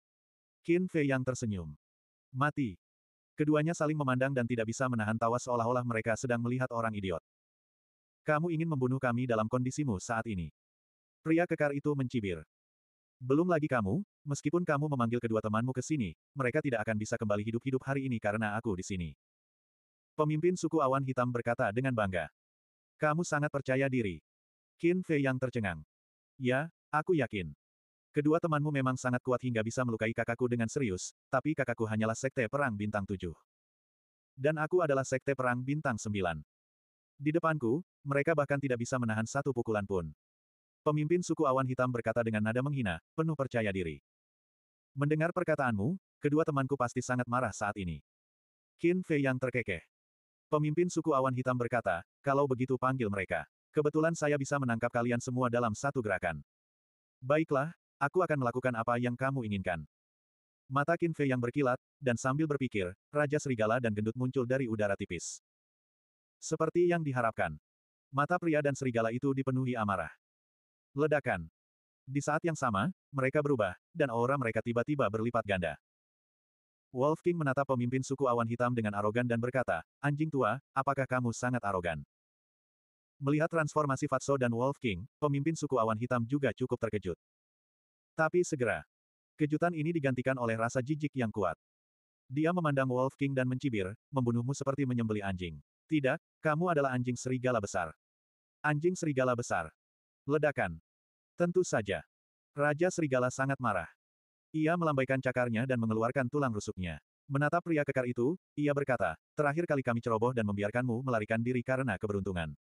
Qin Fei Yang tersenyum. Mati. Keduanya saling memandang dan tidak bisa menahan tawa seolah-olah mereka sedang melihat orang idiot. Kamu ingin membunuh kami dalam kondisimu saat ini. Pria kekar itu mencibir. Belum lagi kamu, meskipun kamu memanggil kedua temanmu ke sini, mereka tidak akan bisa kembali hidup-hidup hari ini karena aku di sini. Pemimpin suku awan hitam berkata dengan bangga. Kamu sangat percaya diri. Qin Fei yang tercengang. Ya, aku yakin. Kedua temanmu memang sangat kuat hingga bisa melukai kakakku dengan serius, tapi kakakku hanyalah sekte perang bintang tujuh. Dan aku adalah sekte perang bintang sembilan. Di depanku, mereka bahkan tidak bisa menahan satu pukulan pun. Pemimpin suku awan hitam berkata dengan nada menghina, penuh percaya diri. Mendengar perkataanmu, kedua temanku pasti sangat marah saat ini. Qin Fei yang terkekeh. Pemimpin suku awan hitam berkata, kalau begitu panggil mereka. Kebetulan saya bisa menangkap kalian semua dalam satu gerakan. Baiklah, aku akan melakukan apa yang kamu inginkan. Mata Qin Fei yang berkilat, dan sambil berpikir, Raja Serigala dan gendut muncul dari udara tipis. Seperti yang diharapkan. Mata pria dan serigala itu dipenuhi amarah. Ledakan. Di saat yang sama, mereka berubah, dan aura mereka tiba-tiba berlipat ganda. Wolf King menatap pemimpin suku awan hitam dengan arogan dan berkata, Anjing tua, apakah kamu sangat arogan? Melihat transformasi Fatso dan Wolf King, pemimpin suku awan hitam juga cukup terkejut. Tapi segera, kejutan ini digantikan oleh rasa jijik yang kuat. Dia memandang Wolf King dan mencibir, membunuhmu seperti menyembeli anjing. Tidak, kamu adalah anjing serigala besar. Anjing serigala besar. Ledakan. Tentu saja. Raja serigala sangat marah. Ia melambaikan cakarnya dan mengeluarkan tulang rusuknya. Menatap pria kekar itu, ia berkata, terakhir kali kami ceroboh dan membiarkanmu melarikan diri karena keberuntungan.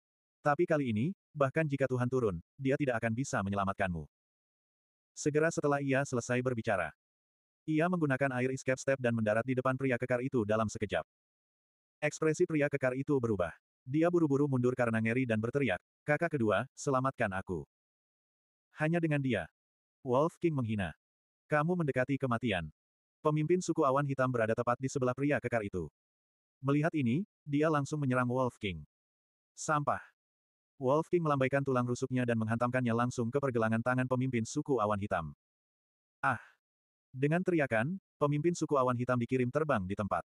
Tapi kali ini, bahkan jika Tuhan turun, dia tidak akan bisa menyelamatkanmu. Segera setelah ia selesai berbicara. Ia menggunakan air escape step dan mendarat di depan pria kekar itu dalam sekejap. Ekspresi pria kekar itu berubah. Dia buru-buru mundur karena ngeri dan berteriak, kakak kedua, selamatkan aku. Hanya dengan dia. Wolf King menghina. Kamu mendekati kematian. Pemimpin suku awan hitam berada tepat di sebelah pria kekar itu. Melihat ini, dia langsung menyerang Wolf King. Sampah. Wolf King melambaikan tulang rusuknya dan menghantamkannya langsung ke pergelangan tangan pemimpin suku awan hitam. Ah! Dengan teriakan, pemimpin suku awan hitam dikirim terbang di tempat.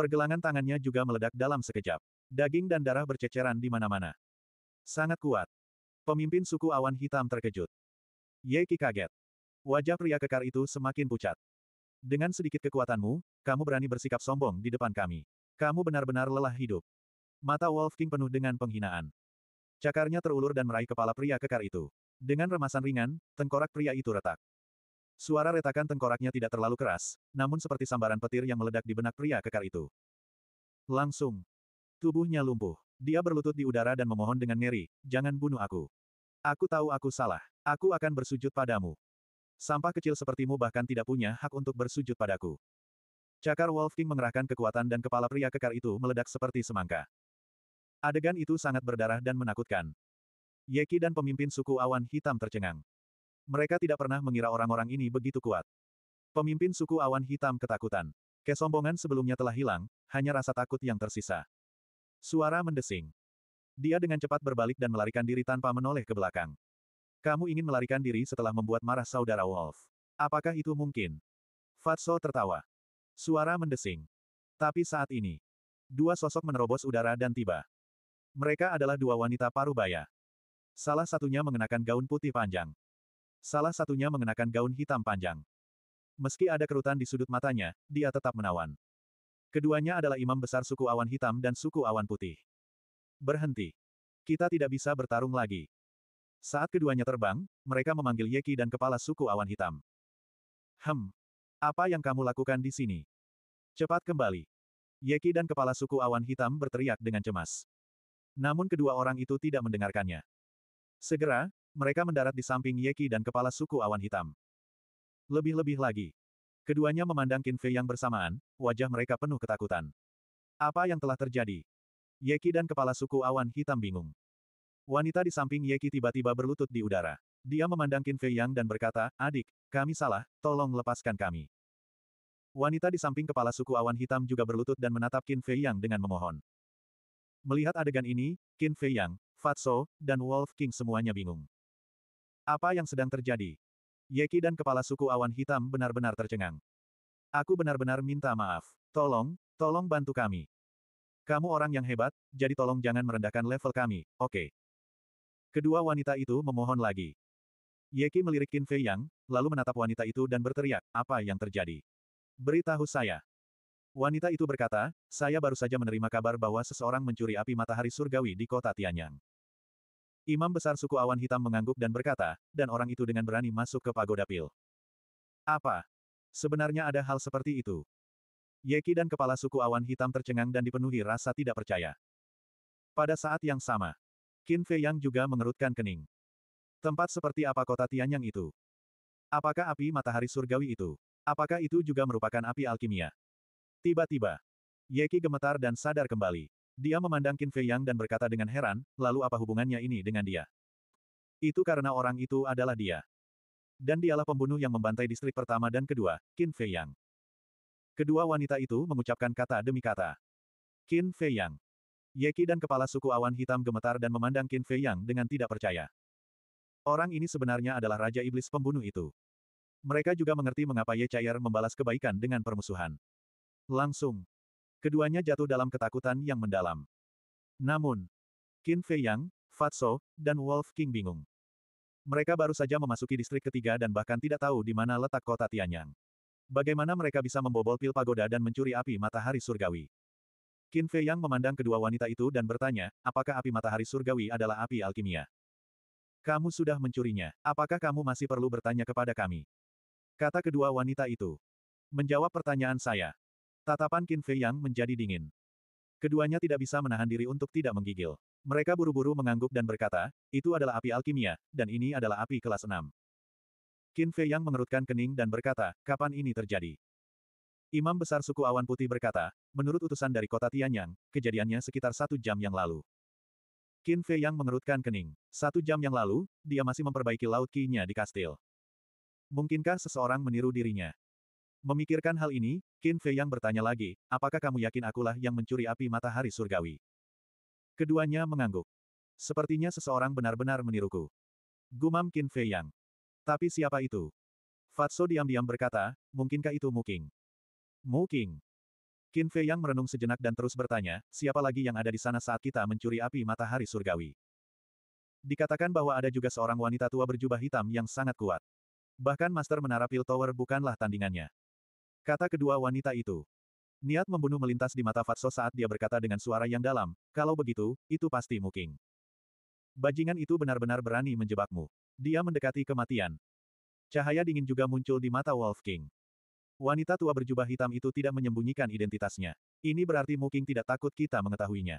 Pergelangan tangannya juga meledak dalam sekejap. Daging dan darah berceceran di mana-mana. Sangat kuat. Pemimpin suku awan hitam terkejut. Yeki kaget. Wajah pria kekar itu semakin pucat. Dengan sedikit kekuatanmu, kamu berani bersikap sombong di depan kami. Kamu benar-benar lelah hidup. Mata Wolf King penuh dengan penghinaan. Cakarnya terulur dan meraih kepala pria kekar itu. Dengan remasan ringan, tengkorak pria itu retak. Suara retakan tengkoraknya tidak terlalu keras, namun seperti sambaran petir yang meledak di benak pria kekar itu. Langsung. Tubuhnya lumpuh. Dia berlutut di udara dan memohon dengan ngeri, jangan bunuh aku. Aku tahu aku salah. Aku akan bersujud padamu. Sampah kecil sepertimu bahkan tidak punya hak untuk bersujud padaku. Cakar Wolf King mengerahkan kekuatan dan kepala pria kekar itu meledak seperti semangka. Adegan itu sangat berdarah dan menakutkan. Yeki dan pemimpin suku awan hitam tercengang. Mereka tidak pernah mengira orang-orang ini begitu kuat. Pemimpin suku awan hitam ketakutan. Kesombongan sebelumnya telah hilang, hanya rasa takut yang tersisa. Suara mendesing. Dia dengan cepat berbalik dan melarikan diri tanpa menoleh ke belakang. Kamu ingin melarikan diri setelah membuat marah saudara Wolf. Apakah itu mungkin? Fatso tertawa. Suara mendesing. Tapi saat ini, dua sosok menerobos udara dan tiba. Mereka adalah dua wanita paruh baya. Salah satunya mengenakan gaun putih panjang. Salah satunya mengenakan gaun hitam panjang. Meski ada kerutan di sudut matanya, dia tetap menawan. Keduanya adalah imam besar suku awan hitam dan suku awan putih. Berhenti. Kita tidak bisa bertarung lagi. Saat keduanya terbang, mereka memanggil Yeki dan kepala suku awan hitam. Hem. Apa yang kamu lakukan di sini? Cepat kembali. Yeki dan kepala suku awan hitam berteriak dengan cemas. Namun kedua orang itu tidak mendengarkannya. Segera, mereka mendarat di samping Yeki dan kepala suku awan hitam. Lebih-lebih lagi. Keduanya memandang Qin Fei yang bersamaan, wajah mereka penuh ketakutan. Apa yang telah terjadi? Yeki dan kepala suku awan hitam bingung. Wanita di samping Yeki tiba-tiba berlutut di udara. Dia memandang Qin Fei Yang dan berkata, adik, kami salah, tolong lepaskan kami. Wanita di samping kepala suku awan hitam juga berlutut dan menatap Qin Fei Yang dengan memohon. Melihat adegan ini, Qin Fei Yang, Fatso, dan Wolf King semuanya bingung. Apa yang sedang terjadi? Yeki dan kepala suku awan hitam benar-benar tercengang. Aku benar-benar minta maaf. Tolong, tolong bantu kami. Kamu orang yang hebat, jadi tolong jangan merendahkan level kami, oke? Kedua wanita itu memohon lagi. Yeki melirik Qin Fei Yang, lalu menatap wanita itu dan berteriak, apa yang terjadi? Beritahu saya. Wanita itu berkata, saya baru saja menerima kabar bahwa seseorang mencuri api matahari surgawi di kota Tianyang. Imam besar suku awan hitam mengangguk dan berkata, dan orang itu dengan berani masuk ke pagoda pil. Apa? Sebenarnya ada hal seperti itu. Yeki dan kepala suku awan hitam tercengang dan dipenuhi rasa tidak percaya. Pada saat yang sama, Qin Fei Yang juga mengerutkan kening. Tempat seperti apa kota Tianyang itu? Apakah api matahari surgawi itu? Apakah itu juga merupakan api alkimia? Tiba-tiba, Yeki gemetar dan sadar kembali. Dia memandang Qin Fei Yang dan berkata dengan heran, lalu apa hubungannya ini dengan dia? Itu karena orang itu adalah dia. Dan dialah pembunuh yang membantai distrik pertama dan kedua, Qin Fei Yang. Kedua wanita itu mengucapkan kata demi kata. Qin Fei Yang. Yeki dan kepala suku awan hitam gemetar dan memandang Qin Fei Yang dengan tidak percaya. Orang ini sebenarnya adalah Raja Iblis pembunuh itu. Mereka juga mengerti mengapa Ye Chair membalas kebaikan dengan permusuhan. Langsung. Keduanya jatuh dalam ketakutan yang mendalam. Namun, Qin Fei Yang, Fatso, dan Wolf King bingung. Mereka baru saja memasuki distrik ketiga dan bahkan tidak tahu di mana letak kota Tianyang. Bagaimana mereka bisa membobol pil pagoda dan mencuri api matahari surgawi? Qin Fei Yang memandang kedua wanita itu dan bertanya, apakah api matahari surgawi adalah api alkimia? Kamu sudah mencurinya. Apakah kamu masih perlu bertanya kepada kami? Kata kedua wanita itu. Menjawab pertanyaan saya. Tatapan Qin Fei Yang menjadi dingin. Keduanya tidak bisa menahan diri untuk tidak menggigil. Mereka buru-buru mengangguk dan berkata, itu adalah api alkimia, dan ini adalah api kelas 6. Qin Fei Yang mengerutkan kening dan berkata, kapan ini terjadi? Imam besar suku awan putih berkata, menurut utusan dari kota Tianyang, kejadiannya sekitar satu jam yang lalu. Qin Fei Yang mengerutkan kening. Satu jam yang lalu, dia masih memperbaiki laut ki-nya di kastil. Mungkinkah seseorang meniru dirinya? Memikirkan hal ini, Qin Fei Yang bertanya lagi, apakah kamu yakin akulah yang mencuri api matahari surgawi? Keduanya mengangguk. Sepertinya seseorang benar-benar meniruku. Gumam Qin Fei Yang. Tapi siapa itu? Fatso diam-diam berkata, mungkinkah itu Muking? Muking. Qin Fei yang merenung sejenak dan terus bertanya, siapa lagi yang ada di sana saat kita mencuri api matahari surgawi? Dikatakan bahwa ada juga seorang wanita tua berjubah hitam yang sangat kuat. Bahkan Master Menara Pil Tower bukanlah tandingannya. Kata kedua wanita itu. Niat membunuh melintas di mata Fatso saat dia berkata dengan suara yang dalam, kalau begitu, itu pasti Muking. Bajingan itu benar-benar berani menjebakmu. Dia mendekati kematian. Cahaya dingin juga muncul di mata Wolf King. Wanita tua berjubah hitam itu tidak menyembunyikan identitasnya. Ini berarti Muking tidak takut kita mengetahuinya.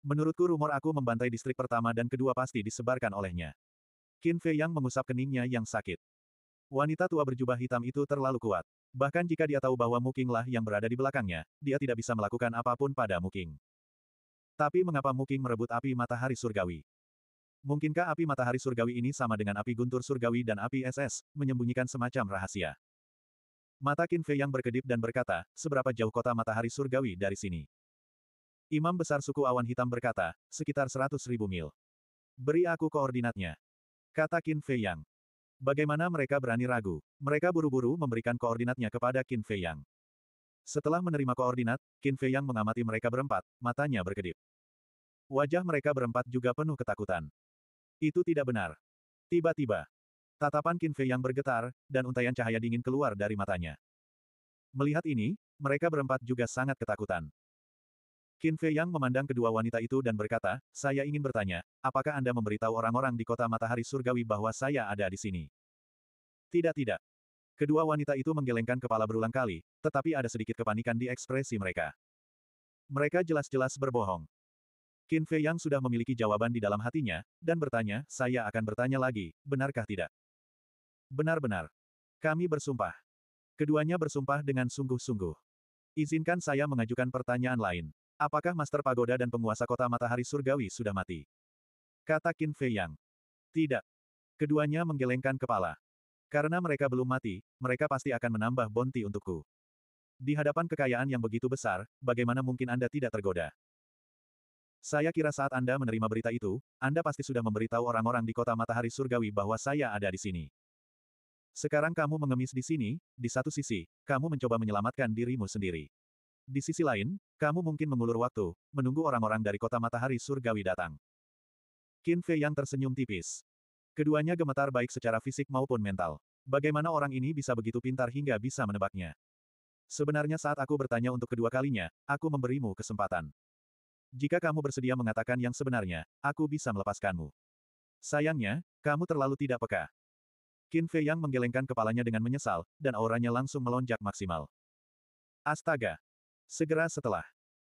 Menurutku rumor aku membantai distrik pertama dan kedua pasti disebarkan olehnya. Qin Fei yang mengusap keningnya yang sakit. Wanita tua berjubah hitam itu terlalu kuat. Bahkan jika dia tahu bahwa Muking lah yang berada di belakangnya, dia tidak bisa melakukan apa pun pada Muking. Tapi mengapa Muking merebut api matahari surgawi? Mungkinkah api matahari surgawi ini sama dengan api guntur surgawi dan api SS, menyembunyikan semacam rahasia? Mata Qin Fei yang berkedip dan berkata, seberapa jauh kota matahari surgawi dari sini? Imam besar suku awan hitam berkata, sekitar seratus ribu mil. Beri aku koordinatnya. Kata Qin Fei Yang. Bagaimana mereka berani ragu? Mereka buru-buru memberikan koordinatnya kepada Qin Fei Yang. Setelah menerima koordinat, Qin Fei Yang mengamati mereka berempat, matanya berkedip. Wajah mereka berempat juga penuh ketakutan. Itu tidak benar. Tiba-tiba, tatapan Qin Fei yang bergetar, dan untayan cahaya dingin keluar dari matanya. Melihat ini, mereka berempat juga sangat ketakutan. Qin Fei Yang memandang kedua wanita itu dan berkata, saya ingin bertanya, apakah Anda memberitahu orang-orang di kota matahari surgawi bahwa saya ada di sini? Tidak-tidak. Kedua wanita itu menggelengkan kepala berulang kali, tetapi ada sedikit kepanikan di ekspresi mereka. Mereka jelas-jelas berbohong. Qin Fei Yang sudah memiliki jawaban di dalam hatinya, dan bertanya, saya akan bertanya lagi, benarkah tidak? Benar-benar. Kami bersumpah. Keduanya bersumpah dengan sungguh-sungguh. Izinkan saya mengajukan pertanyaan lain. Apakah Master Pagoda dan penguasa kota matahari surgawi sudah mati? Kata Qin Fei Yang. Tidak. Keduanya menggelengkan kepala. Karena mereka belum mati, mereka pasti akan menambah bonti untukku. Di hadapan kekayaan yang begitu besar, bagaimana mungkin Anda tidak tergoda? Saya kira saat Anda menerima berita itu, Anda pasti sudah memberitahu orang-orang di kota matahari surgawi bahwa saya ada di sini. Sekarang kamu mengemis di sini, di satu sisi, kamu mencoba menyelamatkan dirimu sendiri. Di sisi lain, kamu mungkin mengulur waktu, menunggu orang-orang dari kota matahari surgawi datang. Qin Fei yang tersenyum tipis. Keduanya gemetar baik secara fisik maupun mental. Bagaimana orang ini bisa begitu pintar hingga bisa menebaknya? Sebenarnya saat aku bertanya untuk kedua kalinya, aku memberimu kesempatan. Jika kamu bersedia mengatakan yang sebenarnya, aku bisa melepaskanmu. Sayangnya, kamu terlalu tidak peka. Qin Fei yang menggelengkan kepalanya dengan menyesal, dan auranya langsung melonjak maksimal. Astaga! Segera setelah.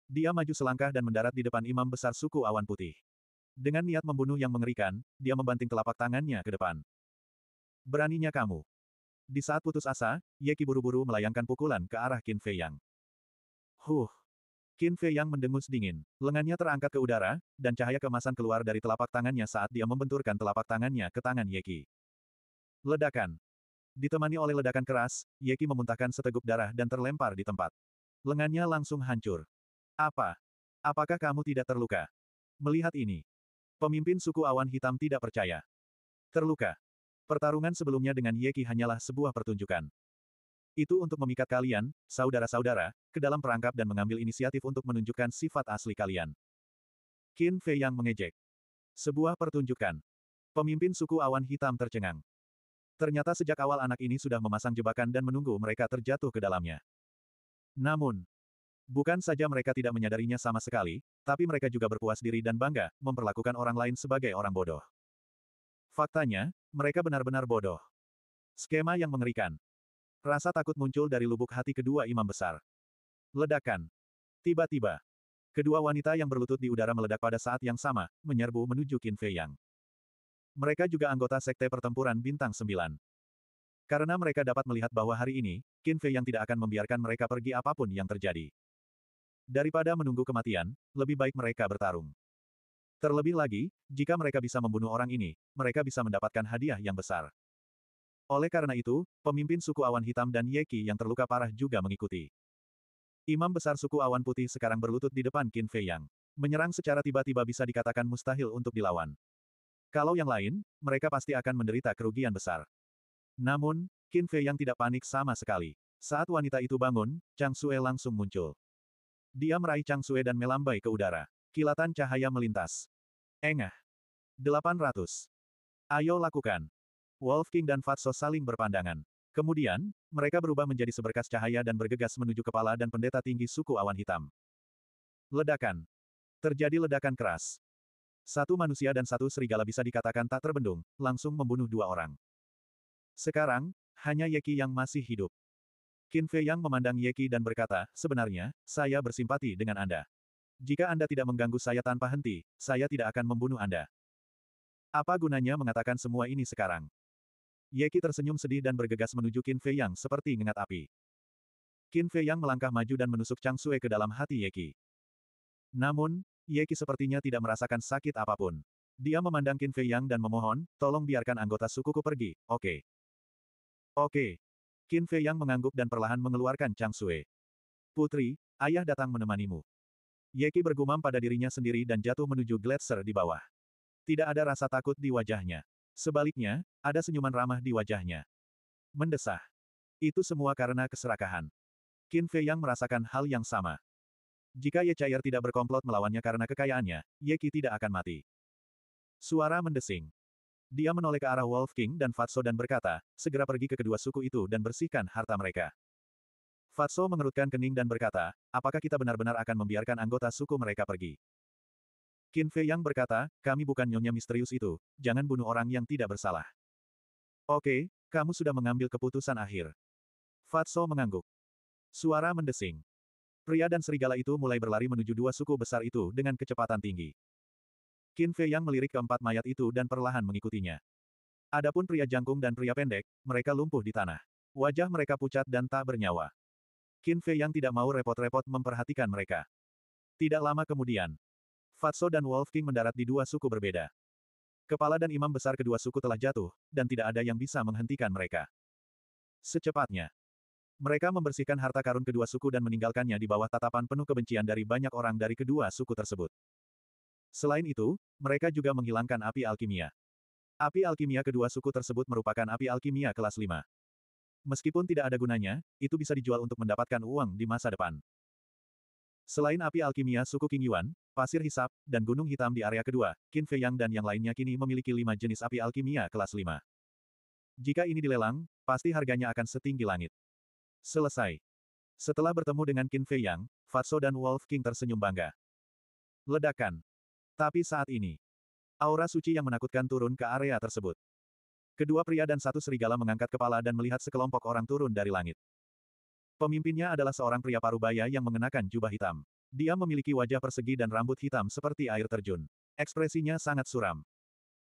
Dia maju selangkah dan mendarat di depan imam besar suku awan putih. Dengan niat membunuh yang mengerikan, dia membanting telapak tangannya ke depan. Beraninya kamu. Di saat putus asa, Yeki buru-buru melayangkan pukulan ke arah Qin Fei Yang. Huh! Qin Fei yang mendengus dingin. Lengannya terangkat ke udara, dan cahaya kemasan keluar dari telapak tangannya saat dia membenturkan telapak tangannya ke tangan Yeki. Ledakan. Ditemani oleh ledakan keras, Yeki memuntahkan seteguk darah dan terlempar di tempat. Lengannya langsung hancur. Apa? Apakah kamu tidak terluka? Melihat ini, pemimpin suku awan hitam tidak percaya. Terluka. Pertarungan sebelumnya dengan Yeki hanyalah sebuah pertunjukan. Itu untuk memikat kalian, saudara-saudara, ke dalam perangkap dan mengambil inisiatif untuk menunjukkan sifat asli kalian. Qin Fei yang mengejek. Sebuah pertunjukan. Pemimpin suku awan hitam tercengang. Ternyata sejak awal anak ini sudah memasang jebakan dan menunggu mereka terjatuh ke dalamnya. Namun, bukan saja mereka tidak menyadarinya sama sekali, tapi mereka juga berpuas diri dan bangga, memperlakukan orang lain sebagai orang bodoh. Faktanya, mereka benar-benar bodoh. Skema yang mengerikan. Rasa takut muncul dari lubuk hati kedua imam besar. Ledakan. Tiba-tiba, kedua wanita yang berlutut di udara meledak pada saat yang sama, menyerbu menuju Qin Fei Yang. Mereka juga anggota Sekte Pertempuran Bintang Sembilan. Karena mereka dapat melihat bahwa hari ini, Qin Fei Yang tidak akan membiarkan mereka pergi apa pun yang terjadi. Daripada menunggu kematian, lebih baik mereka bertarung. Terlebih lagi, jika mereka bisa membunuh orang ini, mereka bisa mendapatkan hadiah yang besar. Oleh karena itu, pemimpin suku awan hitam dan Yeki yang terluka parah juga mengikuti. Imam besar suku awan putih sekarang berlutut di depan Qin Fei Yang. Menyerang secara tiba-tiba bisa dikatakan mustahil untuk dilawan. Kalau yang lain, mereka pasti akan menderita kerugian besar. Namun, Qin Fei Yang tidak panik sama sekali. Saat wanita itu bangun, Chang Sue langsung muncul. Dia meraih Chang Sue dan melambai ke udara. Kilatan cahaya melintas. Engah. 800. Ayo lakukan. Wolf King dan Fatso saling berpandangan. Kemudian, mereka berubah menjadi seberkas cahaya dan bergegas menuju kepala dan pendeta tinggi suku awan hitam. Ledakan. Terjadi ledakan keras. Satu manusia dan satu serigala bisa dikatakan tak terbendung, langsung membunuh dua orang. Sekarang, hanya Yeki yang masih hidup. Qin Fei yang memandang Yeki dan berkata, sebenarnya, saya bersimpati dengan Anda. Jika Anda tidak mengganggu saya tanpa henti, saya tidak akan membunuh Anda. Apa gunanya mengatakan semua ini sekarang? Yeki tersenyum sedih dan bergegas menuju Qin Fei Yang seperti ngengat api. Qin Fei Yang melangkah maju dan menusuk Chang Sui ke dalam hati Yeki. Namun, Yeki sepertinya tidak merasakan sakit apa pun. Dia memandang Qin Fei Yang dan memohon, tolong biarkan anggota sukuku pergi, oke. Okay. Oke. Qin Fei Yang mengangguk dan perlahan mengeluarkan Chang Sui. Putri, ayah datang menemanimu. Yeki bergumam pada dirinya sendiri dan jatuh menuju gletser di bawah. Tidak ada rasa takut di wajahnya. Sebaliknya, ada senyuman ramah di wajahnya. Mendesah. Itu semua karena keserakahan. Qin Fei yang merasakan hal yang sama. Jika Ye Chair tidak berkomplot melawannya karena kekayaannya, Ye Qi tidak akan mati. Suara mendesing. Dia menoleh ke arah Wolf King dan Fatso dan berkata, segera pergi ke kedua suku itu dan bersihkan harta mereka. Fatso mengerutkan kening dan berkata, apakah kita benar-benar akan membiarkan anggota suku mereka pergi? Qin Fei yang berkata, kami bukan nyonya misterius itu, jangan bunuh orang yang tidak bersalah. Oke, kamu sudah mengambil keputusan akhir. Fatso mengangguk. Suara mendesing. Pria dan serigala itu mulai berlari menuju dua suku besar itu dengan kecepatan tinggi. Qin Fei yang melirik keempat mayat itu dan perlahan mengikutinya. Adapun pria jangkung dan pria pendek, mereka lumpuh di tanah. Wajah mereka pucat dan tak bernyawa. Qin Fei yang tidak mau repot-repot memperhatikan mereka. Tidak lama kemudian, Fatso dan Wolf King mendarat di dua suku berbeda. Kepala dan imam besar kedua suku telah jatuh, dan tidak ada yang bisa menghentikan mereka. Secepatnya, mereka membersihkan harta karun kedua suku dan meninggalkannya di bawah tatapan penuh kebencian dari banyak orang dari kedua suku tersebut. Selain itu, mereka juga menghilangkan api alkimia. Api alkimia kedua suku tersebut merupakan api alkimia kelas 5. Meskipun tidak ada gunanya, itu bisa dijual untuk mendapatkan uang di masa depan. Selain api alkimia suku King Yuan, pasir hisap, dan gunung hitam di area kedua, Qin Fei Yang dan yang lainnya kini memiliki lima jenis api alkimia kelas 5. Jika ini dilelang, pasti harganya akan setinggi langit. Selesai. Setelah bertemu dengan Qin Fei Yang, Fatso dan Wolf King tersenyum bangga. Ledakan. Tapi saat ini, aura suci yang menakutkan turun ke area tersebut. Kedua pria dan satu serigala mengangkat kepala dan melihat sekelompok orang turun dari langit. Pemimpinnya adalah seorang pria parubaya yang mengenakan jubah hitam. Dia memiliki wajah persegi dan rambut hitam seperti air terjun. Ekspresinya sangat suram.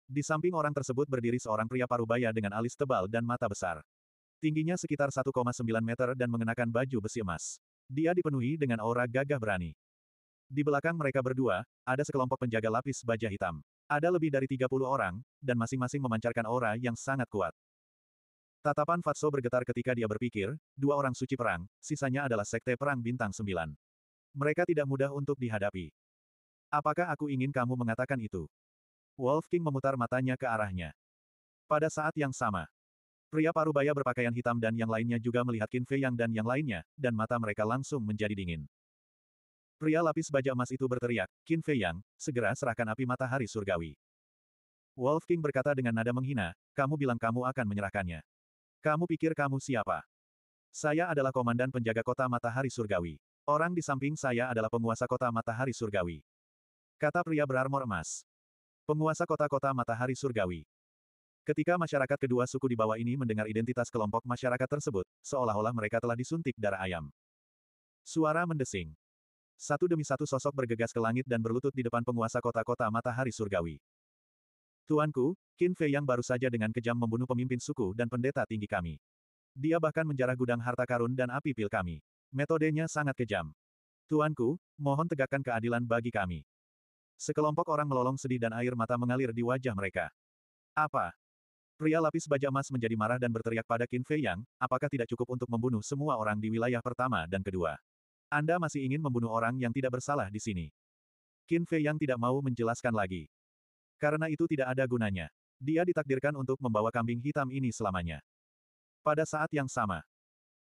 Di samping orang tersebut berdiri seorang pria parubaya dengan alis tebal dan mata besar. Tingginya sekitar 1,9 meter dan mengenakan baju besi emas. Dia dipenuhi dengan aura gagah berani. Di belakang mereka berdua, ada sekelompok penjaga lapis baja hitam. Ada lebih dari 30 orang, dan masing-masing memancarkan aura yang sangat kuat. Tatapan Fatso bergetar ketika dia berpikir, dua orang suci perang, sisanya adalah sekte perang bintang sembilan. Mereka tidak mudah untuk dihadapi. Apakah aku ingin kamu mengatakan itu? Wolf King memutar matanya ke arahnya. Pada saat yang sama, pria parubaya berpakaian hitam dan yang lainnya juga melihat Qin Fei Yang dan yang lainnya, dan mata mereka langsung menjadi dingin. Pria lapis baja emas itu berteriak, Qin Fei Yang, segera serahkan api matahari surgawi. Wolf King berkata dengan nada menghina, kamu bilang kamu akan menyerahkannya. Kamu pikir kamu siapa? Saya adalah komandan penjaga kota matahari surgawi. Orang di samping saya adalah penguasa kota matahari surgawi. Kata pria berarmor emas. Penguasa kota-kota matahari surgawi. Ketika masyarakat kedua suku di bawah ini mendengar identitas kelompok masyarakat tersebut, seolah-olah mereka telah disuntik darah ayam. Suara mendesing. Satu demi satu sosok bergegas ke langit dan berlutut di depan penguasa kota-kota matahari surgawi. Tuanku, Qin Fei yang baru saja dengan kejam membunuh pemimpin suku dan pendeta tinggi kami. Dia bahkan menjarah gudang harta karun dan api pil kami. Metodenya sangat kejam. Tuanku, mohon tegakkan keadilan bagi kami. Sekelompok orang melolong sedih dan air mata mengalir di wajah mereka. Apa? Pria lapis baja emas menjadi marah dan berteriak pada Qin Fei Yang, apakah tidak cukup untuk membunuh semua orang di wilayah pertama dan kedua? Anda masih ingin membunuh orang yang tidak bersalah di sini. Qin Fei Yang tidak mau menjelaskan lagi. Karena itu tidak ada gunanya. Dia ditakdirkan untuk membawa kambing hitam ini selamanya. Pada saat yang sama,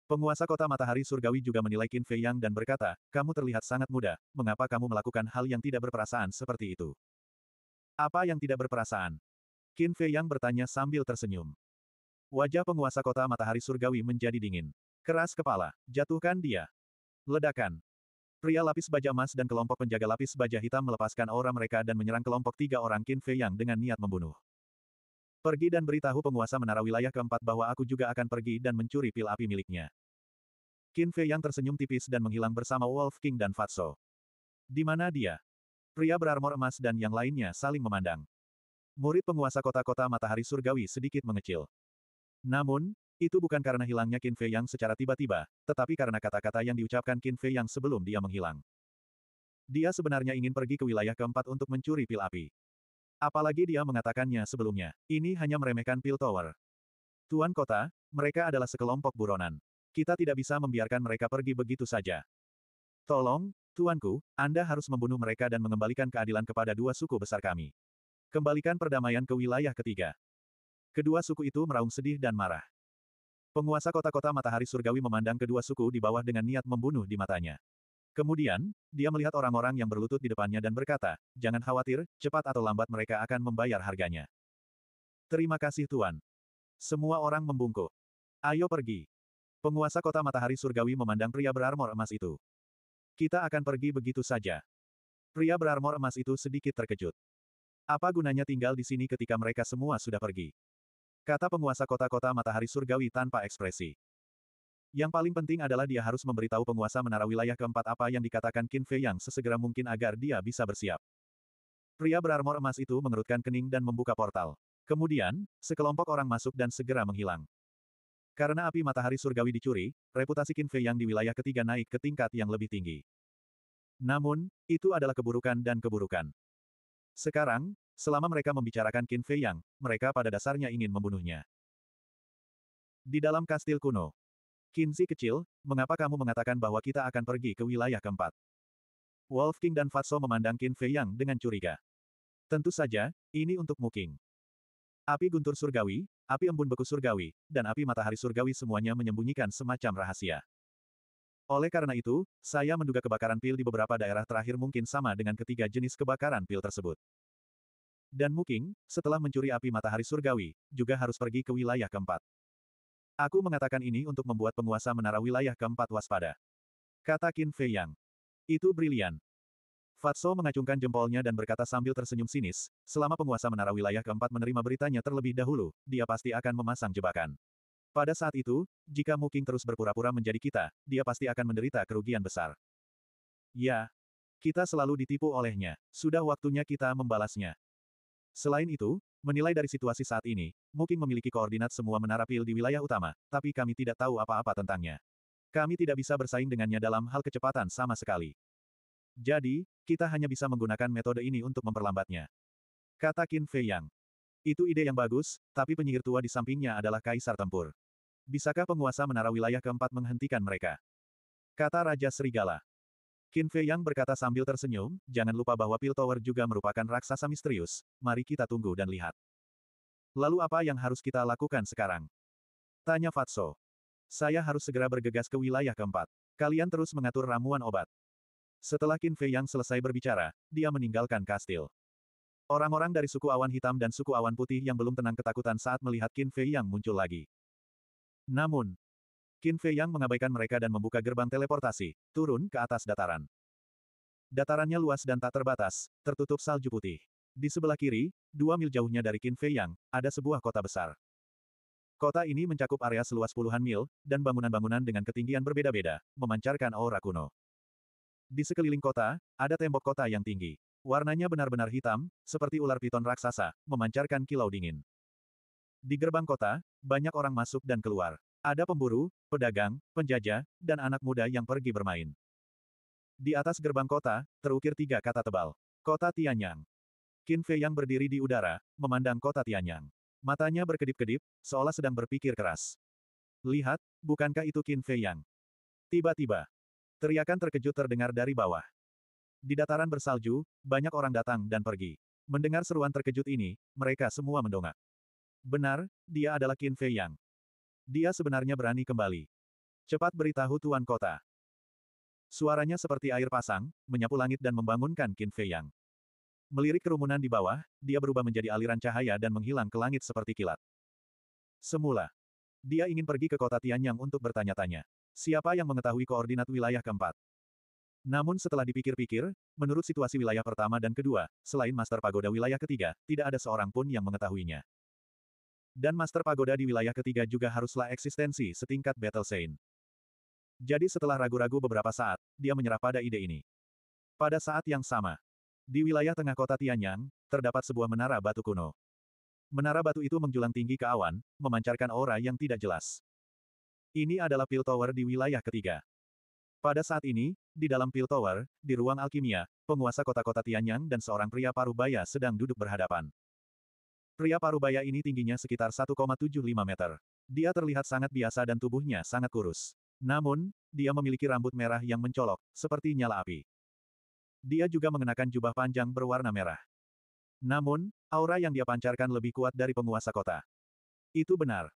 Penguasa kota matahari surgawi juga menilai Qin Fei Yang dan berkata, kamu terlihat sangat muda, mengapa kamu melakukan hal yang tidak berperasaan seperti itu? Apa yang tidak berperasaan? Qin Fei Yang bertanya sambil tersenyum. Wajah penguasa kota matahari surgawi menjadi dingin. Keras kepala, jatuhkan dia. Ledakan. Pria lapis baja emas dan kelompok penjaga lapis baja hitam melepaskan aura mereka dan menyerang kelompok tiga orang Qin Fei Yang dengan niat membunuh. Pergi dan beritahu penguasa menara wilayah keempat bahwa aku juga akan pergi dan mencuri pil api miliknya. Qin Fei yang tersenyum tipis dan menghilang bersama Wolf King dan Fatso. Di mana dia? Pria berarmor emas dan yang lainnya saling memandang. Murid penguasa kota-kota matahari surgawi sedikit mengecil. Namun, itu bukan karena hilangnya Qin Fei yang secara tiba-tiba, tetapi karena kata-kata yang diucapkan Qin Fei yang sebelum dia menghilang. Dia sebenarnya ingin pergi ke wilayah keempat untuk mencuri pil api. Apalagi dia mengatakannya sebelumnya. Ini hanya meremehkan pil tower. Tuan kota, mereka adalah sekelompok buronan. Kita tidak bisa membiarkan mereka pergi begitu saja. Tolong, tuanku, Anda harus membunuh mereka dan mengembalikan keadilan kepada dua suku besar kami. Kembalikan perdamaian ke wilayah ketiga. Kedua suku itu meraung sedih dan marah. Penguasa kota-kota matahari surgawi memandang kedua suku di bawah dengan niat membunuh di matanya. Kemudian, dia melihat orang-orang yang berlutut di depannya dan berkata, jangan khawatir, cepat atau lambat mereka akan membayar harganya. Terima kasih Tuan. Semua orang membungkuk. Ayo pergi. Penguasa kota matahari surgawi memandang pria berarmor emas itu. Kita akan pergi begitu saja. Pria berarmor emas itu sedikit terkejut. Apa gunanya tinggal di sini ketika mereka semua sudah pergi? Kata penguasa kota-kota matahari surgawi tanpa ekspresi. Yang paling penting adalah dia harus memberitahu penguasa menara wilayah keempat apa yang dikatakan Qin Fei Yang sesegera mungkin agar dia bisa bersiap. Pria berarmor emas itu mengerutkan kening dan membuka portal. Kemudian, sekelompok orang masuk dan segera menghilang. Karena api matahari surgawi dicuri, reputasi Qin Fei yang di wilayah ketiga naik ke tingkat yang lebih tinggi. Namun, itu adalah keburukan dan keburukan. Sekarang, selama mereka membicarakan Qin Fei Yang, mereka pada dasarnya ingin membunuhnya. Di dalam kastil kuno. Qinzi kecil, mengapa kamu mengatakan bahwa kita akan pergi ke wilayah keempat? Wolf King dan Fatso memandang Qin Fei Yang dengan curiga. Tentu saja, ini untuk Muking. Api guntur surgawi, api embun beku surgawi, dan api matahari surgawi semuanya menyembunyikan semacam rahasia. Oleh karena itu, saya menduga kebakaran pil di beberapa daerah terakhir mungkin sama dengan ketiga jenis kebakaran pil tersebut. Dan Muking, setelah mencuri api matahari surgawi, juga harus pergi ke wilayah keempat. Aku mengatakan ini untuk membuat penguasa menara wilayah keempat waspada. Kata Qin Fei Yang. Itu brilian. Fatso mengacungkan jempolnya dan berkata sambil tersenyum sinis, selama penguasa menara wilayah keempat menerima beritanya terlebih dahulu, dia pasti akan memasang jebakan. Pada saat itu, jika Muking terus berpura-pura menjadi kita, dia pasti akan menderita kerugian besar. Ya, kita selalu ditipu olehnya. Sudah waktunya kita membalasnya. Selain itu, menilai dari situasi saat ini, Muking memiliki koordinat semua menara pil di wilayah utama, tapi kami tidak tahu apa-apa tentangnya. Kami tidak bisa bersaing dengannya dalam hal kecepatan sama sekali. Jadi, kita hanya bisa menggunakan metode ini untuk memperlambatnya. Kata Qin Fei Yang. Itu ide yang bagus, tapi penyihir tua di sampingnya adalah kaisar tempur. Bisakah penguasa menara wilayah keempat menghentikan mereka? Kata Raja Serigala. Qin Fei Yang berkata sambil tersenyum, jangan lupa bahwa Pil Tower juga merupakan raksasa misterius, mari kita tunggu dan lihat. Lalu apa yang harus kita lakukan sekarang? Tanya Fatso. Saya harus segera bergegas ke wilayah keempat. Kalian terus mengatur ramuan obat. Setelah Qin Fei Yang selesai berbicara, dia meninggalkan kastil. Orang-orang dari suku awan hitam dan suku awan putih yang belum tenang ketakutan saat melihat Qin Fei Yang muncul lagi. Namun, Qin Fei Yang mengabaikan mereka dan membuka gerbang teleportasi, turun ke atas dataran. Datarannya luas dan tak terbatas, tertutup salju putih. Di sebelah kiri, dua mil jauhnya dari Qin Fei Yang, ada sebuah kota besar. Kota ini mencakup area seluas puluhan mil, dan bangunan-bangunan dengan ketinggian berbeda-beda, memancarkan aura kuno. Di sekeliling kota, ada tembok kota yang tinggi. Warnanya benar-benar hitam, seperti ular piton raksasa, memancarkan kilau dingin. Di gerbang kota, banyak orang masuk dan keluar. Ada pemburu, pedagang, penjajah, dan anak muda yang pergi bermain. Di atas gerbang kota, terukir tiga kata tebal. Kota Tianyang. Qin Fei yang berdiri di udara, memandang kota Tianyang. Matanya berkedip-kedip, seolah sedang berpikir keras. Lihat, bukankah itu Qin Fei Yang? Tiba-tiba, teriakan terkejut terdengar dari bawah. Di dataran bersalju, banyak orang datang dan pergi. Mendengar seruan terkejut ini, mereka semua mendongak. Benar, dia adalah Qin Fei Yang. Dia sebenarnya berani kembali. Cepat beritahu Tuan Kota. Suaranya seperti air pasang, menyapu langit dan membangunkan Qin Fei Yang. Melirik kerumunan di bawah, dia berubah menjadi aliran cahaya dan menghilang ke langit seperti kilat. Semula, dia ingin pergi ke kota Tianyang untuk bertanya-tanya. Siapa yang mengetahui koordinat wilayah keempat? Namun setelah dipikir-pikir, menurut situasi wilayah pertama dan kedua, selain Master Pagoda wilayah ketiga, tidak ada seorang pun yang mengetahuinya. Dan Master Pagoda di wilayah ketiga juga haruslah eksistensi setingkat Battle Saint. Jadi setelah ragu-ragu beberapa saat, dia menyerah pada ide ini. Pada saat yang sama, di wilayah tengah kota Tianyang, terdapat sebuah menara batu kuno. Menara batu itu menjulang tinggi ke awan, memancarkan aura yang tidak jelas. Ini adalah Pil Tower di wilayah ketiga. Pada saat ini, di dalam Pil Tower, di ruang alkimia, penguasa kota-kota Tianyang dan seorang pria parubaya sedang duduk berhadapan. Pria parubaya ini tingginya sekitar 1,75 meter. Dia terlihat sangat biasa dan tubuhnya sangat kurus. Namun, dia memiliki rambut merah yang mencolok, seperti nyala api. Dia juga mengenakan jubah panjang berwarna merah. Namun, aura yang dia pancarkan lebih kuat dari penguasa kota. Itu benar.